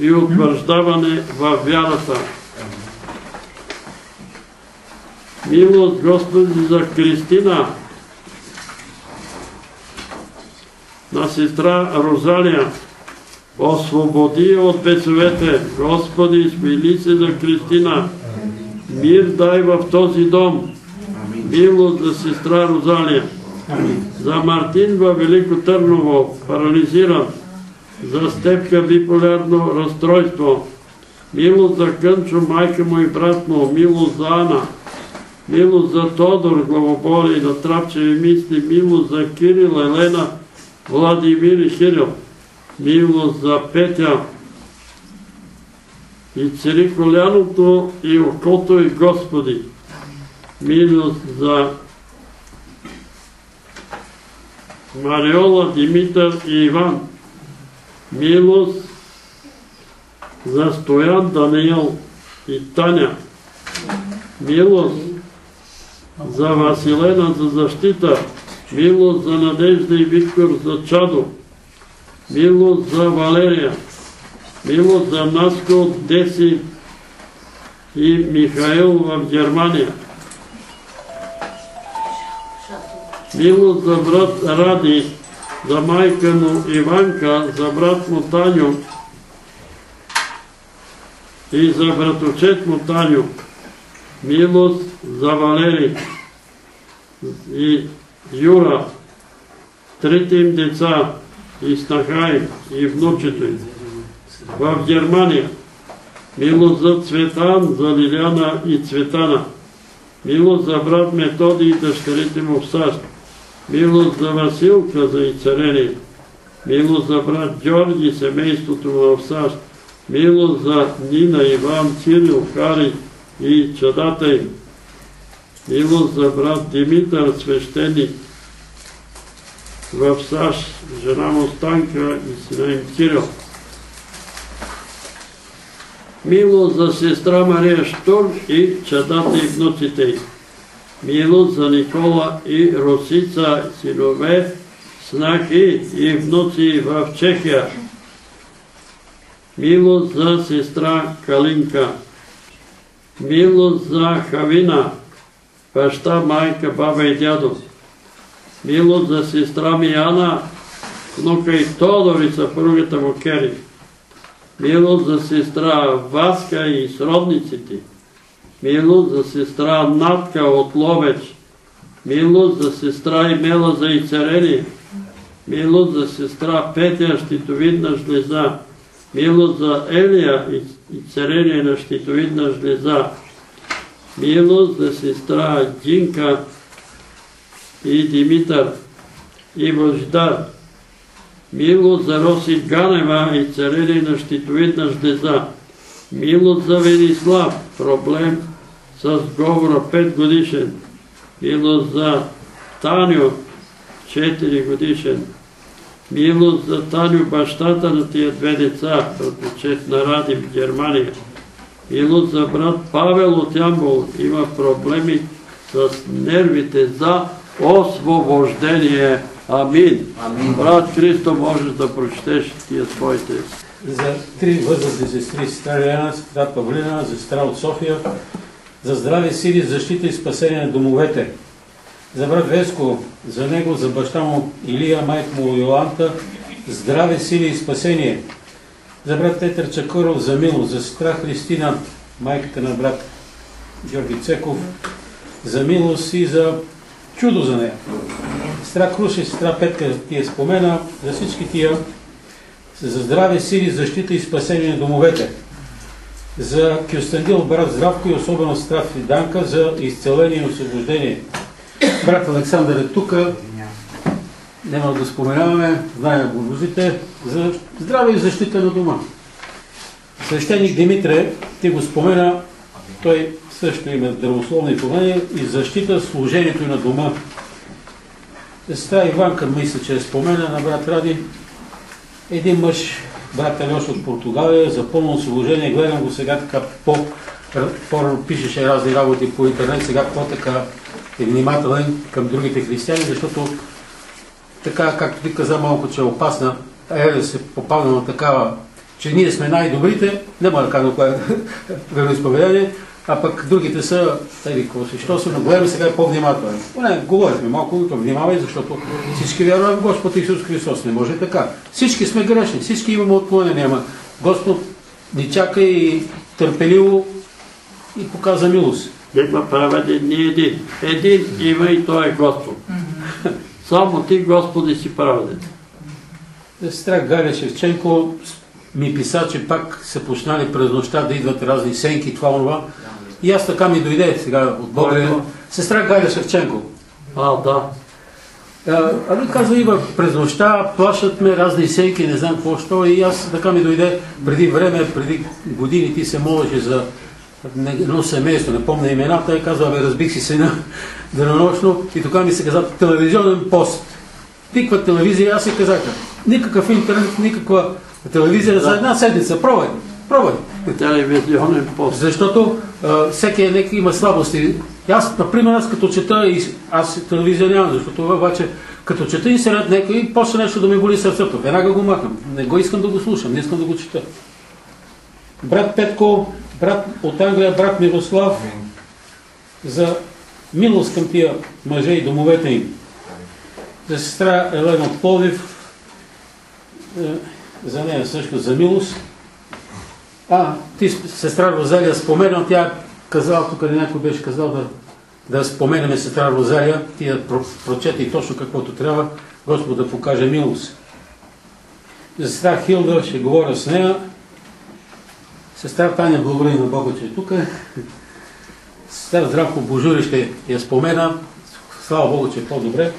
и утвърждаване във вярата. Милост Господи за Кристина, на сестра Розалия, Освободи от бесовете, Господи, смили се за Кристина. Мир дай в този дом. Милост за сестра Розалия. За Мартин във Велико Търново, парализиран. За Степка биполярно разстройство. Милост за Кънчо, майка му и брат му. Милост за Ана. Милост за Тодор, главоболи на трапчеви мисли. Милост за Кирил, Елена, Владимир и Хирил милост за Петя и цари коляното и окото и Господи. Милост за Мариола, Димитър и Иван. Милост за Стоян, Даниил и Таня. Милост за Василена за защита. Милост за Надежда и Виктор за чадо милост за Валерия, милост за Наско, Деси и Михаил в Германия. Милост за брат Ради, за майка му Иванка, за брат му Таню и за браточет му Таню. Милост за Валери и Юра, трите им деца, и снаха им, и внучето им. В Германия милост за Цветан, за Лиляна и Цветана. Милост за брат Методи и дъщерите му в САЩ. Милост за Василка за изцеление. Милост за брат Георги, семейството му в САЩ. Милост за Нина, Иван, Цирил, Хари и чадата им. Милост за брат Димитър, свещеник в САЩ, жена му Станка и сина им Кирил. Милост за сестра Мария Штур и чадата и внуците й. Милост за Никола и Росица, синове, снахи и внуци в Чехия. Милост за сестра Калинка. Милост за Хавина, баща, майка, баба и дядо милост за сестра ми Ана, внука и Тодор и съпругата му Кери. Милост за сестра Васка и сродниците. Милост за сестра Натка от Ловеч. Милост за сестра Имела за Ицарели. Милост за сестра Петя, щитовидна жлеза. Милост за Елия и царение на щитовидна жлеза. Милост за сестра Джинка и Димитър и Божидар. Милост за Роси Ганева и царели на щитовидна ждеза. Милост за Велислав, проблем с говора 5 годишен. Милост за Таню, 4 годишен. Милост за Таню, бащата на тия две деца, от на Радим в Германия. Милост за брат Павел от Ямбол, има проблеми с нервите за освобождение. Амин. Амин. Брат Христо, можеш да прочетеш тия своите. За три възрастни сестри, сестра Лена, сестра Павлина, сестра от София, за здраве сили, защита и спасение на домовете. За брат Веско, за него, за баща му Илия, майка му Йоланта, здраве сили и спасение. За брат Петър Чакъров, за милост, за сестра Христина, майката на брат Георги Цеков, за милост и за чудо за нея. Сестра Круша и сестра Петка ти е спомена, за всички тия, за здраве, сили, защита и спасение на домовете. За Кюстандил, брат Здравко и особено сестра Фиданка, за изцеление и освобождение. Брат Александър е тук, няма да споменаваме, знаем богозите, за здраве и защита на дома. Свещеник Димитре, ти го спомена, той също има здравословни помения и защита служението на дома. Сестра Иванка, мисля, че е спомена на брат Ради. Един мъж, брат Алеш от Португалия, за пълно служение. Гледам го сега така по по пишеше разни работи по интернет, сега по-така е внимателен към другите християни, защото така, както ти каза малко, че е опасна, е да се попадна на такава, че ние сме най-добрите, няма да кажа кое вероисповедание, а пък другите са, еди, си, що се нагледаме сега е по-внимателен. Не, говорихме малко, внимавай, защото всички вярваме в Господ Исус Христос. Не може така. Всички сме грешни, всички имаме отклонение, ама Господ ни чака и търпеливо и показа милост. Има праведен ни един. Един има и той е Господ. Само ти, Господи, си праведен. Сестра Галя Шевченко ми писа, че пак са почнали през нощта да идват разни сенки, това, това. И аз така ми дойде сега от България. Сестра Галя Шевченко. А, да. Ами казва, има през нощта, плашат ме разни сенки, не знам какво що. И аз така ми дойде преди време, преди години ти се молеше за едно семейство, не помня имената, и казва, бе, разбих си сина денонощно и тогава ми се каза телевизионен пост. Тиква телевизия, аз си казаха, никакъв интернет, никаква телевизия за една седмица. Пробвай, пробвай. Телевизионен пост. Защото а, всеки е нека има слабости. Аз, например, аз като чета, и, аз телевизия нямам, защото обаче като чета и сред някой, почне нещо да ми боли сърцето. Веднага го махам. Не го искам да го слушам, не искам да го чета. Брат Петко, брат от Англия, брат Мирослав, за милост към тия мъже и домовете им. За сестра Елена от Пловдив, е, за нея също за милост. А, ти, сестра Розалия, спомена, тя казала, тук някой беше казал да, да споменеме сестра Розалия, ти да прочети точно каквото трябва, Господ да покаже милост. За сестра Хилда ще говоря с нея. Сестра Таня, благодаря на Бога, че е тук. Сестра Здравко Божури ще я спомена. Слава Богу, че е по-добре.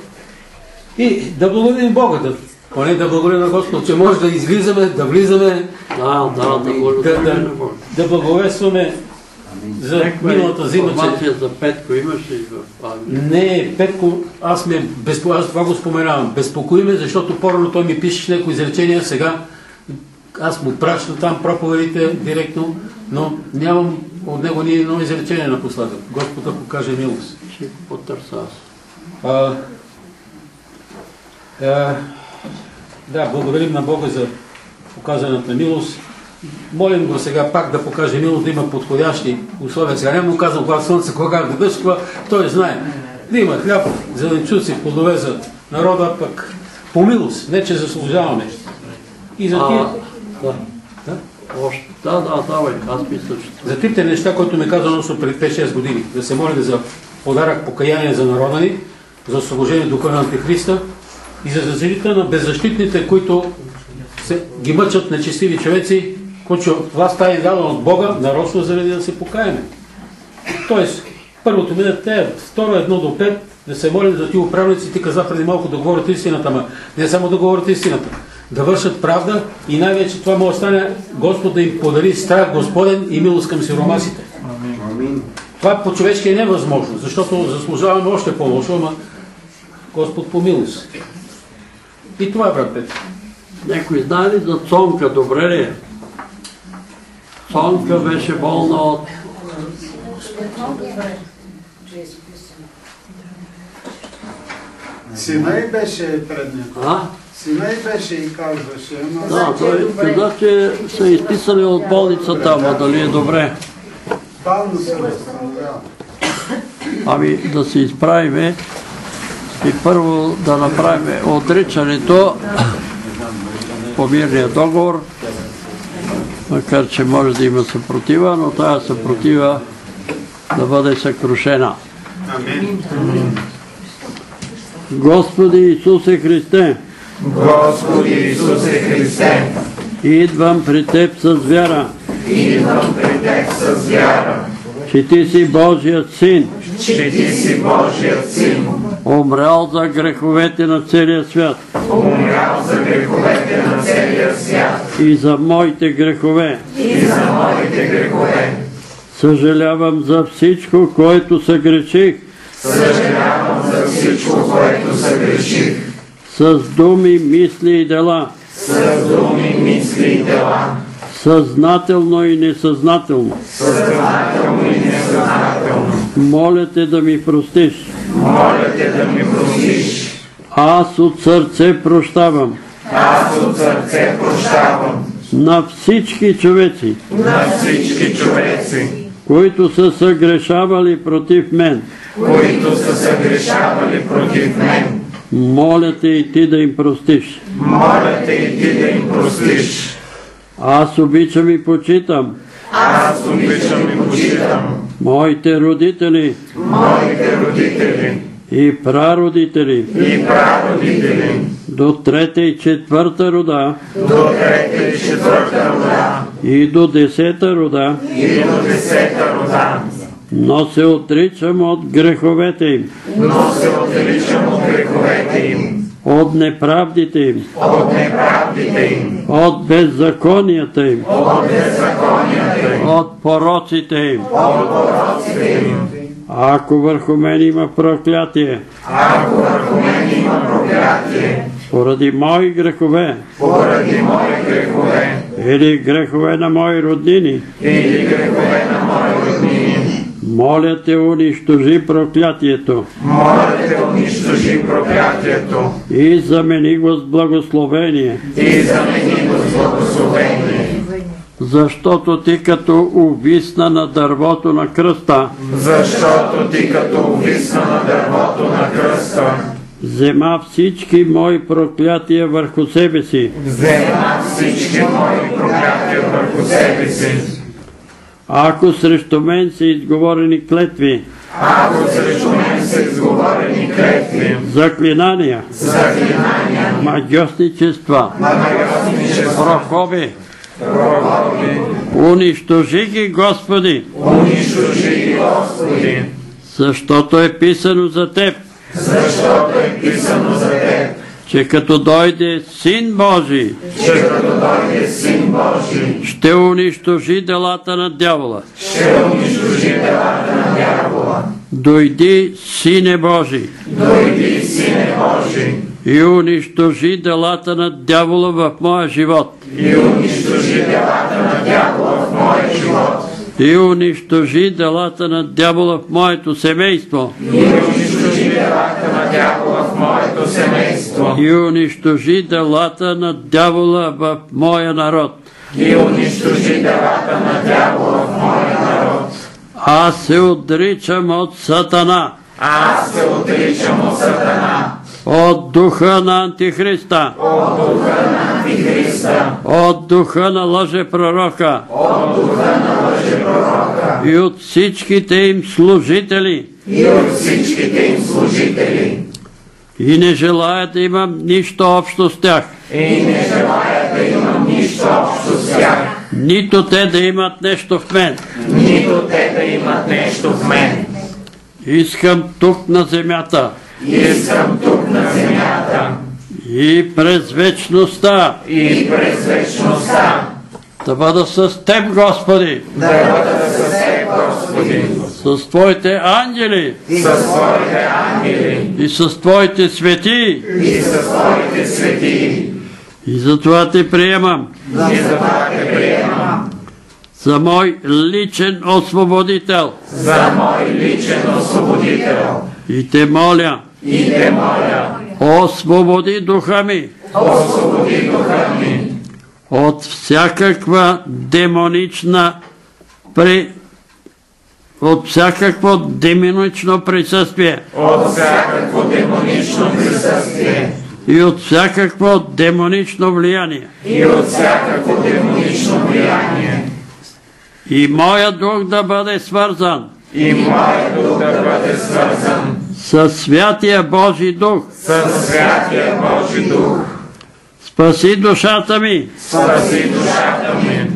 И да благодарим Бога, да, поне да благодарим на Господ, че може да излизаме, да влизаме, да, да, да, да, да, да благовестваме за миналата зима, че... за Петко имаш ли в Не, Петко, аз ме безпо... аз това го споменавам. Безпокои ме, защото порано той ми пише някои изречения, сега аз му пращам там проповедите директно, но нямам от него ни едно изречение напоследък. Господ да покаже милост. Ще потърса аз. А, а, да, благодарим на Бога за показаната милост. Молим го сега пак да покаже милост, да има подходящи условия. Сега не му казвам, когато слънце, кога да дъжд, той знае. Да има хляб, зеленчуци, плодове за народа, пък по милост, не че заслужаваме. И за тия... Да. Да? Още. Да, да, давай, аз мисля, че... За трите неща, които ми каза носно преди 5-6 години, да се моли за подарък покаяние за народа ни, за освобождение духа на Антихриста и за защита на беззащитните, които се, ги мъчат нечестиви човеци, които властта е дадена от Бога, нарочно заради да се покаяме. Тоест, Първото минат те, второ едно до пет, да се молим за тия управници, ти каза преди малко да говорят истината, ма не само да говорят истината, да вършат правда и най-вече това може да стане Господ да им подари страх Господен и милост към сиромасите. Това по-човешки е невъзможно, защото заслужаваме още по-лошо, ама Господ по милост. И това, брат Петър. Някой знае ли за Цонка, добре ли е? Цонка беше болна от... Сина и беше предния. А? Сина и беше и казваше. Да, той каза, че са изписали от болницата, ама дали е добре. Бавно се възстановява. Ами да се изправиме и първо да направим отричането по мирния договор, макар че може да има съпротива, но тази съпротива да бъде съкрушена. Господи Исусе Христе, Господи Исусе Христе, идвам при Теб с вяра, идвам при Теб с вяра, че Ти си Божият Син, че Ти си Божият Син, умрял за греховете на целия свят умрял за греховете на целия свят и за моите грехове. и за моите грехове. Съжалявам за всичко, което съгречих Съжалявам за всичко, което съгреших, с думи, мисли и дела, с думи, мисли и дела, съзнателно и несъзнателно. съзнателно и несъзнателно. Моля те да ми простиш. Моля те да ми простиш. Аз от сърце прощавам Аз от сърце прощавам на всички човеци, на всички човеци, които са съгрешавали против мен. които са съгрешавали против мен. Моля те и ти да им простиш. Моля те и ти да им простиш. Аз обичам и почитам Аз обичам и почитам моите родители моите родители и прародители. И прародители. До трета и четвърта рода. До трета и четвърта рода. И до десета рода, и до десета рода, но се отричам от греховете им, но се отричам от греховете им, от неправдите им, от неправдите им, от беззаконията им, от беззаконията им, от пороците им. от пороците им. Ако върху мен има проклятие, Ако върху мен има проклятие, поради мои грехове. Поради мои грехове. Или грехове на мои роднини, или грехове на мои роднини, моля те унищожи проклятието. Моля те унищожи проклятието. И замени го с благословение, и замени го с благословение, защото ти като увисна на дървото на кръста, защото ти като увисна на дървото на кръста, взема всички мои проклятия върху себе си, взема всички мои проклятия върху себе си. ако срещу мен са изговорени клетви, Ако срещу мен са изговорени клетви, заклинания, заклинания, магиосничества, магиосничества, пророби, унищожи ги, Господи, унищожи ги, Господи, защото е писано за Теб, защото е писано за Теб, че като дойде Син Божий, че като дойде Син Божий, ще унищожи делата на дявола. ще унищожи делата на дявола. Дойди, Сине Божий, Дойди, Сине Божий, и унищожи делата на дявола в моя живот. и унищожи делата на дявола в моя живот. И унищожи делата на дявола в моето семейство. И унищожи делата на дявола в моето семейство. И унищожи делата на дявола в моя народ. И унищожи делата на дявола в моя народ. Аз се отричам от Сатана, Аз се отричам от Сатана, от духа на Антихриста, от духа на Антихриста, от духа на лъжепророка от духа на лъжепророка и от всичките им служители. и от всичките им служители. И не желая да имам нищо общо с тях, И не желая да имам нищо общо с тях, нито те да имат нещо в мен. нито те да имат нещо в мен. искам тук на земята Искам тук земята и през вечността. И през вечността. Да бъда с Теб, Господи, да бъда с Теб, Господи, с Твоите ангели. С Твоите ангели. И с Твоите свети. и с Твоите свети. И затова Те приемам. И затова те приемам. За мой личен освободител. За мой личен освободител. и Те моля, И те моля, освободи духа ми. Освободи духа ми. От всякаква демонична при от всякакво демонично присъствие. От всякакво демонично присъствие. И от всякакво демонично влияние. и от всякакво демонично влияние. И моя дух да бъде свързан. И моят дух да бъде свързан с Святия Божи Дух. с Святия Божи Дух. Спаси душата ми Спаси душата ми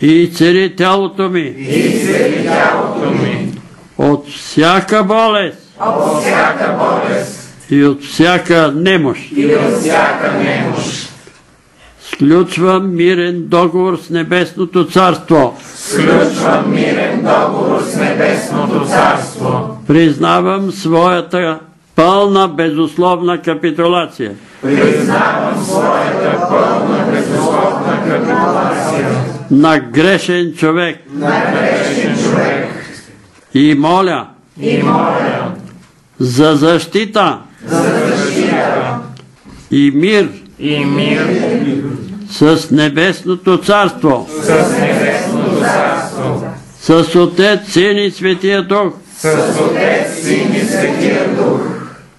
и цели тялото ми и цели тялото ми от всяка болест от всяка болест и от всяка немощ. и от всяка немощ. Сключвам мирен договор с Небесното Царство. Сключвам мирен договор с Небесното Царство. Признавам своята пълна безусловна капитулация. Признавам своята пълна безусловна капитулация. На грешен човек. На грешен човек. И моля. И моля. За защита. За защита. И мир. И мир. С Небесното Царство, с Небесното Царство, с Отец, Син и Светия Дух, с Отец, Син и Светия Дух,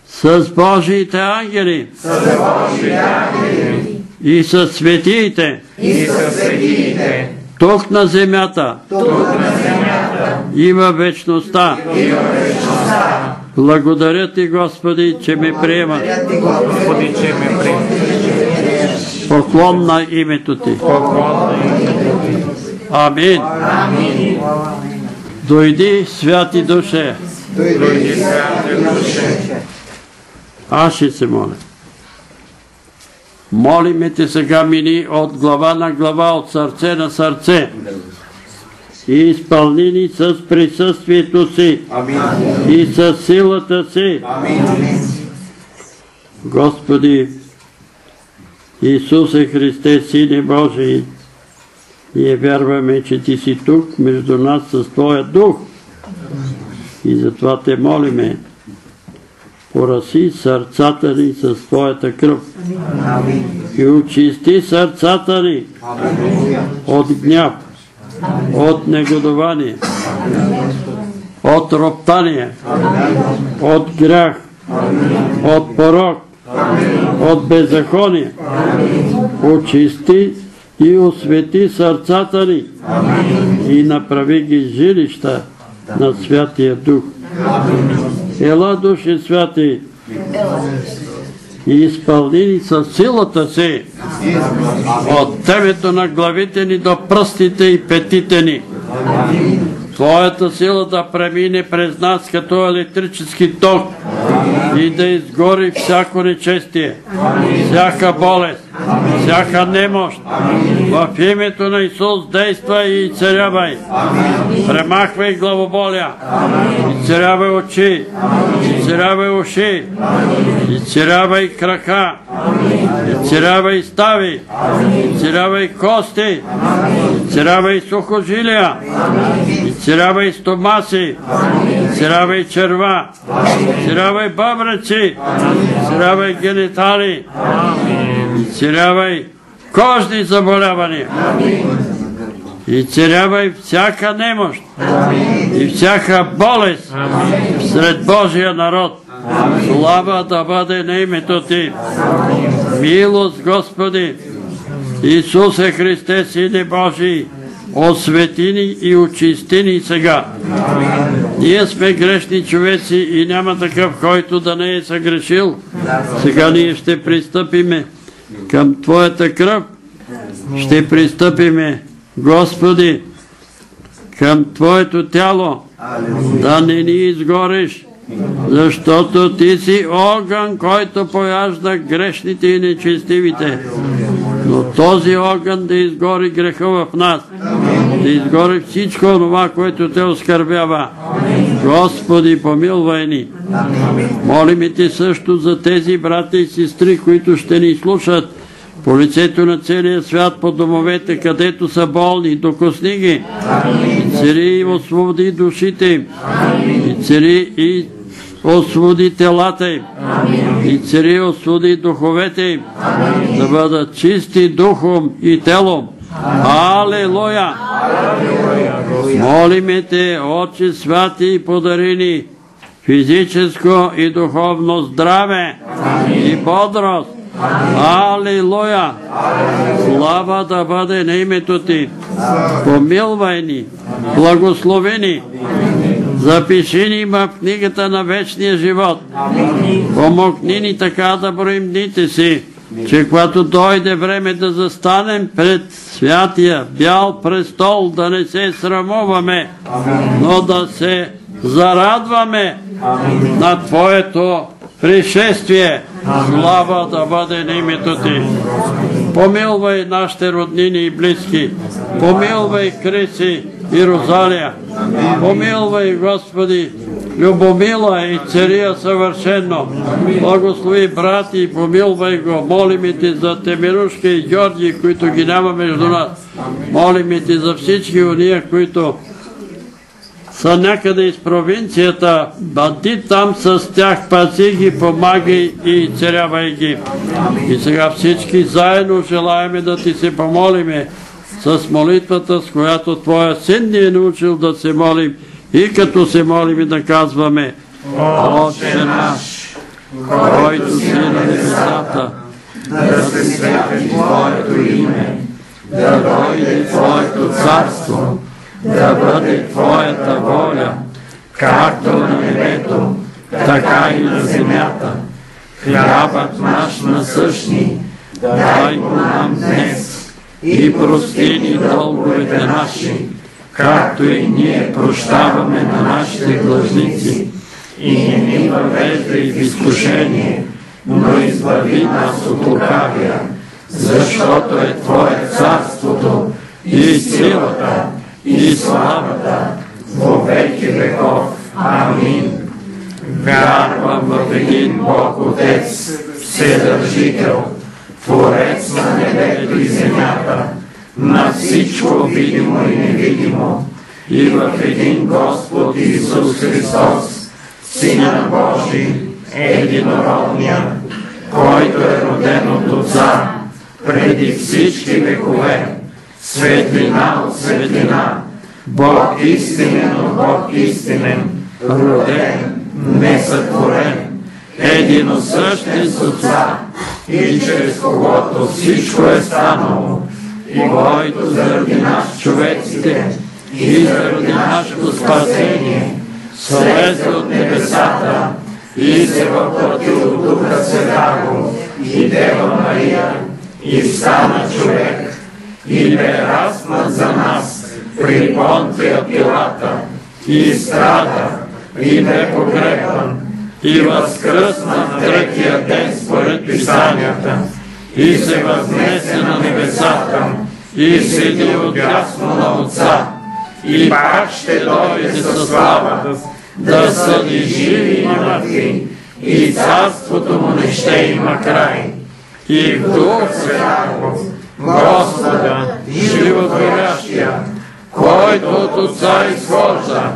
с Божиите ангели с Божите ангели и с светиите и с светиите, тук на земята тук на земята и във вечността. и във вечността. Благодаря Ти, Господи, че ме приема. Господи, че ме приема. Поклон на името Ти. Поклон на името Ти. Амин. Амин. Дойди, святи душе. Дойди святе душе. Аз ще се моля. Молиме те сега мини от глава на глава, от сърце на сърце. И изпълни ни с присъствието си и с силата си. Господи, Исусе Христе, Сине Божий, ние вярваме, че Ти си тук между нас с Твоя дух. И затова те молиме, пораси сърцата ни с Твоята кръв. И очисти сърцата ни от гняв, от негодование, от роптание, от грях, от порок, от беззаконие. Очисти и освети сърцата ни и направи ги жилища на Святия Дух. Ела, Души Святи, и изпълни ни със силата си от темето на главите ни до пръстите и петите ни. Твоята сила да премине през нас като електрически ток и да изгори всяко нечестие, всяка болест, всяка немощ. В името на Исус действа и царявай. Премахвай главоболя, изцерявай очи, изцерявай уши, изцерявай крака, изцерявай стави, изцерявай кости, изцерявай сухожилия, изцерявай стомаси, изцерявай черва, изцерявай бъбреци, изцерявай генитали, изцерявай кожни заболявания. Изцерявай всяка немощ и всяка болест сред Божия народ. Слава да бъде на името Ти. Милост, Господи, Исусе Христе, Сине Божий, освети ни и очисти ни сега. Ние сме грешни човеци и няма такъв, който да не е съгрешил. Сега ние ще пристъпиме към Твоята кръв. Ще пристъпиме, Господи, към Твоето тяло да не ни изгориш, защото ти си огън, който пояжда грешните и нечестивите. Но този огън да изгори греха в нас, да изгори всичко това, което те оскърбява. Господи, помилвай ни. Молим ти също за тези брати и сестри, които ще ни слушат по лицето на целия свят, по домовете, където са болни, докосни ги. И цари и освободи душите им. И цари и освободи телата им. И цари освободи духовете им. Да бъдат чисти духом и телом. Алелуя! Молиме те, Отче святи и подари ни физическо и духовно здраве и бодрост. Алилуя! Слава да бъде на името Ти. Помилвай ни, благослови ни, запиши ни в книгата на вечния живот. Помогни ни така да броим дните си, че когато дойде време да застанем пред святия бял престол, да не се срамуваме, но да се зарадваме на Твоето пришествие. Слава да бъде на името Ти. Помилвай нашите роднини и близки. Помилвай Криси и Розалия. Помилвай, Господи, Любомила и Цария съвършенно. Благослови брати и помилвай го. Молим Ти за Темирушка и Георги, които ги няма между нас. Молим Ти за всички уния, които са някъде из провинцията, бъди там с тях, паси ги, помагай и царявай ги. И сега всички заедно желаеме да ти се помолиме с молитвата, с която Твоя син ни е научил да се молим и като се молим и да казваме Отче наш, който си на небесата, да се свети Твоето име, да дойде Твоето царство, да бъде Твоята воля, както на небето, така и на земята. Хлябът наш насъщни, дай го нам днес и прости ни дълговете наши, както и ние прощаваме на нашите длъжници. И не ни въвеждай в изкушение, но избави нас от лукавия, защото е Твое царството и силата и славата во веки веков. Амин. Вярвам в един Бог Отец, Вседържител, Творец на небето и земята, на всичко видимо и невидимо, и в един Господ Исус Христос, Сина Божий, единородния, който е роден от Отца преди всички векове, светлина от светлина, Бог истинен от Бог истинен, роден, несътворен, единосъщен с Отца, и чрез когото всичко е станало, и който заради нас човеците и заради нашето спасение слезе от небесата и се въплати от Духа Святаго и Дева Мария и стана човек и бе раснат за нас при Понтия Пилата и страда и бе погребан и възкръсна на третия ден според писанията и се възнесе на небесата и седи от дясно на Отца и пак ще дойде със слава да съди живи и мъртви и царството му не ще има край. И в Дух Святаго Господа, животворящия, който от Отца изхожда,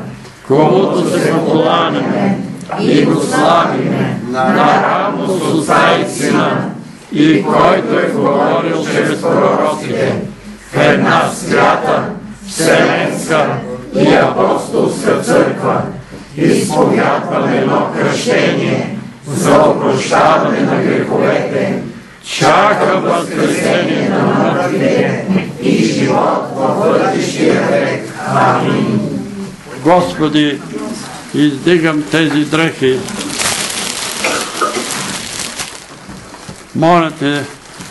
комуто се покланяме и го славиме, наравно с Отца и Сина, и който е говорил чрез пророците, в една свята, вселенска и апостолска църква, изповядваме едно кръщение за опрощаване на греховете, чака възкресение на мъртвите и живот във бъдещия век. Амин. Господи, издигам тези дрехи. Моля те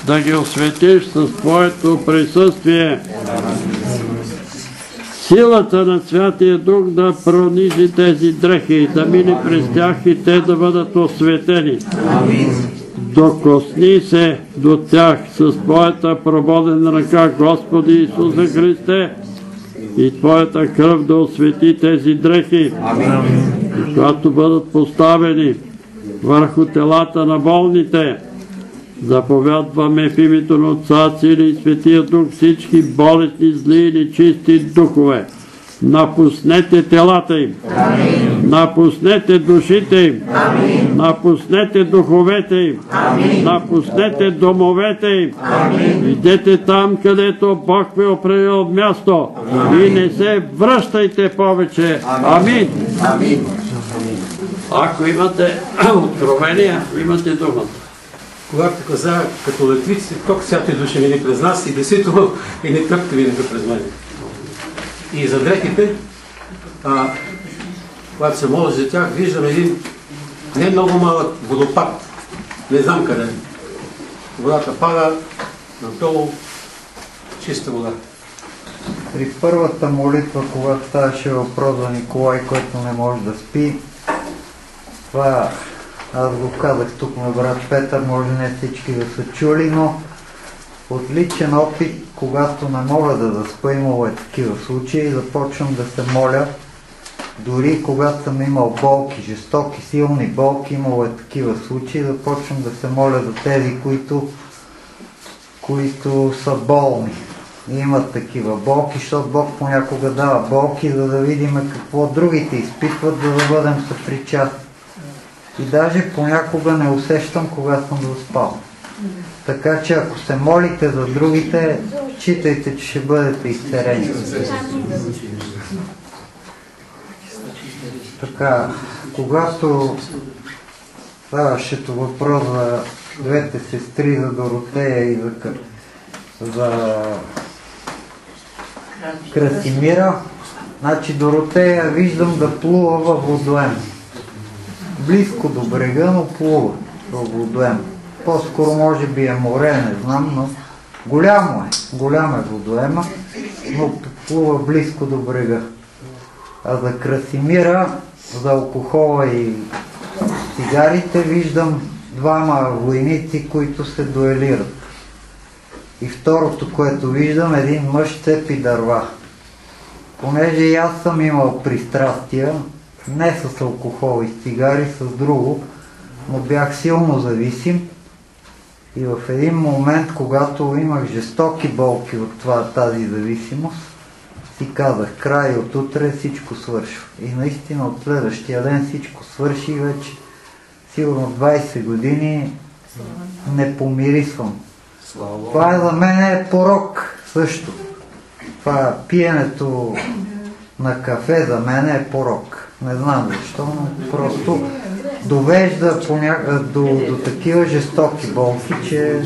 да ги осветиш с Твоето присъствие. Силата на Святия Дух да пронижи тези дрехи, да мине през тях и те да бъдат осветени. Докосни се до тях с Твоята прободена ръка, Господи Исусе Христе, и Твоята кръв да освети тези дрехи, когато бъдат поставени върху телата на болните, заповядваме в името на Отца, Сина и Светия Дух всички болестни, зли и нечисти духове. Напуснете телата им. Напуснете душите им. Напуснете духовете им. Напуснете домовете им. Идете там, където Бог ви е определил място и не се връщайте повече. Амин. Ако имате откровения, имате думата. Когато каза, като летвиците, тук святи души мини през нас и действително и не тръпка минаха през мен. И за дрехите, а, когато се моля за тях, виждам един не много малък водопад. Не знам къде. Водата пада надолу, чиста вода. При първата молитва, когато ставаше въпрос за Николай, който не може да спи, това аз го казах тук на брат Петър, може не всички да са чули, но от личен опит, когато не мога да заспа, имало е такива случаи, започвам да се моля, дори когато съм имал болки, жестоки, силни болки, имало е такива случаи, започвам да се моля за тези, които, които са болни и имат такива болки, защото Бог понякога дава болки, за да видим какво другите изпитват, за да бъдем съпричастни. И даже понякога не усещам, кога съм заспал. Така че ако се молите за другите, читайте, че ще бъдете изцерени. Така, когато ставаше въпрос за двете сестри, за Доротея и за, за Красимира, значи Доротея виждам да плува във водоем. Близко до брега, но плува във водоем. По-скоро може би е море, не знам, но голямо е. Голям е водоема, но плува близко до брега. А за Красимира, за алкохола и цигарите виждам двама войници, които се дуелират. И второто, което виждам, един мъж цепи дърва. Понеже и аз съм имал пристрастия, не с алкохол и цигари, с друго, но бях силно зависим и в един момент, когато имах жестоки болки от това, тази зависимост, си казах, край от утре всичко свършва. И наистина от следващия ден всичко свърши вече сигурно 20 години не помирисвам. Това е за мен е порок също. Това пиенето на кафе за мен е порок. Не знам защо, но просто довежда поня... до, до такива жестоки болки, че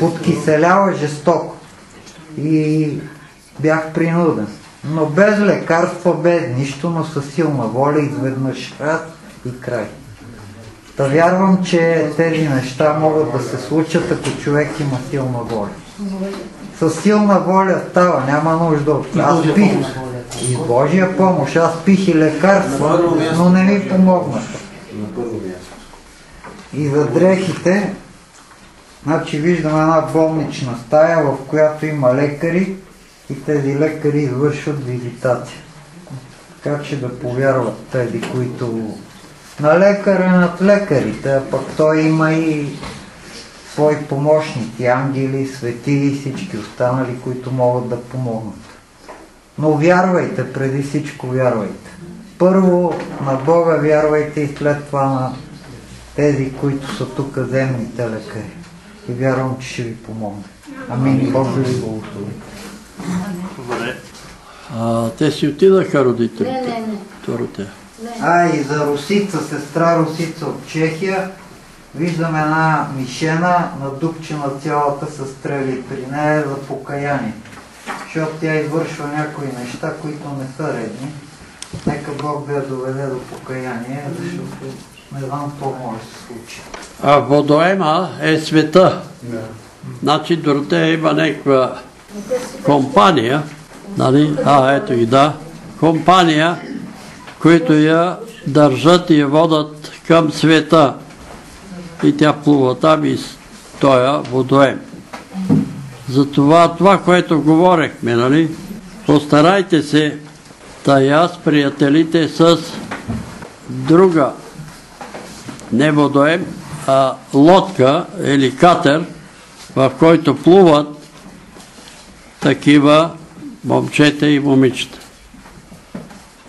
подкиселява жестоко. И бях принуден. Но без лекарства, без нищо, но със силна воля, изведнъж раз и край. Та вярвам, че тези неща могат да се случат, ако човек има силна воля. С силна воля става, няма нужда от... Аз пих и Божия помощ, аз пих и лекарства, но не ми помогнаха. И за дрехите, значи виждам една болнична стая, в която има лекари и тези лекари извършват визитация. Така че да повярват тези, които на лекаря над лекарите, а пък той има и свои помощници, ангели, свети и всички останали, които могат да помогнат. Но вярвайте, преди всичко вярвайте. Първо на Бога вярвайте и след това на тези, които са тук земните лекари. И вярвам, че ще ви помогне. Амин. Бог да ви благослови. Добре. А, те си отидаха родителите. Не, не, не. А, и за Русица, сестра Русица от Чехия, виждам една мишена, надупчена цялата с стрели при нея за покаяние. Защото тя извършва някои неща, които не са редни. Нека Бог да я доведе до покаяние, защото не знам какво може да се случи. А водоема е света. Значи Доротея има някаква компания, Нали? А, ето ги, да. Компания, които я държат и водат към света. И тя плува там и стоя водоем. Затова това, което говорехме, нали? Постарайте се да я приятелите с друга не водоем, а лодка или катер, в който плуват такива момчета и момичета.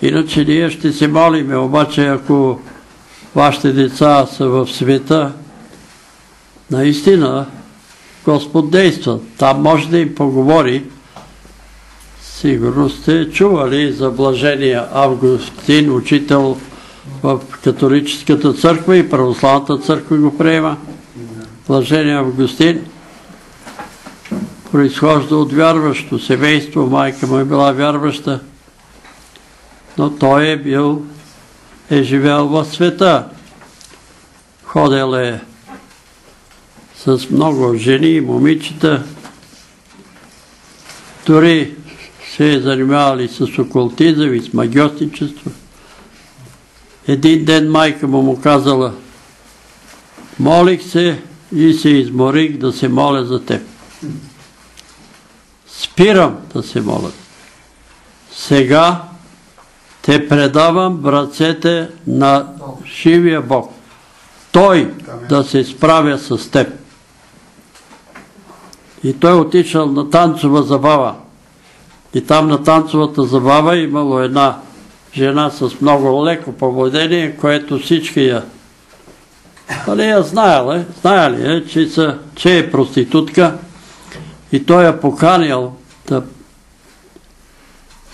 Иначе ние ще се молиме, обаче ако вашите деца са в света, наистина Господ действа. Там може да им поговори. Сигурно сте чували за блажения Августин, учител в католическата църква и православната църква го приема. Блажения Августин произхожда от вярващо семейство, майка му е била вярваща, но той е бил, е живел в света. Ходил е с много жени и момичета, дори се е занимавали с окултизъм и с магиотничество. Един ден майка му му казала, молих се и се изморих да се моля за теб. Спирам да се моля. Сега те предавам братцете на живия Бог. Той да се справя с теб. И той отишъл на танцова забава. И там на танцовата забава имало една жена с много леко поведение, което всички я Нали я знаела, знаели е, че, са, че е проститутка и той я поканил да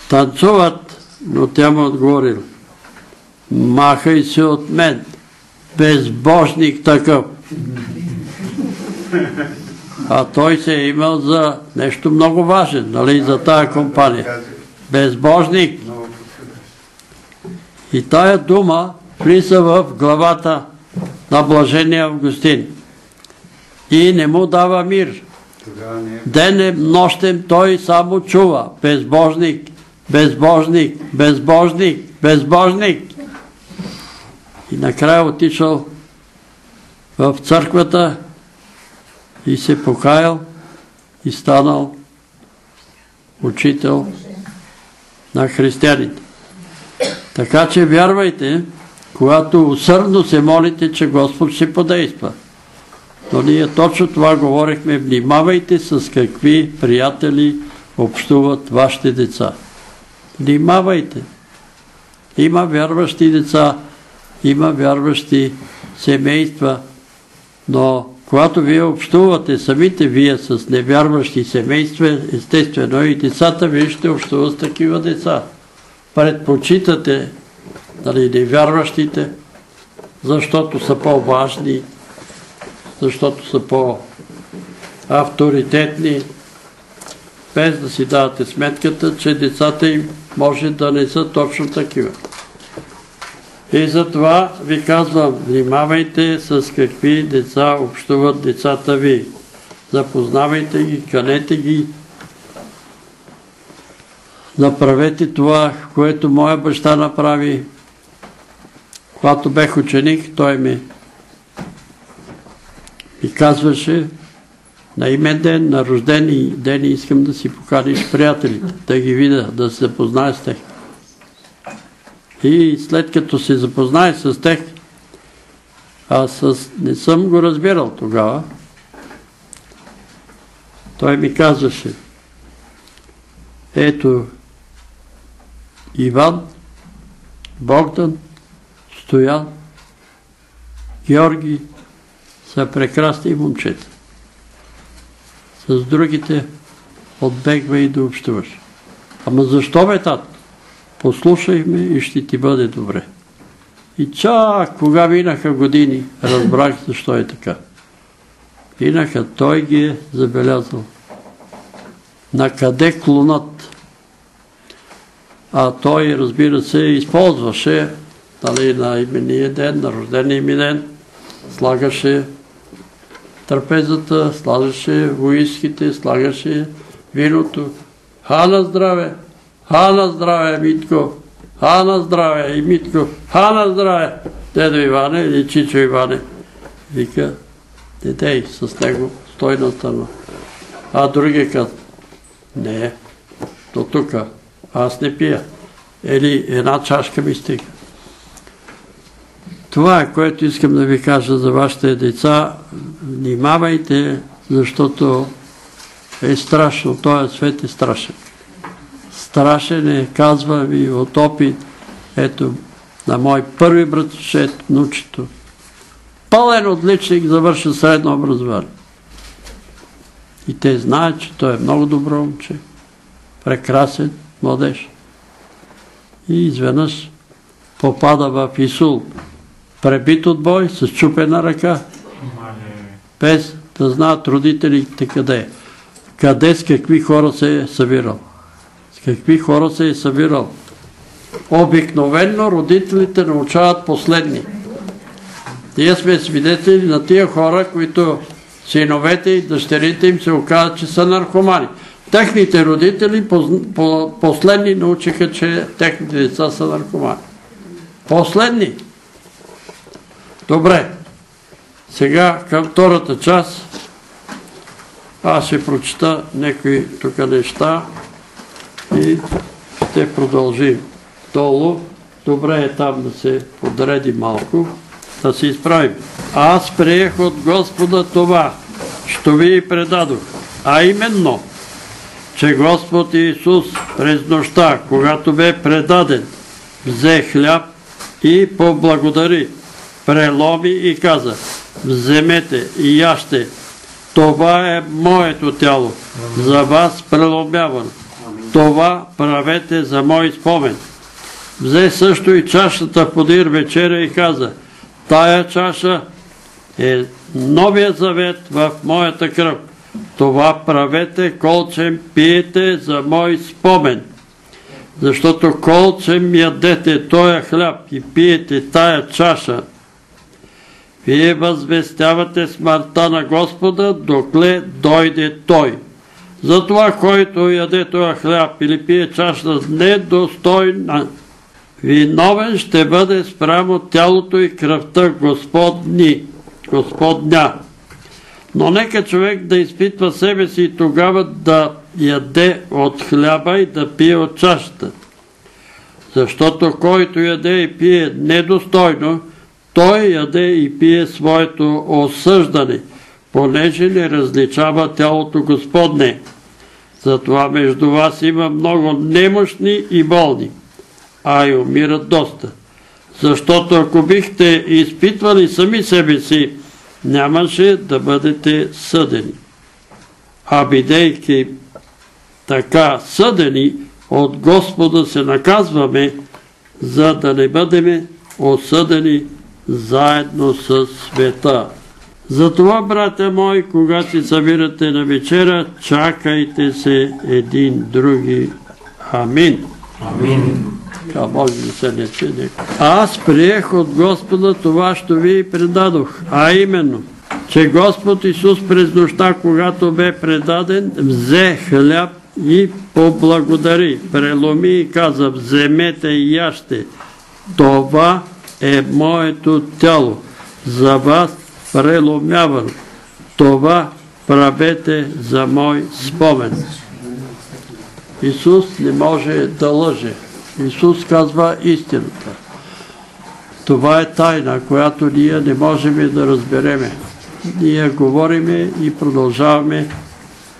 танцуват, но тя му отговорил махай се от мен, безбожник такъв. А той се е имал за нещо много важен, нали, за тая компания. Безбожник. И тая дума влиза в главата на блажения Августин. И не му дава мир. Денем, нощем той само чува. Безбожник, безбожник, безбожник, безбожник. И накрая отишъл в църквата и се покаял и станал учител на християните. Така че вярвайте, когато усърдно се молите, че Господ ще подейства. Но ние точно това говорихме. Внимавайте с какви приятели общуват вашите деца. Внимавайте. Има вярващи деца, има вярващи семейства, но когато вие общувате самите вие с невярващи семейства, естествено и децата ви ще общуват с такива деца. Предпочитате нали, невярващите, защото са по-важни, защото са по-авторитетни, без да си давате сметката, че децата им може да не са точно такива. И затова ви казвам, внимавайте с какви деца общуват децата ви. Запознавайте ги, канете ги. Направете това, което моя баща направи. Когато бех ученик, той ми, ми казваше, на имен ден, на рождени ден искам да си поканиш приятелите, да ги видя, да се запознае с тях. И след като се запознае с тях, аз не съм го разбирал тогава, той ми казваше, ето Иван, Богдан, Стоян, Георги са прекрасни момчета. С другите отбегва и да общуваш. Ама защо бе, тат? Послушай ме и ще ти бъде добре. И чак кога минаха години, разбрах защо е така. Минаха, той ги е забелязал. На къде клонат? А той, разбира се, използваше нали, на имения ден, на рождения ми ден, слагаше трапезата, слагаше войските, слагаше виното. Хана здраве, Хана здраве, Митко, Хана здраве! И Митко, Хана здраве, дедо Иване или Чичо Иване. Вика, детей с него, стой на страна. А други казват, не, до тук, аз не пия. Или една чашка ми стига. Това което искам да ви кажа за вашите деца. Внимавайте, защото е страшно. Този свет е страшен. Страшен е, казва ви от опит. Ето, на мой първи братушет, внучето. Пълен отличник завърши средно образование. И те знаят, че той е много добро момче. Прекрасен младеж. И изведнъж попада в Исул. Пребит от бой, с чупена ръка. Без да знаят родителите къде е. Къде с какви хора се е събирал. С какви хора се е събирал. Обикновенно родителите научават последни. Ние сме свидетели на тия хора, които синовете и дъщерите им се оказат, че са наркомани. Техните родители последни научиха, че техните деца са наркомани. Последни. Добре. Сега към втората част аз ще прочита някои тук неща и ще продължим долу. Добре е там да се подреди малко, да се изправим. Аз приех от Господа това, що ви предадох, а именно, че Господ Исус през нощта, когато бе предаден, взе хляб и поблагодари, преломи и каза, вземете и яще, това е моето тяло, за вас преломявано. Това правете за мой спомен. Взе също и чашата подир вечеря и каза, тая чаша е новия завет в моята кръв. Това правете, колчем пиете за мой спомен. Защото колчем ядете тоя хляб и пиете тая чаша, вие възвестявате смъртта на Господа, докле дойде Той. Затова, който яде тоя хляб или пие чаша недостойна, виновен ще бъде спрямо тялото и кръвта Господни, Господня. Но нека човек да изпитва себе си и тогава да яде от хляба и да пие от чашата. Защото който яде и пие недостойно, той яде и пие своето осъждане, понеже не различава тялото Господне. Затова между вас има много немощни и болни, а и умират доста. Защото ако бихте изпитвали сами себе си, нямаше да бъдете съдени. А бидейки така съдени, от Господа се наказваме, за да не бъдем осъдени заедно с света. Затова, брате мои, когато се събирате на вечера, чакайте се един други. Амин. Амин. Така може да се не чуде. Аз приех от Господа това, що ви предадох, а именно, че Господ Исус през нощта, когато бе предаден, взе хляб и поблагодари, преломи и каза, вземете и яще. Това е моето тяло, за вас преломявано. Това правете за мой спомен. Исус не може да лъже. Исус казва истината. Това е тайна, която ние не можем да разбереме. Ние говориме и продължаваме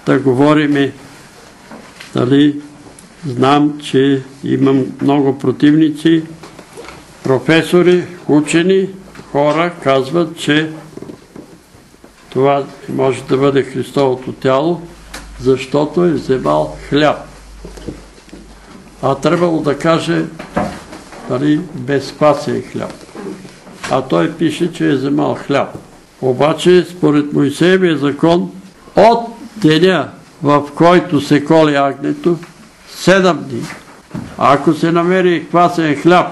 да говориме. Дали знам, че имам много противници, професори, учени, хора казват, че това може да бъде Христовото тяло, защото е вземал хляб. А трябвало да каже нали, безпасен хляб. А той пише, че е вземал хляб. Обаче, според Моисеевия закон, от деня, в който се коли агнето, седем дни, ако се намери квасен хляб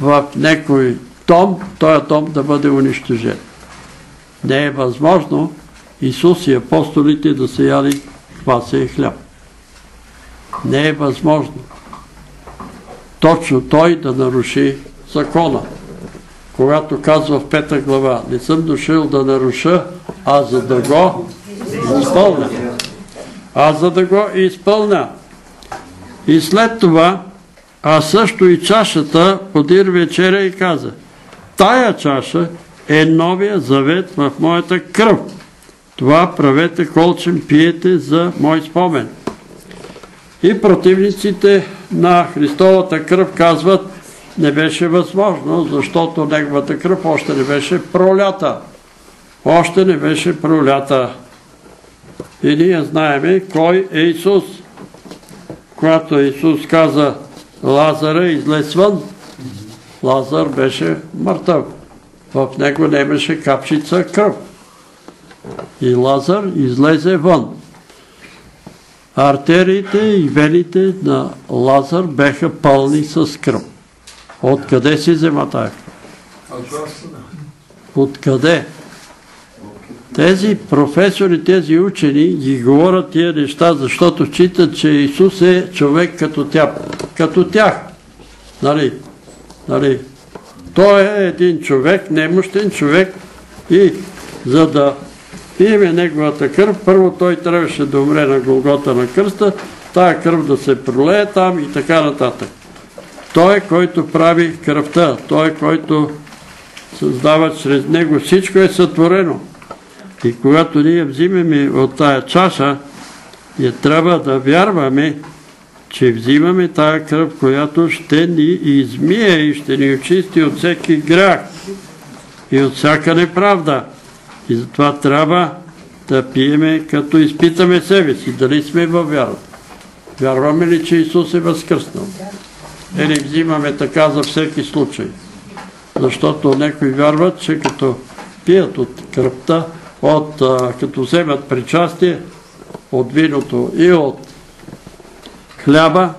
в някой том, този том да бъде унищожен. Не е възможно Исус и апостолите да се яли квасен хляб. Не е възможно. Точно той да наруши закона. Когато казва в пета глава, не съм дошъл да наруша, а за да го изпълня. А за да го изпълня. И след това, а също и чашата подир вечеря и каза, тая чаша е новия завет в моята кръв. Това правете колчем пиете за мой спомен. И противниците на Христовата кръв казват, не беше възможно, защото неговата кръв още не беше пролята. Още не беше пролята. И ние знаеме кой е Исус. Когато Исус каза Лазара излез вън, Лазар беше мъртъв. В него нямаше капчица кръв. И Лазар излезе вън. Артериите и вените на Лазар беха пълни с кръв. Откъде си взема тая кръв? Откъде? Тези професори, тези учени ги говорят тия неща, защото считат, че Исус е човек като тях. Като тях. Нали? Нали? Той е един човек, немощен човек и за да пиеме неговата кръв, първо той трябваше да умре на Голгота на кръста, тая кръв да се пролее там и така нататък. Той, който прави кръвта, той, който създава чрез него, всичко е сътворено. И когато ние взимаме от тая чаша, ние трябва да вярваме, че взимаме тая кръв, която ще ни измие и ще ни очисти от всеки грях и от всяка неправда. И затова трябва да пиеме, като изпитаме себе си, дали сме във вярата. Вярваме ли, че Исус е възкръснал? Или взимаме така за всеки случай? Защото някои вярват, че като пият от кръвта, от, като вземат причастие от виното и от хляба,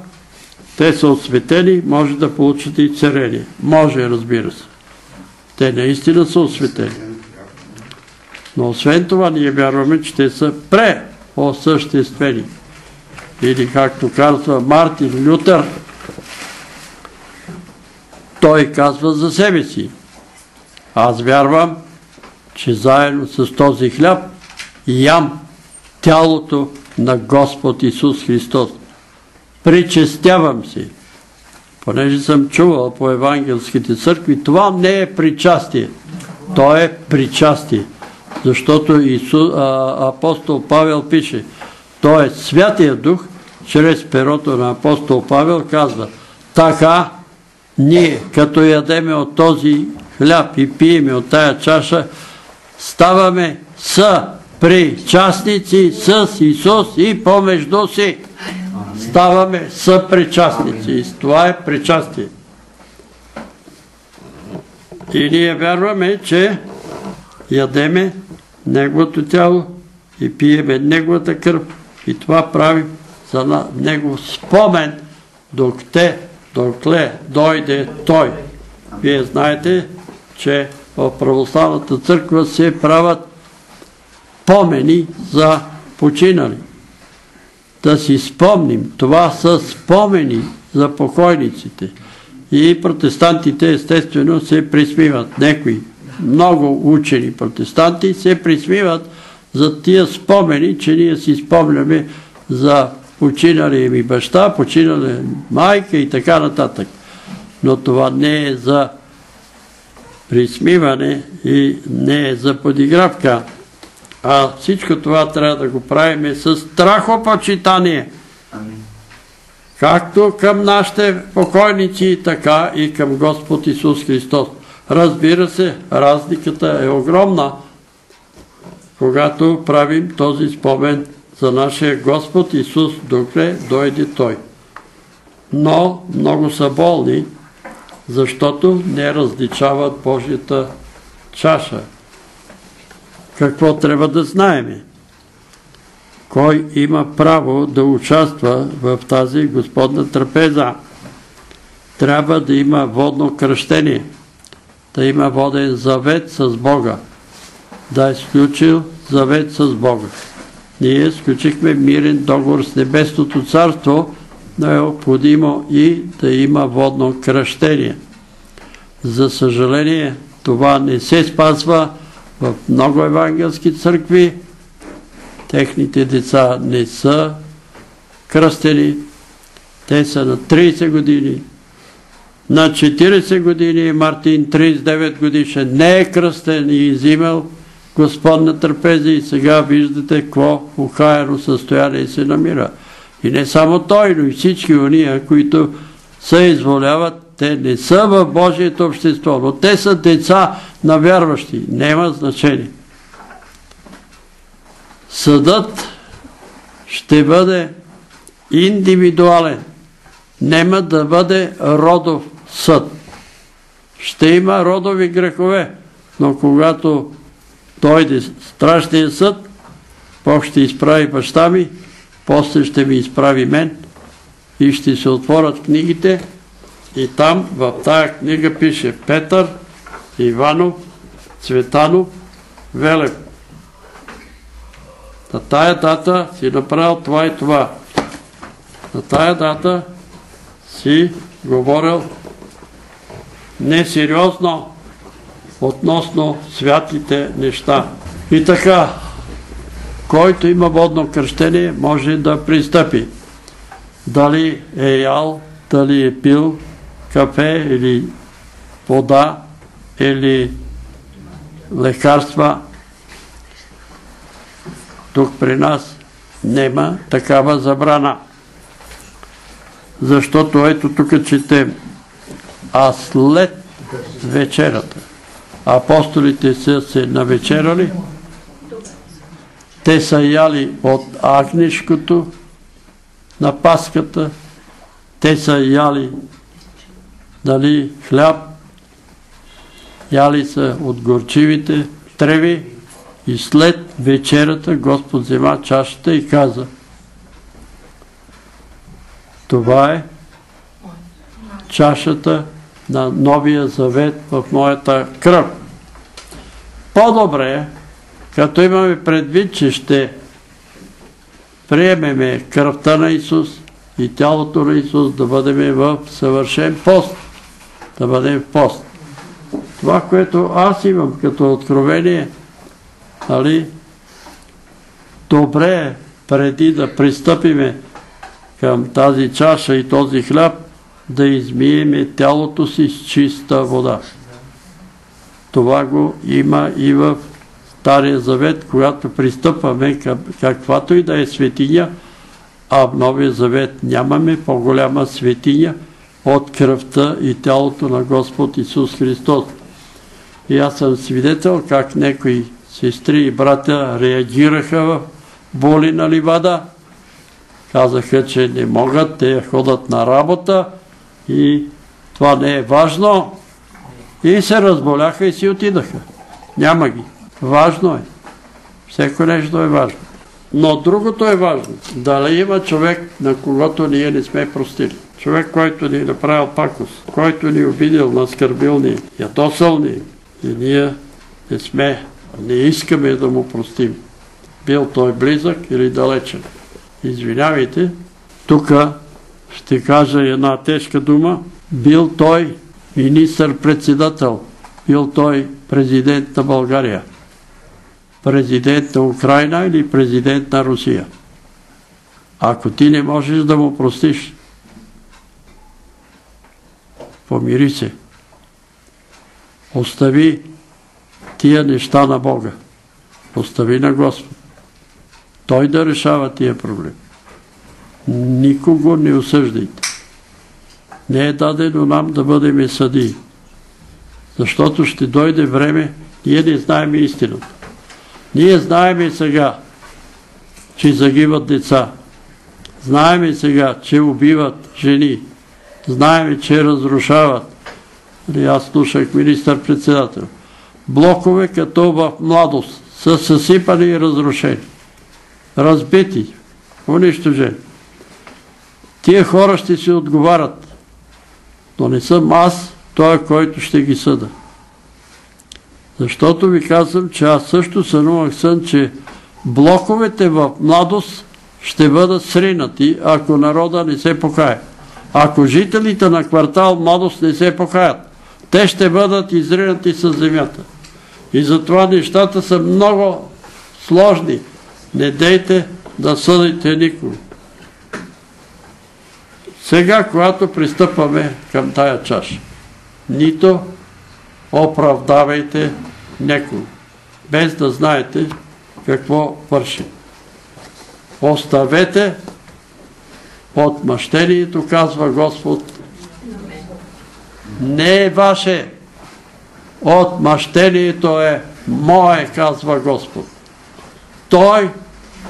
те са осветени, може да получат и царение. Може, разбира се. Те наистина са осветени. Но освен това ние вярваме, че те са преосъществени. Или както казва Мартин Лютер, той казва за себе си. Аз вярвам, че заедно с този хляб ям тялото на Господ Исус Христос. Причестявам си. Понеже съм чувал по евангелските църкви, това не е причастие. То е причастие. Защото апостол Павел пише, то е Святия Дух, чрез перото на апостол Павел казва, така ние, като ядеме от този хляб и пиеме от тая чаша, ставаме с причастници с Исус и помежду си. Ставаме с причастници. Това е причастие. И ние вярваме, че ядеме Неговото тяло и пиеме Неговата кръв и това правим за Него спомен, докте, докле дойде Той. Вие знаете, че в православната църква се правят помени за починали. Да си спомним, това са спомени за покойниците. И протестантите естествено се присмиват. Некои много учени протестанти се присмиват за тия спомени, че ние си спомняме за починали ми баща, починали майка и така нататък. Но това не е за присмиване и не е за подигравка. А всичко това трябва да го правим с страхопочитание. Както към нашите покойници, така и към Господ Исус Христос. Разбира се, разликата е огромна, когато правим този спомен за нашия Господ Исус, докре дойде Той. Но много са болни, защото не различават Божията чаша. Какво трябва да знаеме? Кой има право да участва в тази Господна трапеза? Трябва да има водно кръщение, да има воден завет с Бога, да е сключил завет с Бога. Ние сключихме мирен договор с Небесното царство необходимо и да има водно кръщение. За съжаление, това не се спазва в много евангелски църкви. Техните деца не са кръстени. Те са на 30 години. На 40 години Мартин, 39 годишен, не е кръстен и изимал Господна трапеза и сега виждате какво ухаяно състояние се намира. И не само той, но и всички уния, които се изволяват, те не са в Божието общество, но те са деца на вярващи. Няма значение. Съдът ще бъде индивидуален. Нема да бъде родов съд. Ще има родови грехове, но когато дойде страшния съд, Бог ще изправи баща ми, после ще ми изправи мен и ще се отворят книгите и там в тая книга пише Петър, Иванов, Цветанов, Велев. На тая дата си направил това и това. На тая дата си говорил несериозно относно святите неща. И така, който има водно кръщение, може да пристъпи. Дали е ял, дали е пил кафе или вода или лекарства. Тук при нас нема такава забрана. Защото ето тук четем. А след вечерата. Апостолите са се навечерали, те са яли от агнешкото на паската, те са яли дали хляб, яли са от горчивите треви и след вечерата Господ взема чашата и каза това е чашата на новия завет в моята кръв. По-добре като имаме предвид, че ще приемеме кръвта на Исус и тялото на Исус да бъдем в съвършен пост. Да бъдем в пост. Това, което аз имам като откровение, нали, добре е преди да пристъпиме към тази чаша и този хляб, да измиеме тялото си с чиста вода. Това го има и в Стария Завет, когато пристъпваме каквато и да е светиня, а в Новия Завет нямаме по-голяма светиня от кръвта и тялото на Господ Исус Христос. И аз съм свидетел как някои сестри и братя реагираха в боли на ливада, казаха, че не могат, те ходят на работа и това не е важно. И се разболяха и си отидаха. Няма ги. Важно е. Всеко нещо е важно. Но другото е важно. Дали има човек, на когото ние не сме простили. Човек, който ни е направил пакост, който ни е обидел, наскърбил ни, ядосал ни и ние не сме, не искаме да му простим. Бил той близък или далечен. Извинявайте, тук ще кажа една тежка дума. Бил той министър-председател, бил той президент на България, президент на Украина или президент на Русия. Ако ти не можеш да му простиш, помири се. Остави тия неща на Бога. Остави на Господ. Той да решава тия проблеми. Никого не осъждайте. Не е дадено нам да бъдем съдии. Защото ще дойде време, ние не знаем истината. Ние знаем и сега, че загиват деца. Знаем и сега, че убиват жени. Знаем, че разрушават. Нали, аз слушах министър-председател. Блокове като в младост са съсипани и разрушени. Разбити, унищожени. Тия хора ще си отговарят. Но не съм аз, той, който ще ги съда. Защото ви казвам, че аз също сънувах сън, че блоковете в младост ще бъдат сринати, ако народа не се покае. Ако жителите на квартал Младост не се покаят, те ще бъдат изринати с земята. И затова нещата са много сложни. Не дейте да съдите никого. Сега, когато пристъпваме към тая чаша, нито оправдавайте некого, без да знаете какво върши. Оставете отмъщението, казва Господ. Не е ваше. Отмъщението е мое, казва Господ. Той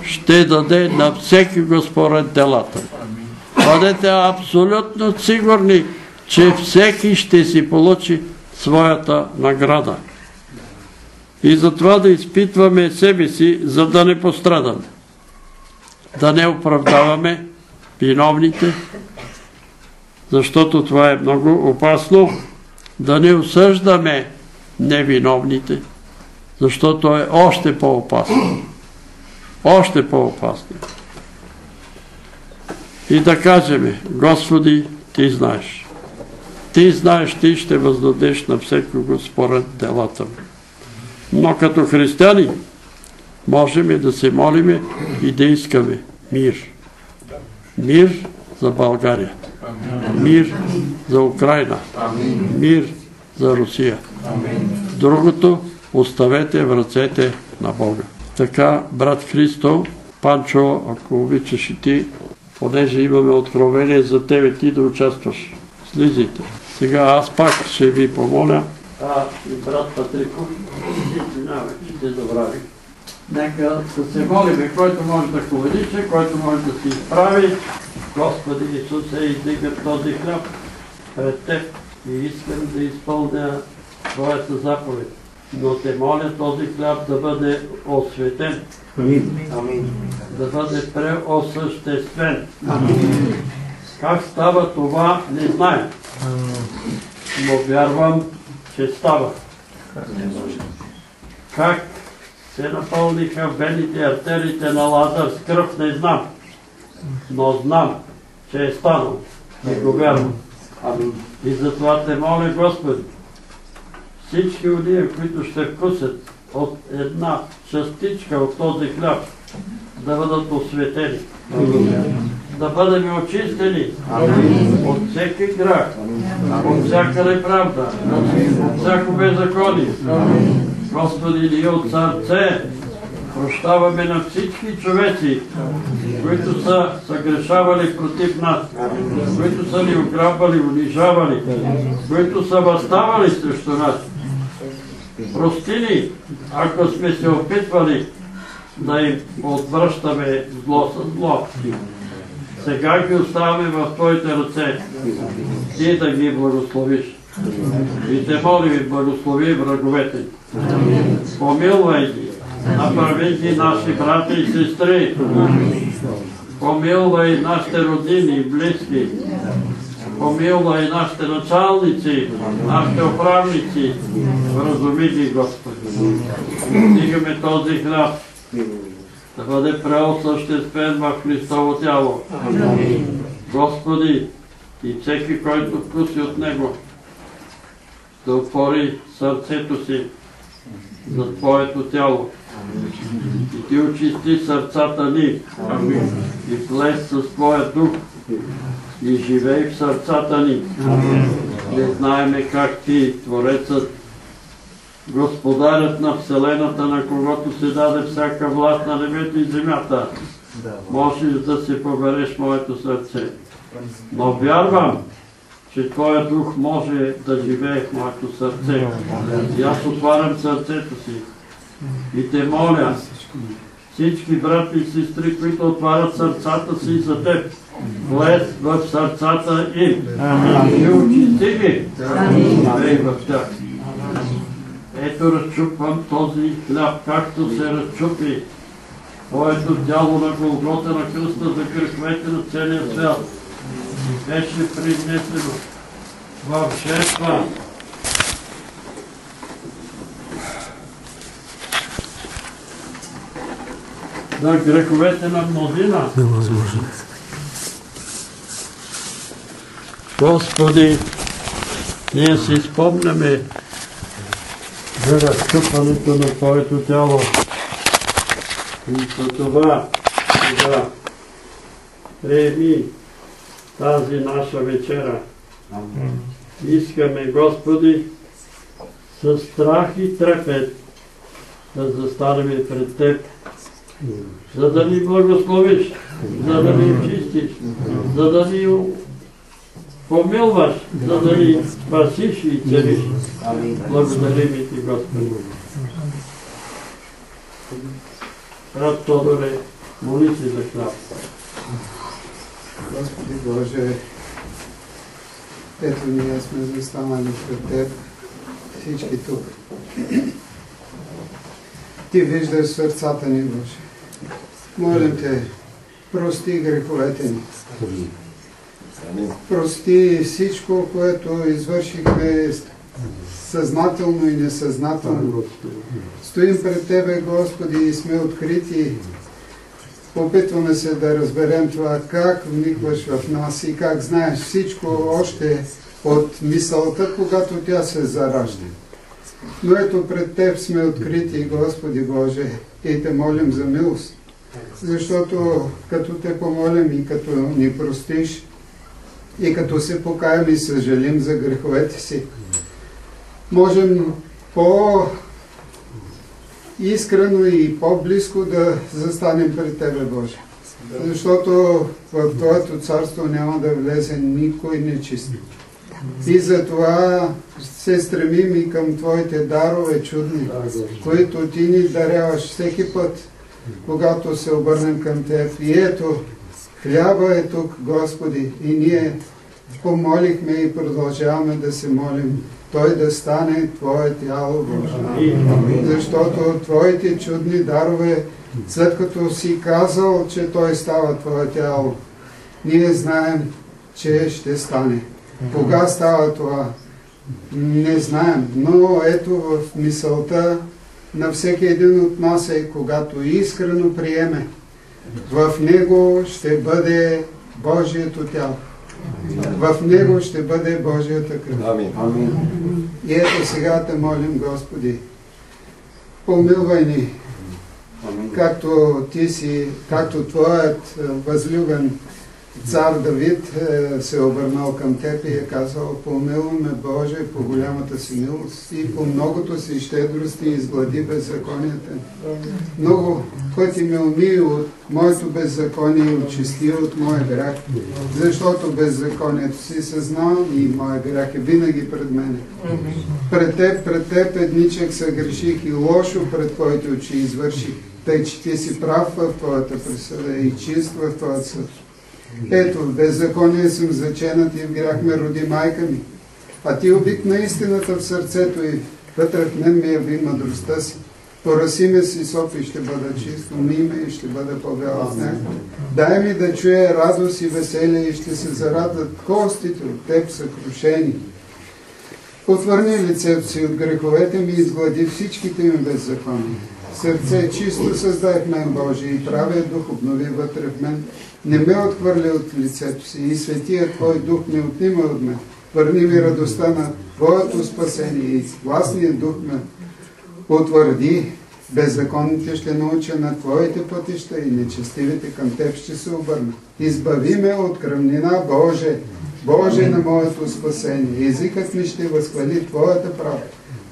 ще даде на всеки го според делата. Бъдете абсолютно сигурни, че всеки ще си получи своята награда. И затова да изпитваме себе си, за да не пострадаме. Да не оправдаваме виновните, защото това е много опасно. Да не осъждаме невиновните, защото е още по-опасно. Още по-опасно. И да кажем, Господи, Ти знаеш. Ти знаеш, Ти ще въздадеш на всекого според делата му. Но като християни можем да се молиме и да искаме мир. Мир за България. Мир за Украина. Мир за Русия. Другото оставете в ръцете на Бога. Така, брат Христо, Панчо, ако обичаш и ти, понеже имаме откровение за тебе, ти да участваш. Слизайте. Сега аз пак ще ви помоля. А, и брат Патриков, извинявай, че те забрави. Нека да се молиме, който може да коведиче, който може да се изправи. Господи Исусе, издига този хляб пред Теб и искам да изпълня Твоята заповед. Но те моля този хляб да бъде осветен. Амин. Да бъде преосъществен. Как става това, не знае. Но вярвам, че става. Как се напълниха вените артериите на Лазар с кръв, не знам. Но знам, че е станал. И го вярвам. И затова те моля, Господи, всички уния, които ще вкусят от една частичка от този хляб, да бъдат осветени. Да бъдем очистени от всеки грях, от всяка неправда, от всяко беззаконие. Господи, ние от сърце. Прощаваме на всички човеци, които са съгрешавали против нас, които са ни ограбвали, унижавали, които са възставали срещу нас. Прости ни, ако сме се опитвали да им отвръщаме зло с зло. Сега ги оставяме в Твоите ръце. Ти да ги благословиш. И те молим, благослови враговете. Помилвай ги. Направи ги наши брати и сестри. Помилвай нашите родини и близки. Помилвай нашите началници, нашите управници. Разуми ги, Господи. Стигаме този хляб да бъде преосъществен в Христово тяло. Господи, и всеки, който вкуси от Него, да отвори сърцето си за Твоето тяло. И Ти очисти сърцата ни и влез с Твоя дух и живей в сърцата ни. Не знаеме как Ти, Творецът, Господарят на Вселената, на когото се даде всяка власт на небето и земята, можеш да се побереш моето сърце. Но вярвам, че Твоя дух може да живее в моето сърце. И аз отварям сърцето си и те моля всички брати и сестри, които отварят сърцата си за Теб, влез в сърцата им и очисти ги, в тях. Ето разчупвам този хляб, както се разчупи Твоето дяло на Голгота на кръста за греховете на целия свят. Беше принесено в жертва. за греховете на мнозина. Господи, ние си спомняме за разкъпването на Твоето тяло. И за това сега приеми тази наша вечера. Искаме, Господи, с страх и трепет да застанем пред Теб, за да ни благословиш, за да ни чистиш, за да ни помилваш, за да ни спасиш и целиш. Благодарим и Ти, Господи. Брат Тодоре, моли се за хляб. Господи Боже, ето ние сме застанали пред Теб, всички тук. Ти виждаш сърцата ни, Боже. Молим Те, прости греховете ни. Прости всичко, което извършихме съзнателно и несъзнателно. Стоим пред Тебе, Господи, и сме открити. Опитваме се да разберем това, как вникваш в нас и как знаеш всичко още от мисълта, когато тя се заражда. Но ето пред Теб сме открити, Господи Боже, и Те молим за милост. Защото като Те помолим и като ни простиш, и като се покаем и съжалим за греховете си, можем по искрено и по-близко да застанем пред Тебе, Боже. Защото в Твоето царство няма да влезе никой нечист. И затова се стремим и към Твоите дарове чудни, които Ти ни даряваш всеки път, когато се обърнем към Теб. И ето, хляба е тук, Господи, и ние помолихме и продължаваме да се молим. Той да стане Твое тяло, Боже. Защото Твоите чудни дарове, след като си казал, че Той става Твое тяло, ние знаем, че ще стане. Кога става това? Не знаем, но ето в мисълта на всеки един от нас е, когато искрено приеме, в него ще бъде Божието тяло. В него ще бъде Божията кръв. Амин. И ето сега те молим, Господи, помилвай ни, както ти си, както Твоят възлюбен цар Давид е, се е обърнал към Теб и е казал, помилваме Боже по голямата си милост и по многото си щедрости изглади беззаконията. Много пъти ме уми от моето беззаконие и очисти от моя грях, защото беззаконието си съзнавам и моя грях е винаги пред мене. Пред Теб, пред Теб едничък съгреших и лошо пред Твоите очи извърших, тъй че Ти си прав в Твоята присъда и чист в Твоят съд. Ето, в беззаконие съм в грях ме роди майка ми. А ти обик на истината в сърцето и вътре в мен ми яви мъдростта си. Пораси ме си соп и ще бъда чист, уми ме и ще бъда по-бяла от него. Дай ми да чуя радост и веселие и ще се зарадат костите от теб съкрушени. Отвърни лицето си от греховете ми и изглади всичките ми беззакони. Сърце чисто създай в мен, Боже, и правия дух обнови вътре в мен. Не ме отхвърли от лицето си и светия Твой дух не отнима от мен. Върни ми радостта на Твоето спасение и властният дух ме утвърди. Беззаконните ще науча на Твоите пътища и нечестивите към Теб ще се обърна. Избави ме от кръвнина, Боже, Боже на моето спасение. Езикът ми ще възхвали Твоята правда.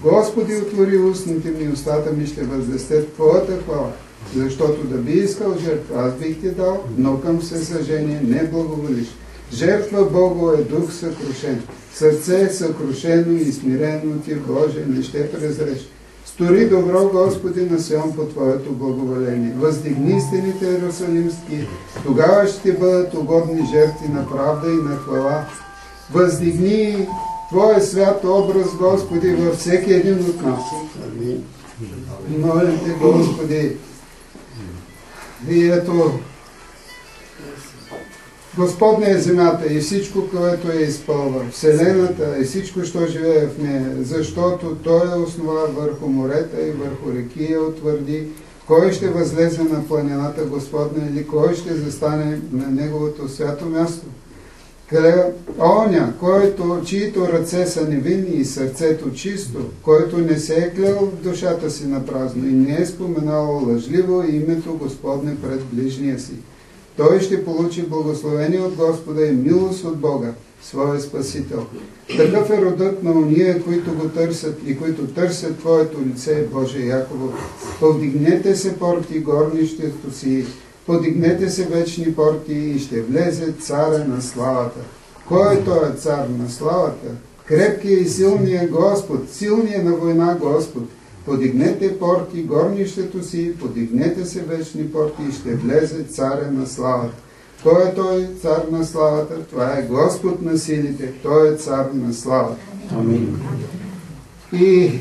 Господи, отвори устните ми, устата ми ще възвестят Твоята хвала. Защото да би искал жертва, аз бих ти дал, но към всесъжение не благоволиш. Жертва Богу е дух съкрушен. Сърце е съкрушено и смирено ти, Боже, не ще презреш. Стори добро, Господи, на Сион по Твоето благоволение. Въздигни стените Иерусалимски, тогава ще бъдат угодни жертви на правда и на хвала. Въздигни Твоя свят образ, Господи, във всеки един от нас. Молим Те, Господи, и ето, Господня е земята и всичко, което е изпълва, Вселената и всичко, що живее в нея, защото Той е основа върху морета и върху реки я утвърди. Кой ще възлезе на планината Господна или кой ще застане на Неговото свято място? Оня, който, чието ръце са невинни и сърцето чисто, който не се е клел в душата си на празно и не е споменал лъжливо името Господне пред ближния си. Той ще получи благословение от Господа и милост от Бога, своя Спасител. Такъв е родът на уния, които го търсят и които търсят Твоето лице, Боже Яково. Повдигнете се порти горнището си, подигнете се вечни порти и ще влезе царя на славата. Кой е този цар на славата? Крепкият и силният Господ, силният на война Господ. Подигнете порти горнището си, подигнете се вечни порти и ще влезе царя на славата. Кой е той цар на славата? Това е Господ на силите. Той е цар на славата. Амин. И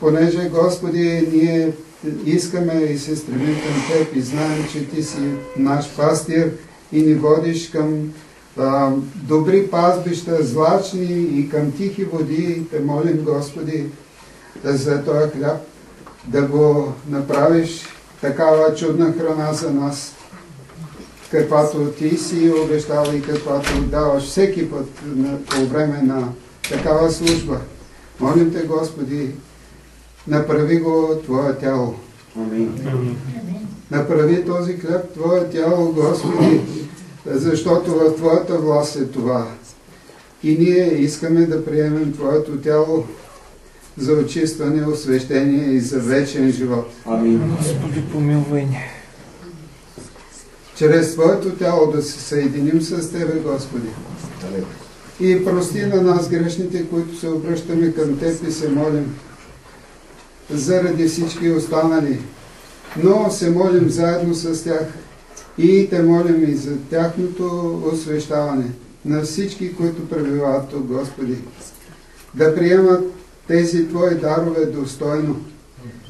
понеже Господи, ние искаме и се стремим към Теб и знаем, че Ти си наш пастир и ни водиш към а, добри пазбища, злачни и към тихи води. Те молим, Господи, за този хляб да го направиш такава чудна храна за нас, каквато Ти си обещал и каквато даваш всеки път на, по време на такава служба. Молим Те, Господи, направи го Твое тяло. Направи този хляб Твое тяло, Господи, защото в Твоята власт е това. И ние искаме да приемем Твоето тяло за очистване, освещение и за вечен живот. Амин. Господи, помилвай ни. Чрез Твоето тяло да се съединим с Тебе, Господи. И прости на нас грешните, които се обръщаме към Теб и се молим заради всички останали. Но се молим заедно с тях и те молим и за тяхното освещаване на всички, които пребивават тук, Господи. Да приемат тези Твои дарове достойно.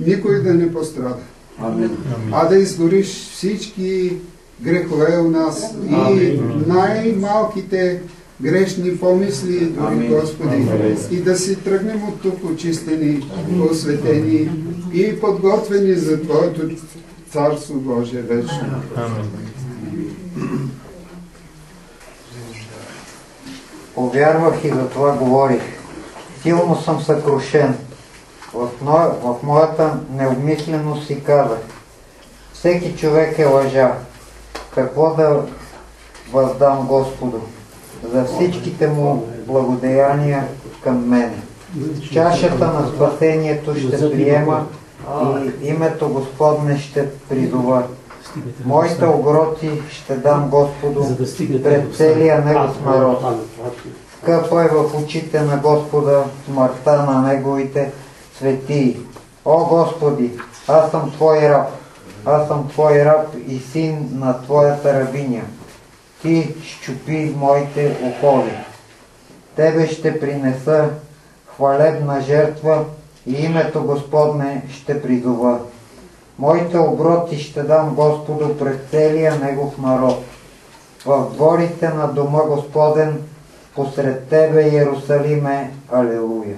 Никой да не пострада. Амин. А да изгориш всички грехове у нас и най-малките грешни помисли, дори. Господи, и да си тръгнем от тук очистени, осветени и подготвени за Твоето Царство Божие вечно. Повярвах и за това говорих. Силно съм съкрушен. В, мо... в моята необмисленост си казах. Всеки човек е лъжа. Какво да въздам Господу за всичките му благодеяния към мене? Чашата на спасението ще приема и името Господне ще призова. Моите обороти ще дам Господу пред целия Негов народ. Скъпа е в очите на Господа смъртта на Неговите светии. О Господи, аз съм Твой раб, аз съм Твой раб и син на Твоята рабиня. Ти щупи моите окови. Тебе ще принеса хвалебна жертва и името Господне ще призова. Моите оброти ще дам Господу пред целия Негов народ. В дворите на дома Господен, посред Тебе, Иерусалиме, Алелуя.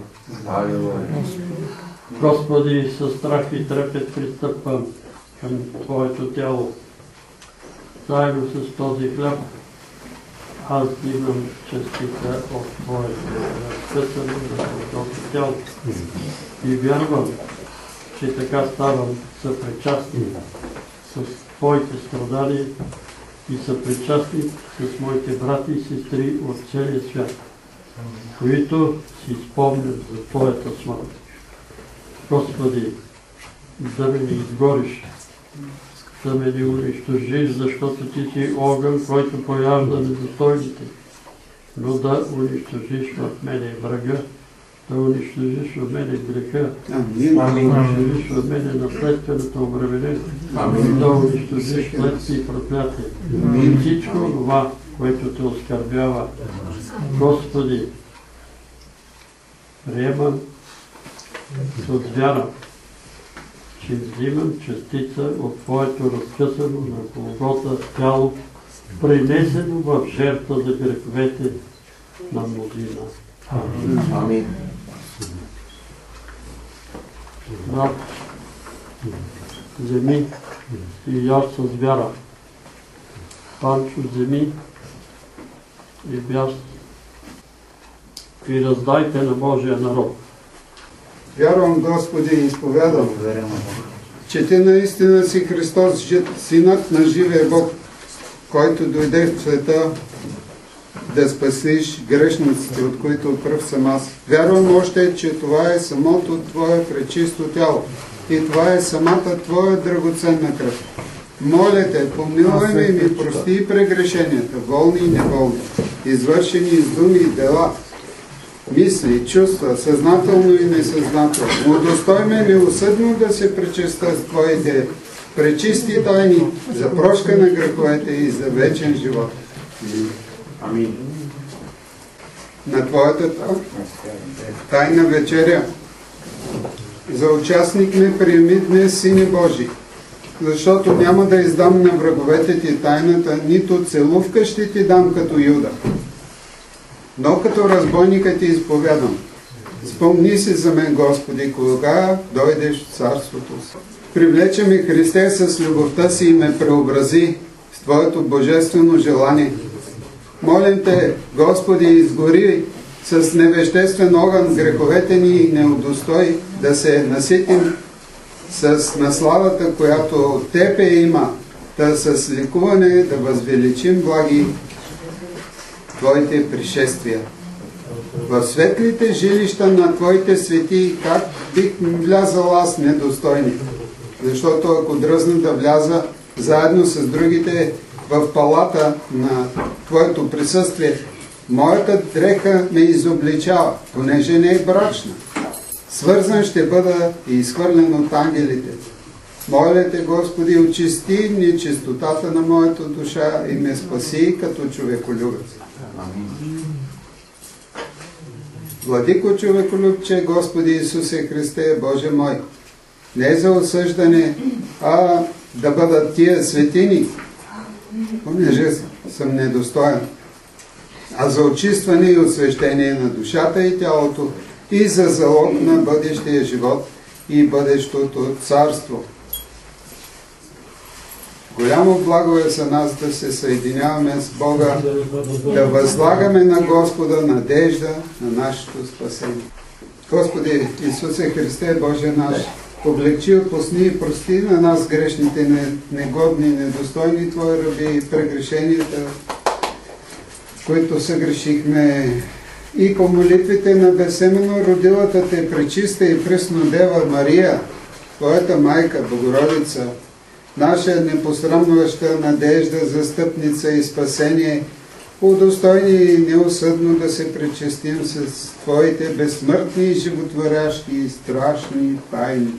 Господи, със страх и трепет пристъпвам към Твоето тяло. Заедно с този хляб аз имам частица от Твоето разкъсано Твоето тяло. И вярвам, че така ставам съпричастни с Твоите страдания и съпричастни с моите брати и сестри от целия свят, които си спомнят за Твоята смърт. Господи, да не изгориш, да ме не унищожиш, защото Ти си огън, който пояжда недостойните, но да унищожиш в мене врага, да унищожиш в мене греха, да унищожиш в мене наследственото обременение, да унищожиш следствие и проклятие. И всичко това, което те оскърбява. Господи, приемам с вяра, че взимам частица от Твоето разкъсано на Голгота тяло, принесено в жертва за греховете на мнозина. Амин. Амин. Брат, вземи и яж с вяра. Панчо, вземи и бяж и раздайте на Божия народ. Вярвам, Господи, и изповядам, че Ти наистина си Христос, Синът на живия Бог, който дойде в света да спасиш грешниците, от които пръв съм аз. Вярвам още, че това е самото Твое пречисто тяло и това е самата Твоя драгоценна кръв. Моля те, помилвай ме и ми прости прегрешенията, волни и неволни, извършени с думи и дела, мисли, чувства, съзнателно и несъзнателно. Удостой ме милосъдно да се пречиста с Твоите пречисти тайни за прошка на греховете и за вечен живот. Амин. На Твоята та- тайна вечеря за участник ме приеми днес, Сине Божи, защото няма да издам на враговете ти тайната, нито целувка ще ти дам като Юда. Но като разбойника ти изповядам. Спомни си за мен, Господи, кога дойдеш в царството си. Привлече ме Христе с любовта си и ме преобрази с Твоето божествено желание. Молим Те, Господи, изгори с невеществен огън греховете ни и не удостой да се наситим с наславата, която от Тебе има, да с ликуване да възвеличим благи Твоите пришествия. В светлите жилища на Твоите свети, как бих влязал аз недостойник? Защото ако дръзна да вляза заедно с другите в палата на Твоето присъствие, моята дреха ме изобличава, понеже не е брачна. Свързан ще бъда и изхвърлен от ангелите. Моля те, Господи, очисти нечистотата на моята душа и ме спаси като човеколюбец. Владико човеколюбче, Господи Исусе Христе, Боже мой, не за осъждане, а да бъдат тия светини, понеже съм недостоен, а за очистване и освещение на душата и тялото и за залог на бъдещия живот и бъдещото царство. Голямо благо е за нас да се съединяваме с Бога, да възлагаме на Господа надежда на нашето спасение. Господи Исусе Христе, Боже наш, облегчи, отпусни и прости на нас грешните, негодни, недостойни Твои раби и прегрешенията, които съгрешихме и по молитвите на безсемено родилата Те пречиста и пресно Дева Мария, Твоята майка, Богородица, наша непосрамваща надежда, застъпница и спасение, удостойни и неосъдно да се пречестим с Твоите безсмъртни и животворящи и страшни тайни.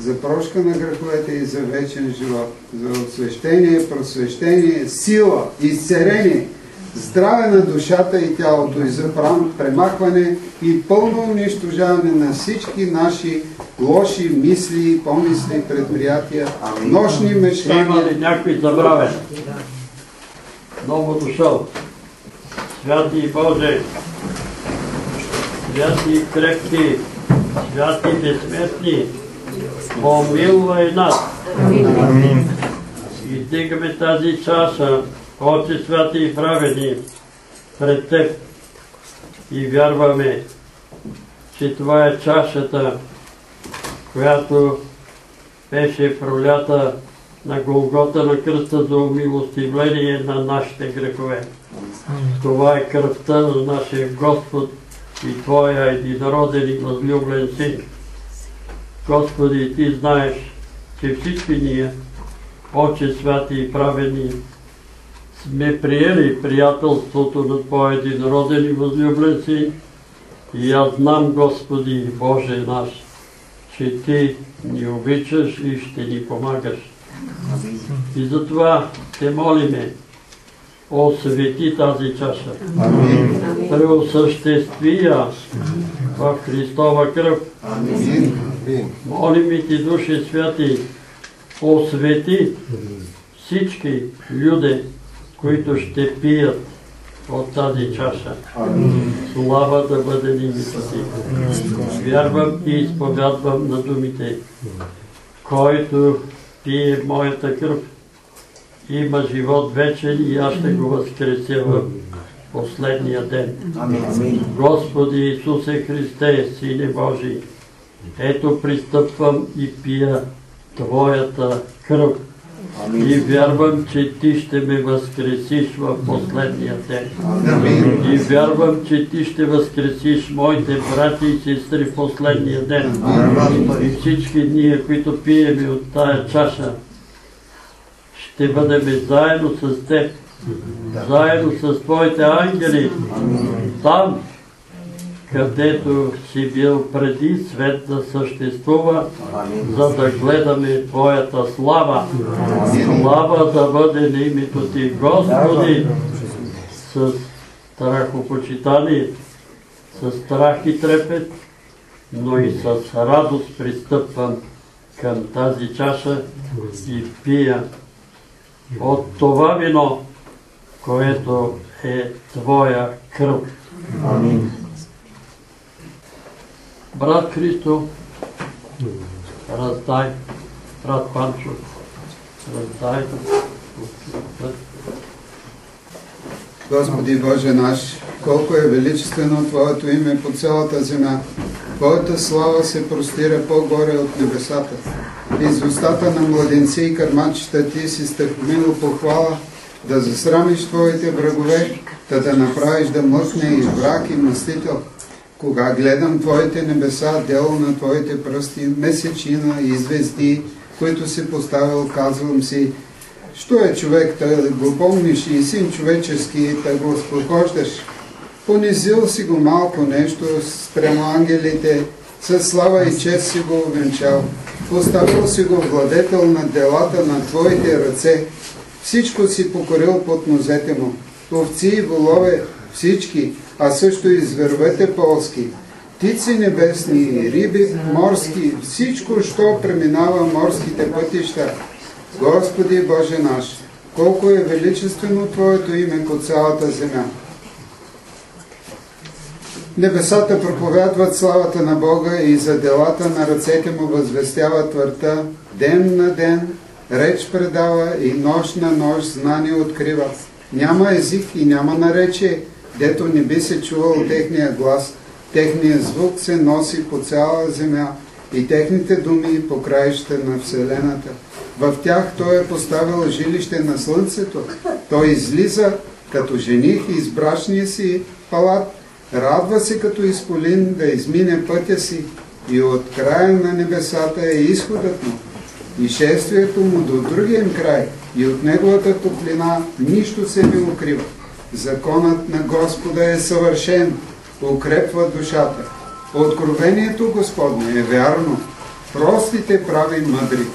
За прошка на греховете и за вечен живот, за освещение, просвещение, сила, изцерение, здраве на душата и тялото и за премахване и пълно унищожаване на всички наши лоши мисли, помисли, предприятия, нощни Има мечтания. ли някой забравен? Много дошъл. Святи Боже, святи и крепки, святи и безсмертни, помилвай нас. И дигаме тази чаша, Отче святи и праведни, пред Теб. И вярваме, че това е чашата, която беше пролята на Голгота на кръста за умилостивление на нашите грехове. Това е кръвта на нашия Господ и Твоя единороден и възлюблен Син. Господи, Ти знаеш, че всички ние, Отче святи и праведни, сме приели приятелството на Твоя единороден и възлюблен Син и аз знам, Господи, Боже наш, че Ти ни обичаш и ще ни помагаш. И затова те молиме, освети тази чаша. Преосъществи я в Христова кръв. Молим и Ти, Души Святи, освети всички люди, които ще пият от тази чаша. Слава да бъде името Ти. Вярвам и изповядвам на думите, който пие моята кръв, има живот вечен и аз ще го възкреся в последния ден. Господи Исусе Христе, Сине Божий, ето пристъпвам и пия Твоята кръв и вярвам, че Ти ще ме възкресиш в последния ден. И вярвам, че Ти ще възкресиш моите брати и сестри в последния ден. И всички ние, които пиеме от тая чаша, ще бъдем заедно с Теб, заедно с Твоите ангели, там, където си бил преди свет да съществува, за да гледаме Твоята слава. Слава да бъде на името Ти, Господи, с страхопочитание, с страх и трепет, но и с радост пристъпвам към тази чаша и пия от това вино, което е Твоя кръв. Амин. Брат Христо, раздай, брат Панчо, раздай. Господи Боже наш, колко е величествено Твоето име по цялата земя. Твоята слава се простира по-горе от небесата. Из устата на младенци и кърмачета Ти си стъпомило похвала, да засрамиш Твоите врагове, да да направиш да млъкне и враг и мъстител. Кога гледам Твоите небеса, дело на Твоите пръсти, месечина и звезди, които си поставил, казвам си, що е човек, да го помниш и син човечески, да го спохождаш. Понизил си го малко нещо спрямо ангелите, със слава и чест си го увенчал. Поставил си го владетел на делата на Твоите ръце. Всичко си покорил под нозете му. Овци и волове, всички, а също и зверовете полски, птици небесни, риби морски, всичко, що преминава морските пътища. Господи Боже наш, колко е величествено Твоето име по цялата земя. Небесата проповядват славата на Бога и за делата на ръцете му възвестява твърта, ден на ден, реч предава и нощ на нощ знание открива. Няма език и няма наречие, дето не би се чувал техния глас, техния звук се носи по цяла земя и техните думи по краища на Вселената. В тях Той е поставил жилище на Слънцето. Той излиза като жених из брачния си палат, радва се като изполин да измине пътя си и от края на небесата е изходът му и шествието му до другия край и от неговата топлина нищо се не укрива. Законът на Господа е съвършен, укрепва душата. Откровението Господне е вярно, простите прави мъдри.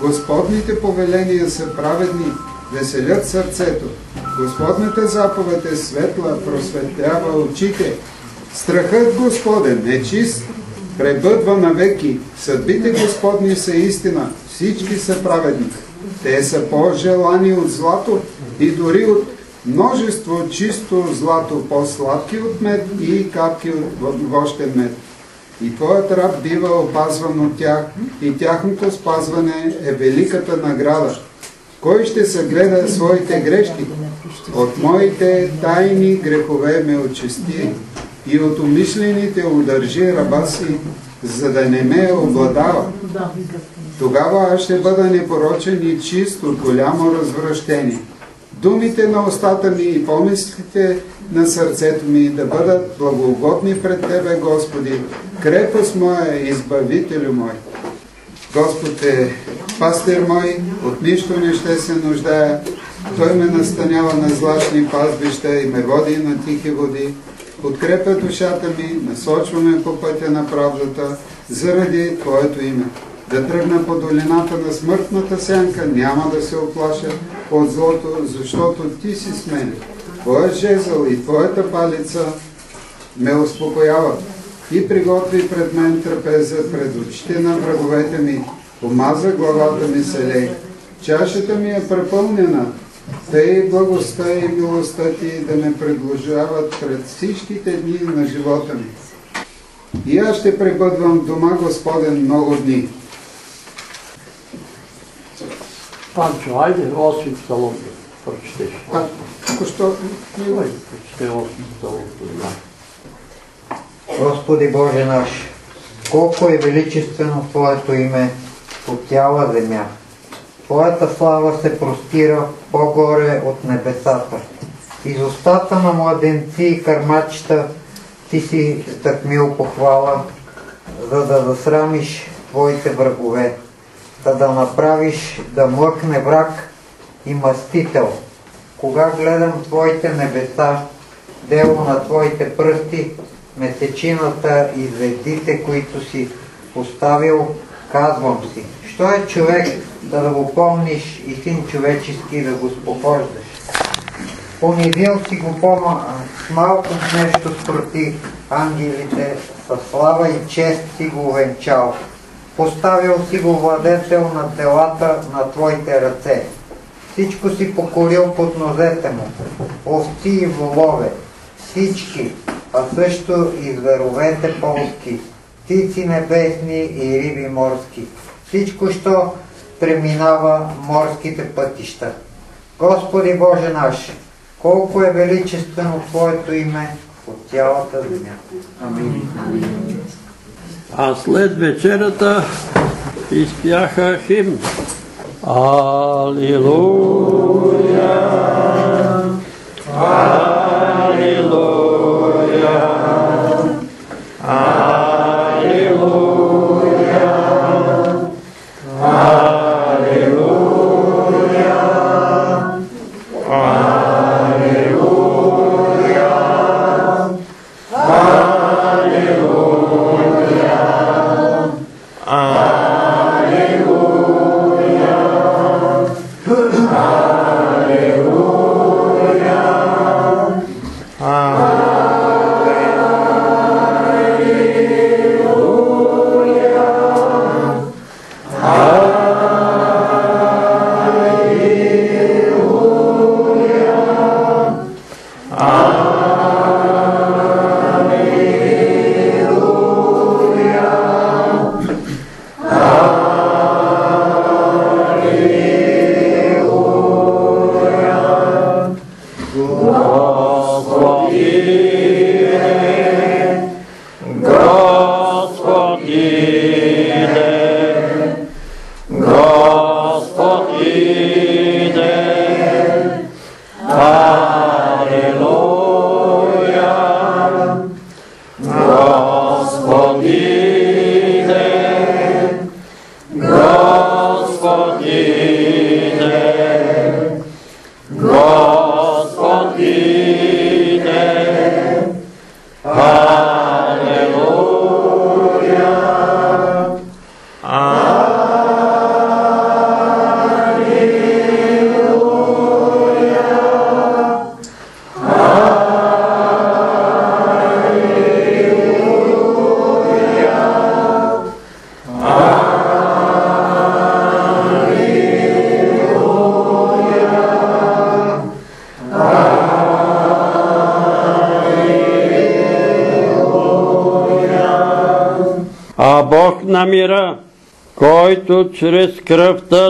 Господните повеления са праведни, веселят сърцето. Господната заповед е светла, просветлява очите. Страхът Господен е чист, пребъдва навеки. Съдбите Господни са истина, всички са праведни. Те са по-желани от злато и дори от множество чисто злато, по-сладки от мед и капки от вощен мед. И твоят раб бива опазван от тях и тяхното спазване е великата награда. Кой ще съгледа своите грешки? От моите тайни грехове ме очисти и от умишлените удържи раба си, за да не ме обладава. Тогава аз ще бъда непорочен и чист от голямо развращение. Думите на устата ми и помислите на сърцето ми да бъдат благогодни пред Тебе, Господи, крепост моя избавителю мой. Господ е пастир мой, от нищо не ще се нуждая. Той ме настанява на злачни пазбища и ме води на тихи води. Подкрепя душата ми, насочваме по пътя на правдата, заради Твоето име. Да тръгна по долината на смъртната сянка, няма да се оплаша от злото, защото Ти си с мен. Твоя жезъл и Твоята палица ме успокояват и приготви пред мен трапеза пред очите на враговете ми, помаза главата ми селей. Чашата ми е препълнена, тъй благостта и милостта ти да ме предложават пред всичките дни на живота ми. И аз ще пребъдвам в дома Господен много дни. Панчо, айде, осми псалом да прочетеш. А, ако що, Ой, прочете осми псалом. да. Господи Боже наш, колко е величествено Твоето име по цяла земя. Твоята слава се простира по-горе от небесата. Из устата на младенци и кърмачета ти си стъкмил похвала, за да засрамиш Твоите врагове, за да направиш да млъкне враг и мъстител. Кога гледам Твоите небеса, дело на Твоите пръсти, месечината и звездите, които си поставил, казвам си. Що е човек да, го помниш и син човечески да го спохождаш? Понизил си го по с малко нещо спроти ангелите, със слава и чест си го увенчал. Поставил си го владетел на телата на твоите ръце. Всичко си покорил под нозете му. Овци и волове, всички, а също и зверовете полски, птици небесни и риби морски. Всичко, що преминава морските пътища. Господи Боже наш, колко е величествено Твоето име от цялата земя. Амин. А след вечерата изпяха химн. Алилуя!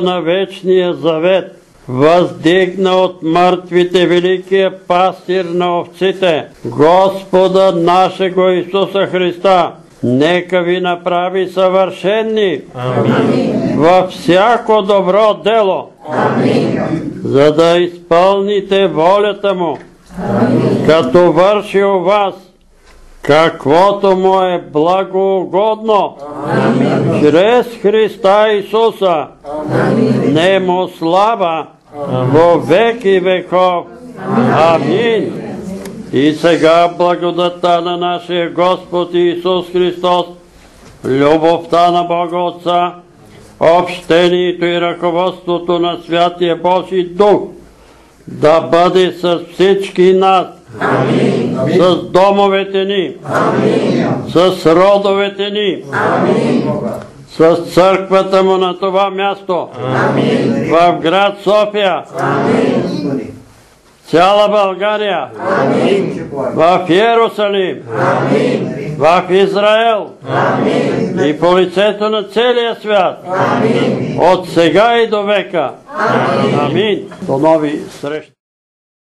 На вечния завет въздигна от мъртвите великия пастир на овците, Господа нашего Исуса Христа, нека ви направи съвършенни във всяко добро дело, за да изпълните волята Му, като върши у вас каквото му е благоугодно чрез Христа Исуса. Нему слава во веки веков. Амин. И сега благодата на нашия Господ Исус Христос, любовта на Бога Отца, общението и ръководството на Святия Божий Дух да бъде с всички нас, с домовете ни, с родовете ни, с църквата му на това място, в град София, цяла България, в Иерусалим, в Израел. И по лицето на целия свят, от сега и до века. Амин. До нови срещи.